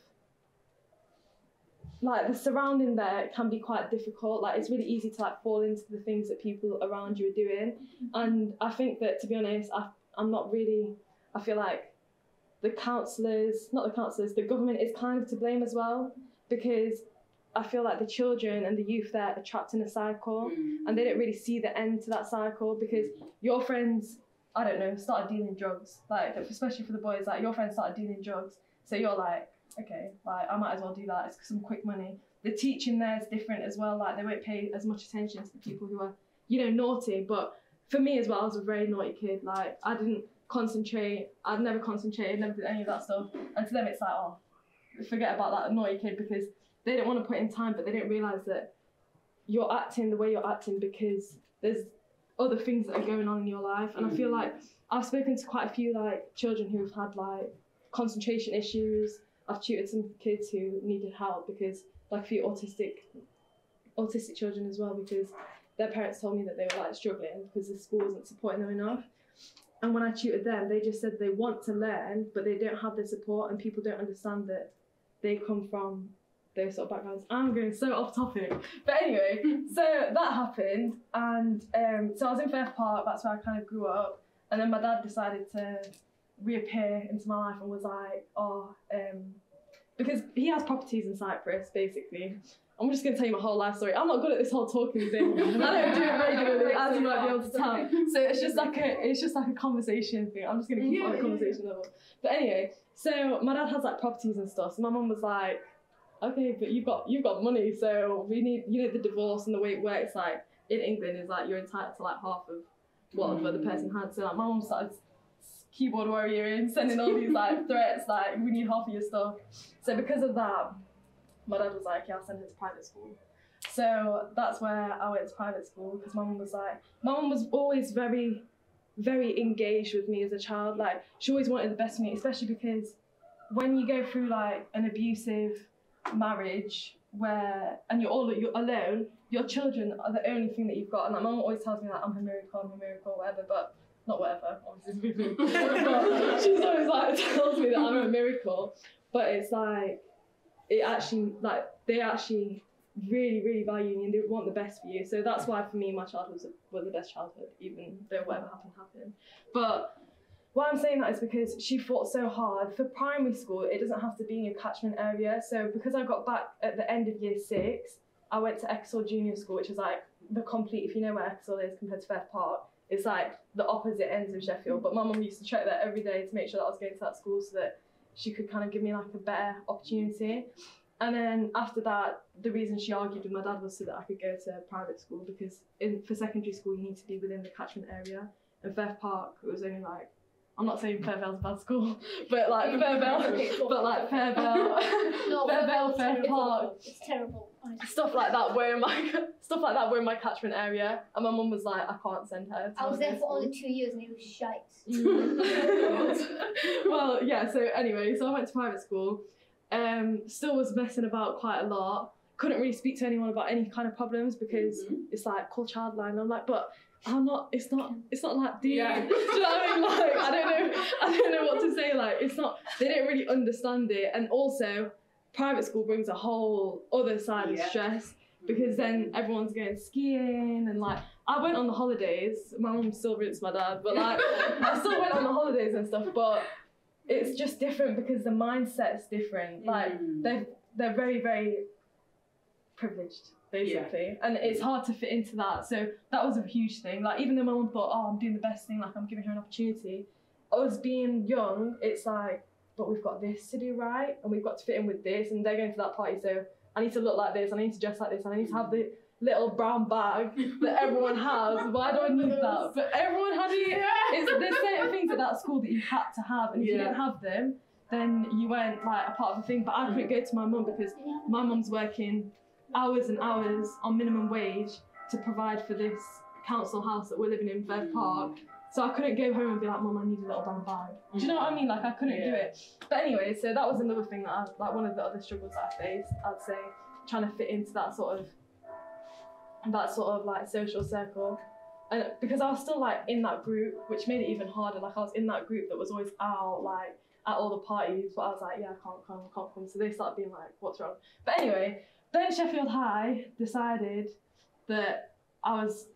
like the surrounding there can be quite difficult. Like it's really easy to like fall into the things that people around you are doing, and I think that to be honest, I I'm not really. I feel like the councillors, not the councillors, the government is kind of to blame as well because I feel like the children and the youth there are trapped in a cycle mm. and they don't really see the end to that cycle because your friends, I don't know, started dealing drugs. Like, especially for the boys, like, your friends started dealing drugs. So you're like, okay, like, I might as well do that. It's some quick money. The teaching there is different as well. Like, they won't pay as much attention to the people who are, you know, naughty. But for me as well, I was a very naughty kid. Like, I didn't concentrate. I'd never concentrated, never did any of that stuff. And to them, it's like, oh, forget about that naughty kid because they don't want to put in time, but they don't realise that you're acting the way you're acting because there's other things that are going on in your life. And I feel like mm. I've spoken to quite a few like children who've had like concentration issues. I've tutored some kids who needed help because like a few autistic autistic children as well because their parents told me that they were like struggling because the school wasn't supporting them enough. And when I tutored them, they just said they want to learn, but they don't have the support, and people don't understand that they come from those sort of backgrounds. I'm going so off topic, but anyway, so that happened, and um, so I was in Firth Park. That's where I kind of grew up, and then my dad decided to reappear into my life and was like, oh, um, because he has properties in Cyprus, basically. I'm just going to tell you my whole life story. I'm not good at this whole talking thing. I don't do it regularly, as you might be able to tell. So it's just like a, it's just like a conversation thing. I'm just going to keep it on a conversation level. But anyway, so my dad has like properties and stuff. So my mum was like, okay, but you've got you've got money, so we need you know the divorce and the way it works like in England is like you're entitled to like half of whatever the person had. So like my mum started keyboard warrioring, sending all these like threats like we need half of your stuff. So because of that, my dad was like, yeah, I'll send her to private school. So that's where I went to private school because my mum was like, my mum was always very, very engaged with me as a child. Like she always wanted the best for me, especially because when you go through like an abusive marriage where and you're all you're alone, your children are the only thing that you've got. And my mum always tells me that I'm a miracle, I'm a miracle, whatever. But not whatever, obviously. she's always like tells me that I'm a miracle. But it's like it actually like they actually really really value you and they want the best for you. So that's why for me my childhood was, was the best childhood, even though whatever happened happened. But why I'm saying that is because she fought so hard. For primary school, it doesn't have to be in your catchment area. So because I got back at the end of year six, I went to Ecclesall Junior School, which is like the complete, if you know where Ecclesall is compared to Firth Park, it's like the opposite ends of Sheffield. But my mum used to check that every day to make sure that I was going to that school so that she could kind of give me like a better opportunity. And then after that, the reason she argued with my dad was so that I could go to private school because in for secondary school you need to be within the catchment area. And Firth Park it was only like I'm not saying Fir Vale's a bad school, but like Fir Vale, but like Fir Vale, Fir Vale, it's Fair terrible. Park, It's terrible. stuff like that were in my stuff like that were in my catchment area, and my mum was like, I can't send her. I was there for only two years and it was shite. well, yeah. So anyway, so I went to private school. Um, still was messing about quite a lot. Couldn't really speak to anyone about any kind of problems because it's like call childline. I'm like, but I'm not. It's not. It's not like you? Yeah. do you know what I mean? Like I don't know. I don't know what to say. Like it's not. They don't really understand it, and also private school brings a whole other side Yeah. of stress because then everyone's going skiing and like I went on the holidays. My mum still rinsed my dad, but like I still went on the holidays and stuff. But it's just different because the mindset's different. Like Mm. they're they're very very privileged basically, and it's hard to fit into that. So that was a huge thing. Like even though my mum thought, oh, I'm doing the best thing, like I'm giving her an opportunity. Us being young, it's like, but we've got this to do right, and we've got to fit in with this, and they're going to that party, so I need to look like this, I need to dress like this, and I need to have the little brown bag that everyone has. Why do I need that? But everyone had it. It's, there's certain things at that school that you had to have, and if you didn't have them, then you weren't like a part of the thing. But I couldn't go to my mum because my mum's working hours and hours on minimum wage to provide for this council house that we're living in, Firth Park. So I couldn't go home and be like, Mum, I need a little brown bag. Do you know what I mean? Like I couldn't do it. But anyway, so that was another thing that I, like one of the other struggles that I faced. I'd say trying to fit into that sort of that sort of like social circle. And because I was still like in that group, which made it even harder. Like I was in that group that was always out, like at all the parties, but I was like, yeah, I can't come, I can't come. So they started being like, what's wrong? But anyway, then Sheffield High decided that I was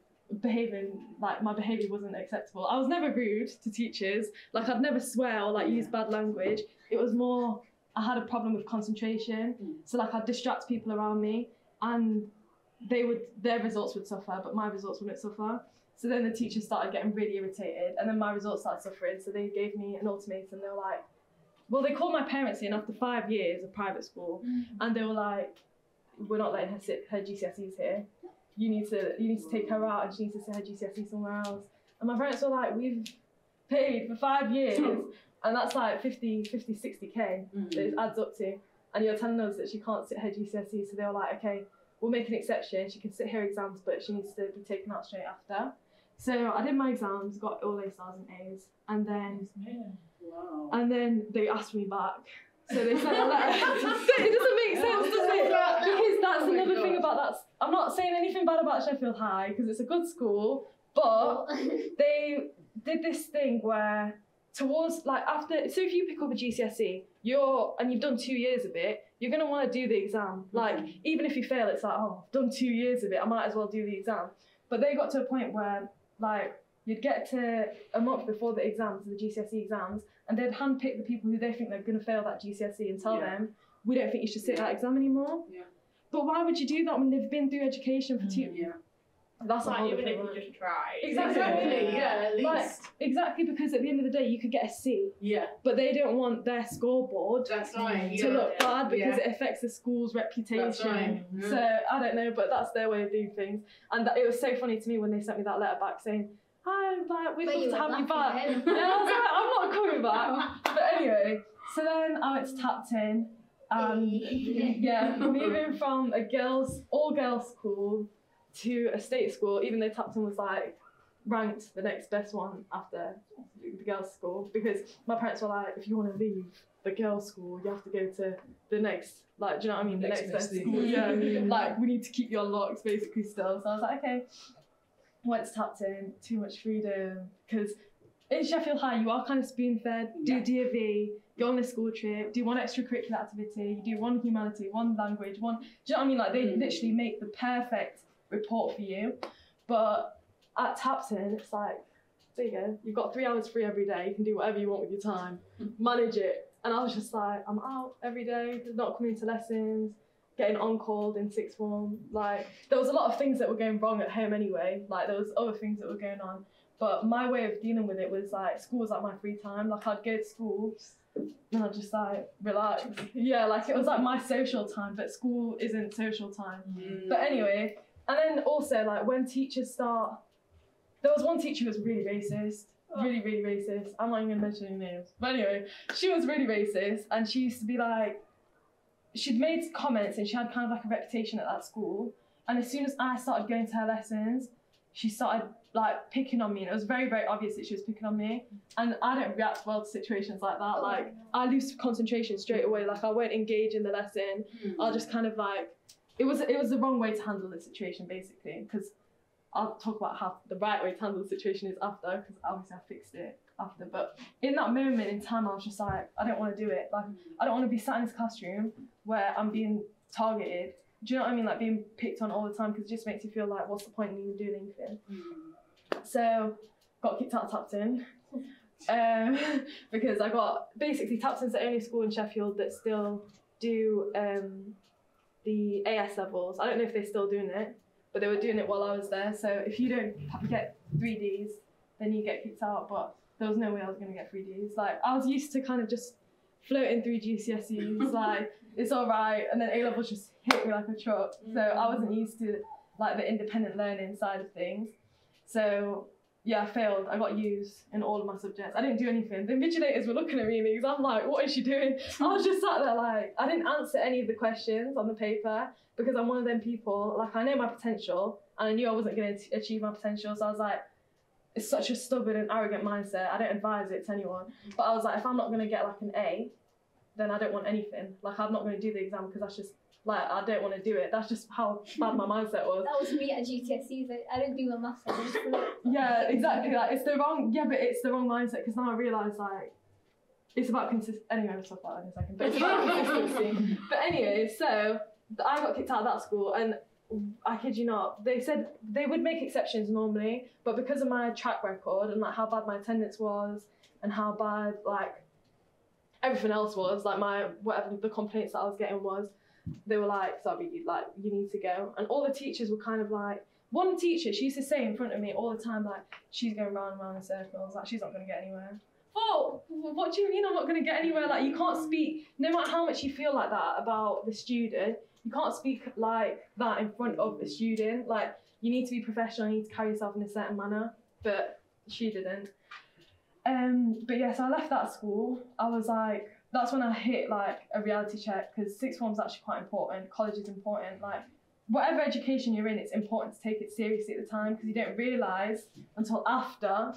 behaving like my behaviour wasn't acceptable. I was never rude to teachers. Like I'd never swear or like use bad language. It was more I had a problem with concentration. So like I'd distract people around me and they would their results would suffer, but my results wouldn't suffer. So then the teachers started getting really irritated and then my results started suffering. So they gave me an ultimatum. They were like, well, they called my parents in after five years of private school mm. and they were like, we're not letting her sit her GCSEs here. You need to you need to take her out and she needs to sit her GCSE somewhere else. And my parents were like, we've paid for five years and that's like 50, 50, 60k that it mm. adds up to. And you're telling us that she can't sit her GCSE, so they were like, okay, we'll make an exception. She can sit her exams, but she needs to be taken out straight after. So I did my exams, got all A stars and A's, and then Wow. and then they asked me back. So they sent a letter. it doesn't make sense, does it? Oh because that's Oh another thing about that. I'm not saying anything bad about Sheffield High because it's a good school, but they did this thing where towards like after so if you pick up a GCSE you're and you've done two years of it you're going to want to do the exam like mm-hmm. even if you fail it's like oh I've done two years of it I might as well do the exam but they got to a point where like you'd get to a month before the exams the GCSE exams and they'd handpick the people who they think they're going to fail that GCSE and tell Yeah. them we don't think you should sit that exam anymore Yeah. but why would you do that when they've been through education for two mm, Yeah. That's like, even if you just try. Exactly. Yeah, at least. Like, exactly because at the end of the day you could get a C, Yeah, but they don't want their scoreboard that's right. to yeah. look bad because Yeah. it affects the school's reputation. That's right. Mm-hmm. So I don't know, but that's their way of doing things. And that, it was so funny to me when they sent me that letter back saying, "Hi, like we'd But love to have you back." then. And I was like, "I'm not coming back." But anyway, so then I went to Tapton, and yeah, moving from a girls all girls school to a state school, even though Tapton was like ranked the next best one after the girls' school, because my parents were like, if you want to leave the girls' school, you have to go to the next, like, do you know what I mean? The Next next, best best school, yeah. like, we need to keep you on locks basically still. So I was like, okay. Went to Tapton, too much freedom, because in Sheffield High, you are kind of spoon fed, do DofE, go on a school trip, do one extracurricular activity, you do one humanity, one language, one. Do you know what I mean? Like, they Mm. literally make the perfect report for you. But at Tapton, it's like, there you go, you've got three hours free every day, you can do whatever you want with your time, manage it. And I was just like, I'm out every day, not coming to lessons, getting on called in sixth form. Like, there was a lot of things that were going wrong at home anyway, like, there was other things that were going on. But my way of dealing with it was like, school was like my free time. Like, I'd go to school and I'd just like relax. Yeah, like, it was like my social time, but school isn't social time. Mm. But anyway, and then also like when teachers start, there was one teacher who was really racist, really really racist. I'm not even gonna mention names, but anyway, she was really racist, and she used to be like, she'd made comments, and she had kind of like a reputation at that school. And as soon as I started going to her lessons, she started like picking on me, and it was very very obvious that she was picking on me. And I don't react well to situations like that. Oh like I lose concentration straight away. Like I won't engage in the lesson. Hmm. I'll just kind of like it was it was the wrong way to handle the situation basically because I'll talk about how the right way to handle the situation is after because obviously I fixed it after but in that moment in time I was just like I don't want to do it like I don't want to be sat in this classroom where I'm being targeted do you know what I mean like being picked on all the time because it just makes you feel like what's the point in even doing anything so got kicked out of Tapton um, because I got basically Tapton's the only school in Sheffield that still do um, the AS levels. I don't know if they're still doing it, but they were doing it while I was there. So if you don't get three Ds, then you get kicked out. But there was no way I was gonna get three Ds. Like I was used to kind of just floating through GCSEs, like it's all right, and then A levels just hit me like a truck. So I wasn't mm. used to like the independent learning side of things. So yeah, I failed. I got used in all of my subjects. I didn't do anything. The invigilators were looking at me the exam like, what is she doing? I was just sat there like, I didn't answer any of the questions on the paper because I'm one of them people, like I know my potential and I knew I wasn't going to achieve my potential. So I was like, it's such a stubborn and arrogant mindset. I don't advise it to anyone. But I was like, if I'm not going to get like an A, then I don't want anything. Like I'm not going to do the exam because that's just like I don't want to do it. That's just how bad my mindset was. That was me at GCSEs. Like, I didn't do my maths. I just flew. Yeah, exactly. Like it's the wrong. Yeah, but it's the wrong mindset because now I realise like it's about consist. Anyway, we'll talk about that in a second. But it's about consistency. But anyway, so I got kicked out of that school, and I kid you not, they said they would make exceptions normally, but because of my track record and like how bad my attendance was and how bad like everything else was, like my whatever the complaints that I was getting was, they were like, sorry, like you need to go, and all the teachers were kind of like. One teacher, she used to say in front of me all the time, like, she's going round and round in circles, like, she's not going to get anywhere. Oh, what do you mean I'm not going to get anywhere? Like, you can't speak, no matter how much you feel like that about the student, you can't speak like that in front of a student. Like, you need to be professional, you need to carry yourself in a certain manner, but she didn't. Um, but yeah, so I left that school. I was like, that's when I hit like a reality check because sixth form's actually quite important. College is important. Like, whatever education you're in, it's important to take it seriously at the time because you don't realise until after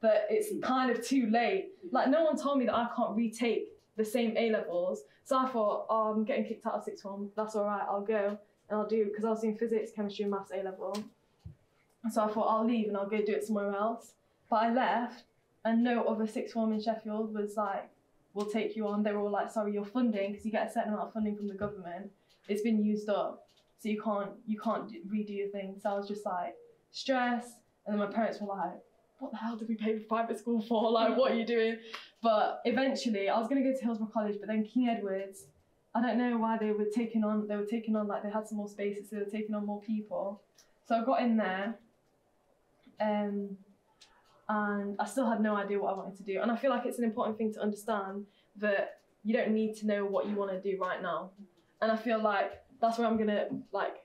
that it's kind of too late. Like, no one told me that I can't retake the same A levels. So I thought, oh, I'm getting kicked out of sixth form. That's all right. I'll go and I'll do because I was doing physics, chemistry, and maths A level. So I thought I'll leave and I'll go do it somewhere else. But I left, and no other sixth form in Sheffield was like, "We'll take you on." They were all like, "Sorry, your funding because you get a certain amount of funding from the government. It's been used up, so you can't you can't do- redo your thing." So I was just like stressed, and then my parents were like, "What the hell did we pay for private school for? Like, what are you doing?" But eventually, I was gonna go to Hillsborough College, but then King Edwards. I don't know why they were taking on. They were taking on like they had some more spaces, so they were taking on more people. So I got in there, Um, and I still had no idea what I wanted to do. And I feel like it's an important thing to understand that you don't need to know what you want to do right now. And I feel like that's where I'm gonna like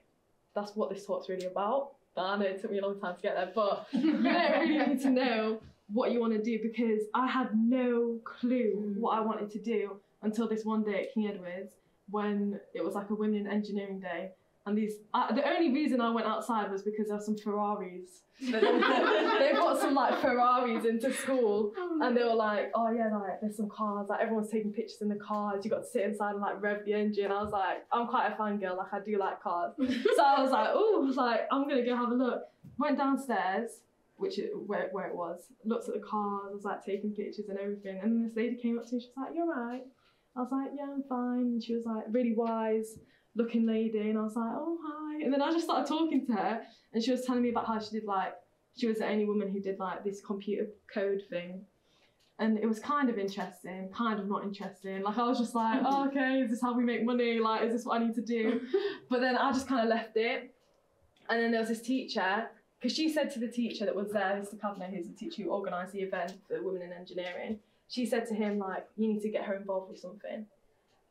that's what this talk's really about. But I know it took me a long time to get there, but you don't really need to know what you want to do because I had no clue what I wanted to do until this one day at King Edward's when it was like a women in engineering day. And these, uh, the only reason I went outside was because there were some Ferraris. They, brought some like Ferraris into school, and they were like, "Oh yeah, like there's some cars. Like everyone's taking pictures in the cars. You got to sit inside and like rev the engine." I was like, "I'm quite a fan girl. Like I do like cars." so I was like, "Oh, like I'm gonna go have a look." Went downstairs, which is where, where it was. Looked at the cars. I was like taking pictures and everything. And then this lady came up to me. She was like, "You're right." I was like, "Yeah, I'm fine." And she was like, really wise looking lady, and I was like, "Oh hi." And then I just started talking to her, and she was telling me about how she did like she was the only woman who did like this computer code thing. And it was kind of interesting, kind of not interesting. Like I was just like, oh, okay, is this how we make money? Like, is this what I need to do? But then I just kind of left it. And then there was this teacher, because she said to the teacher that was there, Mr. Kavanagh, who's the teacher who organised the event for women in engineering, she said to him, like, you need to get her involved with something.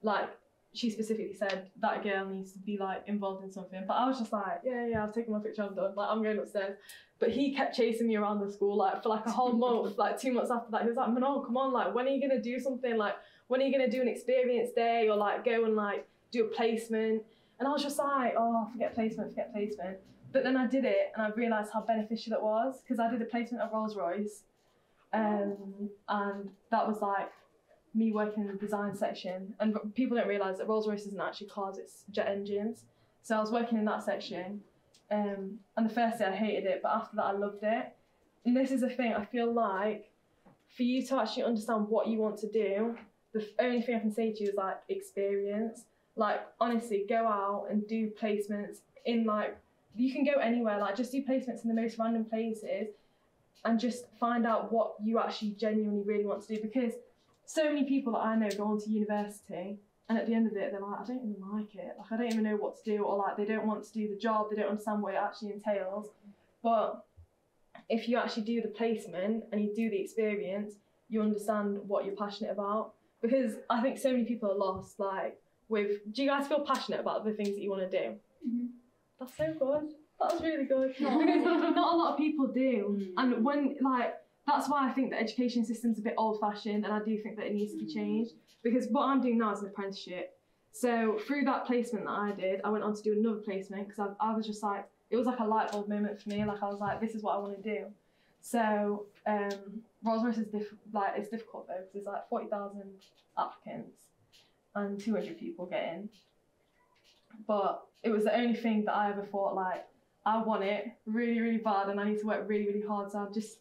Like, she specifically said that girl needs to be like involved in something. But I was just like, yeah, yeah, I've taken my picture, I'm done. Like, I'm going upstairs. But he kept chasing me around the school like for like a whole month, like two months after that. He was like, Manon, come on, like, when are you gonna do something? Like, when are you gonna do an experience day or like go and like do a placement? And I was just like, oh, forget placement, forget placement. But then I did it and I realised how beneficial it was because I did a placement at Rolls Royce. Um, and that was like me working in the design section. And people don't realise that Rolls Royce isn't actually cars, it's jet engines. So I was working in that section. Um, and the first day I hated it, but after that I loved it. And this is the thing, I feel like for you to actually understand what you want to do, the only thing I can say to you is like experience. Like honestly, go out and do placements in like you can go anywhere, like just do placements in the most random places and just find out what you actually genuinely really want to do because so many people that I know go on to university and at the end of it they're like, I don't even like it. Like I don't even know what to do or like they don't want to do the job, they don't understand what it actually entails. But if you actually do the placement and you do the experience, you understand what you're passionate about. Because I think so many people are lost, like with do you guys feel passionate about the things that you want to do? Mhm. That's so good. That was really good. because not a lot of people do. And when like that's why I think the education system's a bit old fashioned and I do think that it needs to be changed. Because what I'm doing now is an apprenticeship. So through that placement that I did, I went on to do another placement because I, I was just like, it was like a light bulb moment for me. Like I was like, this is what I want to do. So um, Rolls Royce is diff- like it's difficult though because there's like forty thousand applicants and two hundred people get in. But it was the only thing that I ever thought like I want it really really bad and I need to work really really hard. So I've just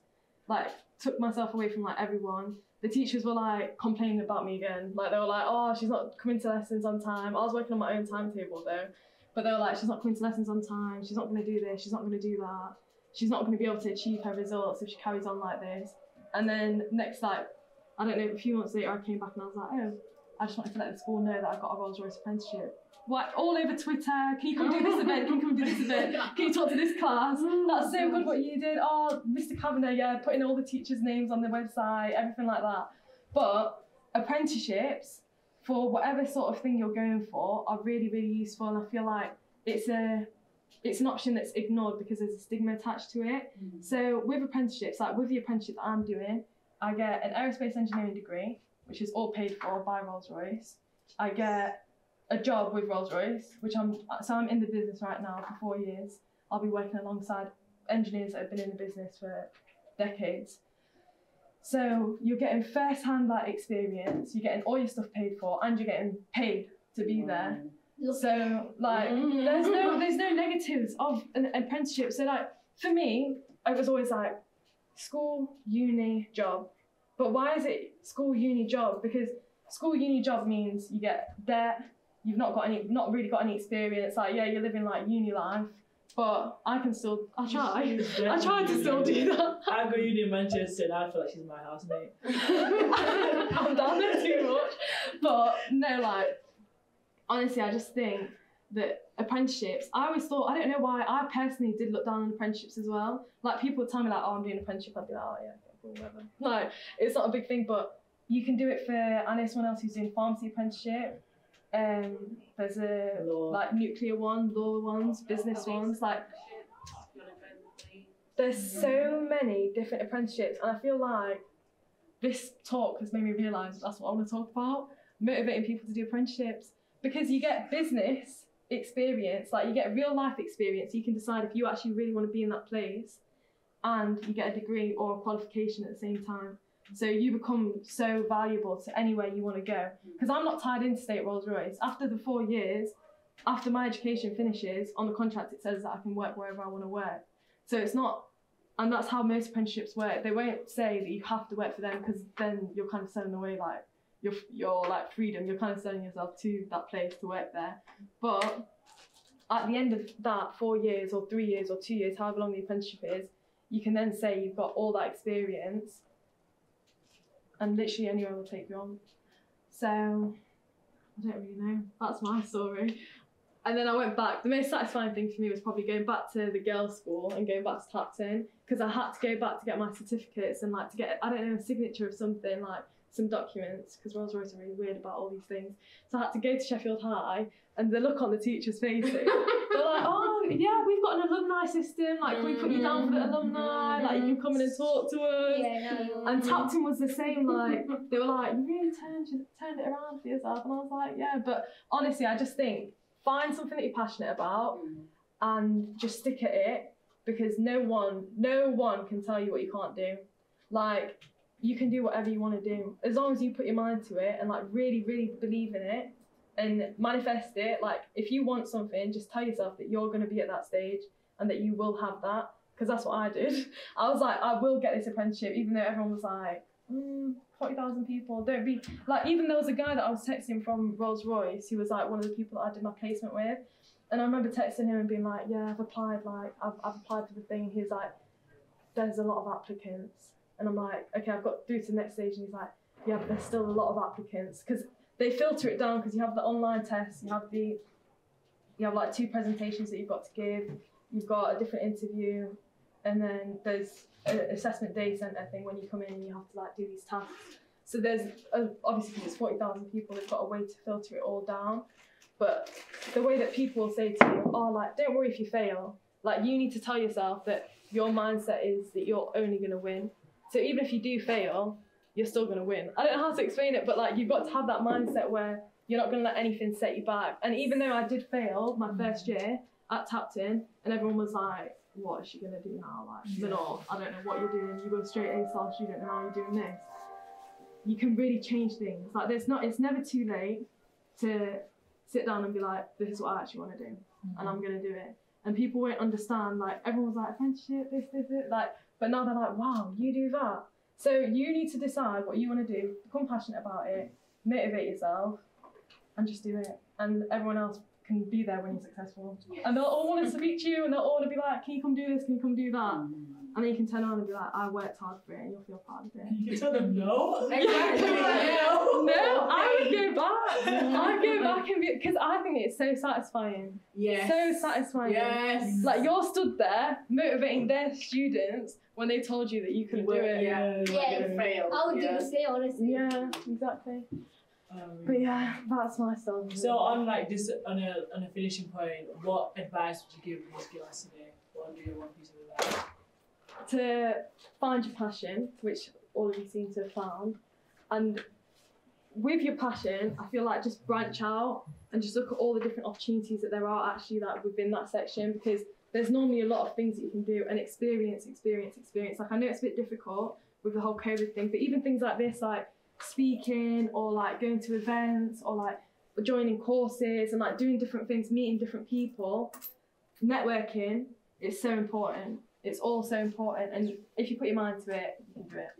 like took myself away from like everyone. The teachers were like complaining about me again. Like they were like, oh, she's not coming to lessons on time. I was working on my own timetable though. But they were like, she's not coming to lessons on time. She's not going to do this. She's not going to do that. She's not going to be able to achieve her results if she carries on like this. And then next, like, I don't know, a few months later, I came back and I was like, oh, I just wanted to let the school know that I got a Rolls Royce apprenticeship. What all over Twitter? Can you come do this oh. event? Can you come do this event? Can you talk to this class? Mm. That's so good what you did. Oh, Mr. Kavanagh, yeah, putting all the teachers' names on the website, everything like that. But apprenticeships, for whatever sort of thing you're going for, are really, really useful, and I feel like it's a it's an option that's ignored because there's a stigma attached to it. Mm. So with apprenticeships, like with the apprenticeship that I'm doing, I get an aerospace engineering degree, which is all paid for by Rolls Royce. I get a job with Rolls Royce, which I'm so I'm in the business right now for four years. I'll be working alongside engineers that have been in the business for decades. So you're getting first-hand that experience, you're getting all your stuff paid for, and you're getting paid to be there. So like mm. there's no there's no negatives of an apprenticeship. So like for me, I was always like school, uni, job. But why is it school, uni, job? Because school, uni, job means you get debt, you've not got any not really got any experience. Like yeah, you're living like uni life. But I can still I try. I try to still do that. I go uni in Manchester and I feel like she's my housemate. I'm down there too much. But no, like honestly, I just think that apprenticeships, I always thought, I don't know why, I personally did look down on apprenticeships as well. Like people would tell me like, oh, I'm doing an apprenticeship, I'd be like, oh yeah, okay, cool, whatever. Like, it's not a big thing, but you can do it for, I know someone else who's doing pharmacy apprenticeship. Um, there's a like nuclear one, law ones, business ones, like there's so many different apprenticeships, and I feel like this talk has made me realise that's what I want to talk about motivating people to do apprenticeships because you get business experience, like you get real life experience. You can decide if you actually really want to be in that place, and you get a degree or a qualification at the same time. So you become so valuable to anywhere you want to go. Hmm. Because I'm not tied into State Rolls Royce. After the four years, after my education finishes, on the contract it says that I can work wherever I want to work. So it's not, and that's how most apprenticeships work. They won't say that you have to work for them because then you're kind of selling away like your your like freedom. You're kind of selling yourself to that place to work there. But at the end of that four years or three years or two years, however long the apprenticeship is, you can then say you've got all that experience, and literally anyone will take you on. So I don't really know. That's my story. And then I went back. The most satisfying thing for me was probably going back to the girls' school and going back to Tapton because I had to go back to get my certificates and like to get I don't know a signature of something like some documents because Rolls Royce are really weird about all these things. So I had to go to Sheffield High and the look on the teachers' faces. They're like, oh yeah, we've got an alumni system. Like, can we put you down for the mm-hmm. alumni? Like, you can come in and mm-hmm. talk to us. Yeah, no. And Tapton was the same. Like, they were like, you really turned turned it around for yourself. And I was like, yeah. But honestly, I just think find something that you're passionate about mm-hmm. and just stick at it because no one, no one can tell you what you can't do. Like, you can do whatever you want to do as long as you put your mind to it and like really, really believe in it and manifest it. Like, if you want something, just tell yourself that you're going to be at that stage and that you will have that. Because that's what I did. I was like, I will get this apprenticeship, even though everyone was like, mm, 40,000 people. Don't be like, even there was a guy that I was texting from Rolls Royce who was like one of the people that I did my placement with. And I remember texting him and being like, yeah, I've applied, like, I've, I've applied for the thing. He's like, there's a lot of applicants. And I'm like, okay, I've got through to the next stage. And he's like, yeah, but there's still a lot of applicants. Because they filter it down because you have the online test, you have the, you have like two presentations that you've got to give, you've got a different interview, and then there's an assessment day centre thing when you come in and you have to like do these tasks. So there's a, obviously because it's forty thousand people, they've got a way to filter it all down. But the way that people say to you, "Oh, like don't worry if you fail," like you need to tell yourself that your mindset is that you're only going to win. So even if you do fail, you're still going to win. I don't know how to explain it, but like you've got to have that mindset where you're not going to let anything set you back. And even though I did fail my mm. first year at Tapton, and everyone was like, "What is she going to do now?" Like, Lenore, I don't know what you're doing. You go straight A star student, and now you're doing this. You can really change things. Like there's not. It's never too late to sit down and be like, "This is what I actually want to do, and mm-hmm. I'm going to do it." And people won't understand. Like everyone's like apprenticeship, this, this, this. Like, but now they're like, "Wow, you do that." So you need to decide what you want to do, become passionate about it, motivate yourself, and just do it. And everyone else can be there when you're successful. And they'll all want to speak to you and they'll all want to be like, Can you come do this? Can you come do that? Mm. And then you can turn around and be like, I worked hard for it and you'll feel proud of it. You can tell them no. Exactly. no. No, I would go back. I'd go back and be because I think it's so satisfying. Yes. So satisfying. Yes. Like you're stood there motivating their students when they told you that you couldn't do it. Yeah. Yeah. Gonna fail. I would yeah. do the same, honestly. Yeah, exactly. Um, But yeah, that's my song. So on like this on a on a finishing point, what advice would you give these girls today? What would be your one piece of advice? to find your passion, which all of you seem to have found, and with your passion, I feel like just branch out and just look at all the different opportunities that there are actually like within that section because there's normally a lot of things that you can do and experience, experience, experience. Like I know it's a bit difficult with the whole COVID thing, but even things like this, like speaking or like going to events or like joining courses and like doing different things, meeting different people, networking is so important. It's all so important, and if you put your mind to it, you can do it.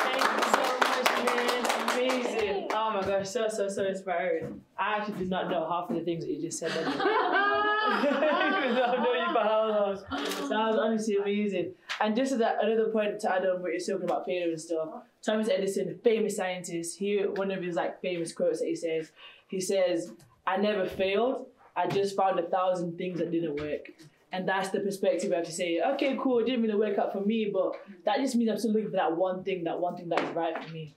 Thank you so much, man. Amazing. Oh my gosh, so so so inspiring. I actually did not know half of the things that you just said. I've known you for how long. That was honestly amazing. And just that another point to add on what you're talking about failure and stuff. Thomas Edison, famous scientist, he one of his like famous quotes that he says, He says, I never failed. I just found a thousand things that didn't work. And that's the perspective I have to say, okay, cool, it didn't really work out for me, but that just means I'm still looking for that one thing, that one thing that is right for me.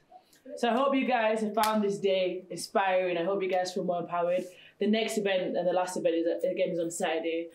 So I hope you guys have found this day inspiring. I hope you guys feel more empowered. The next event and the last event is again is on Saturday.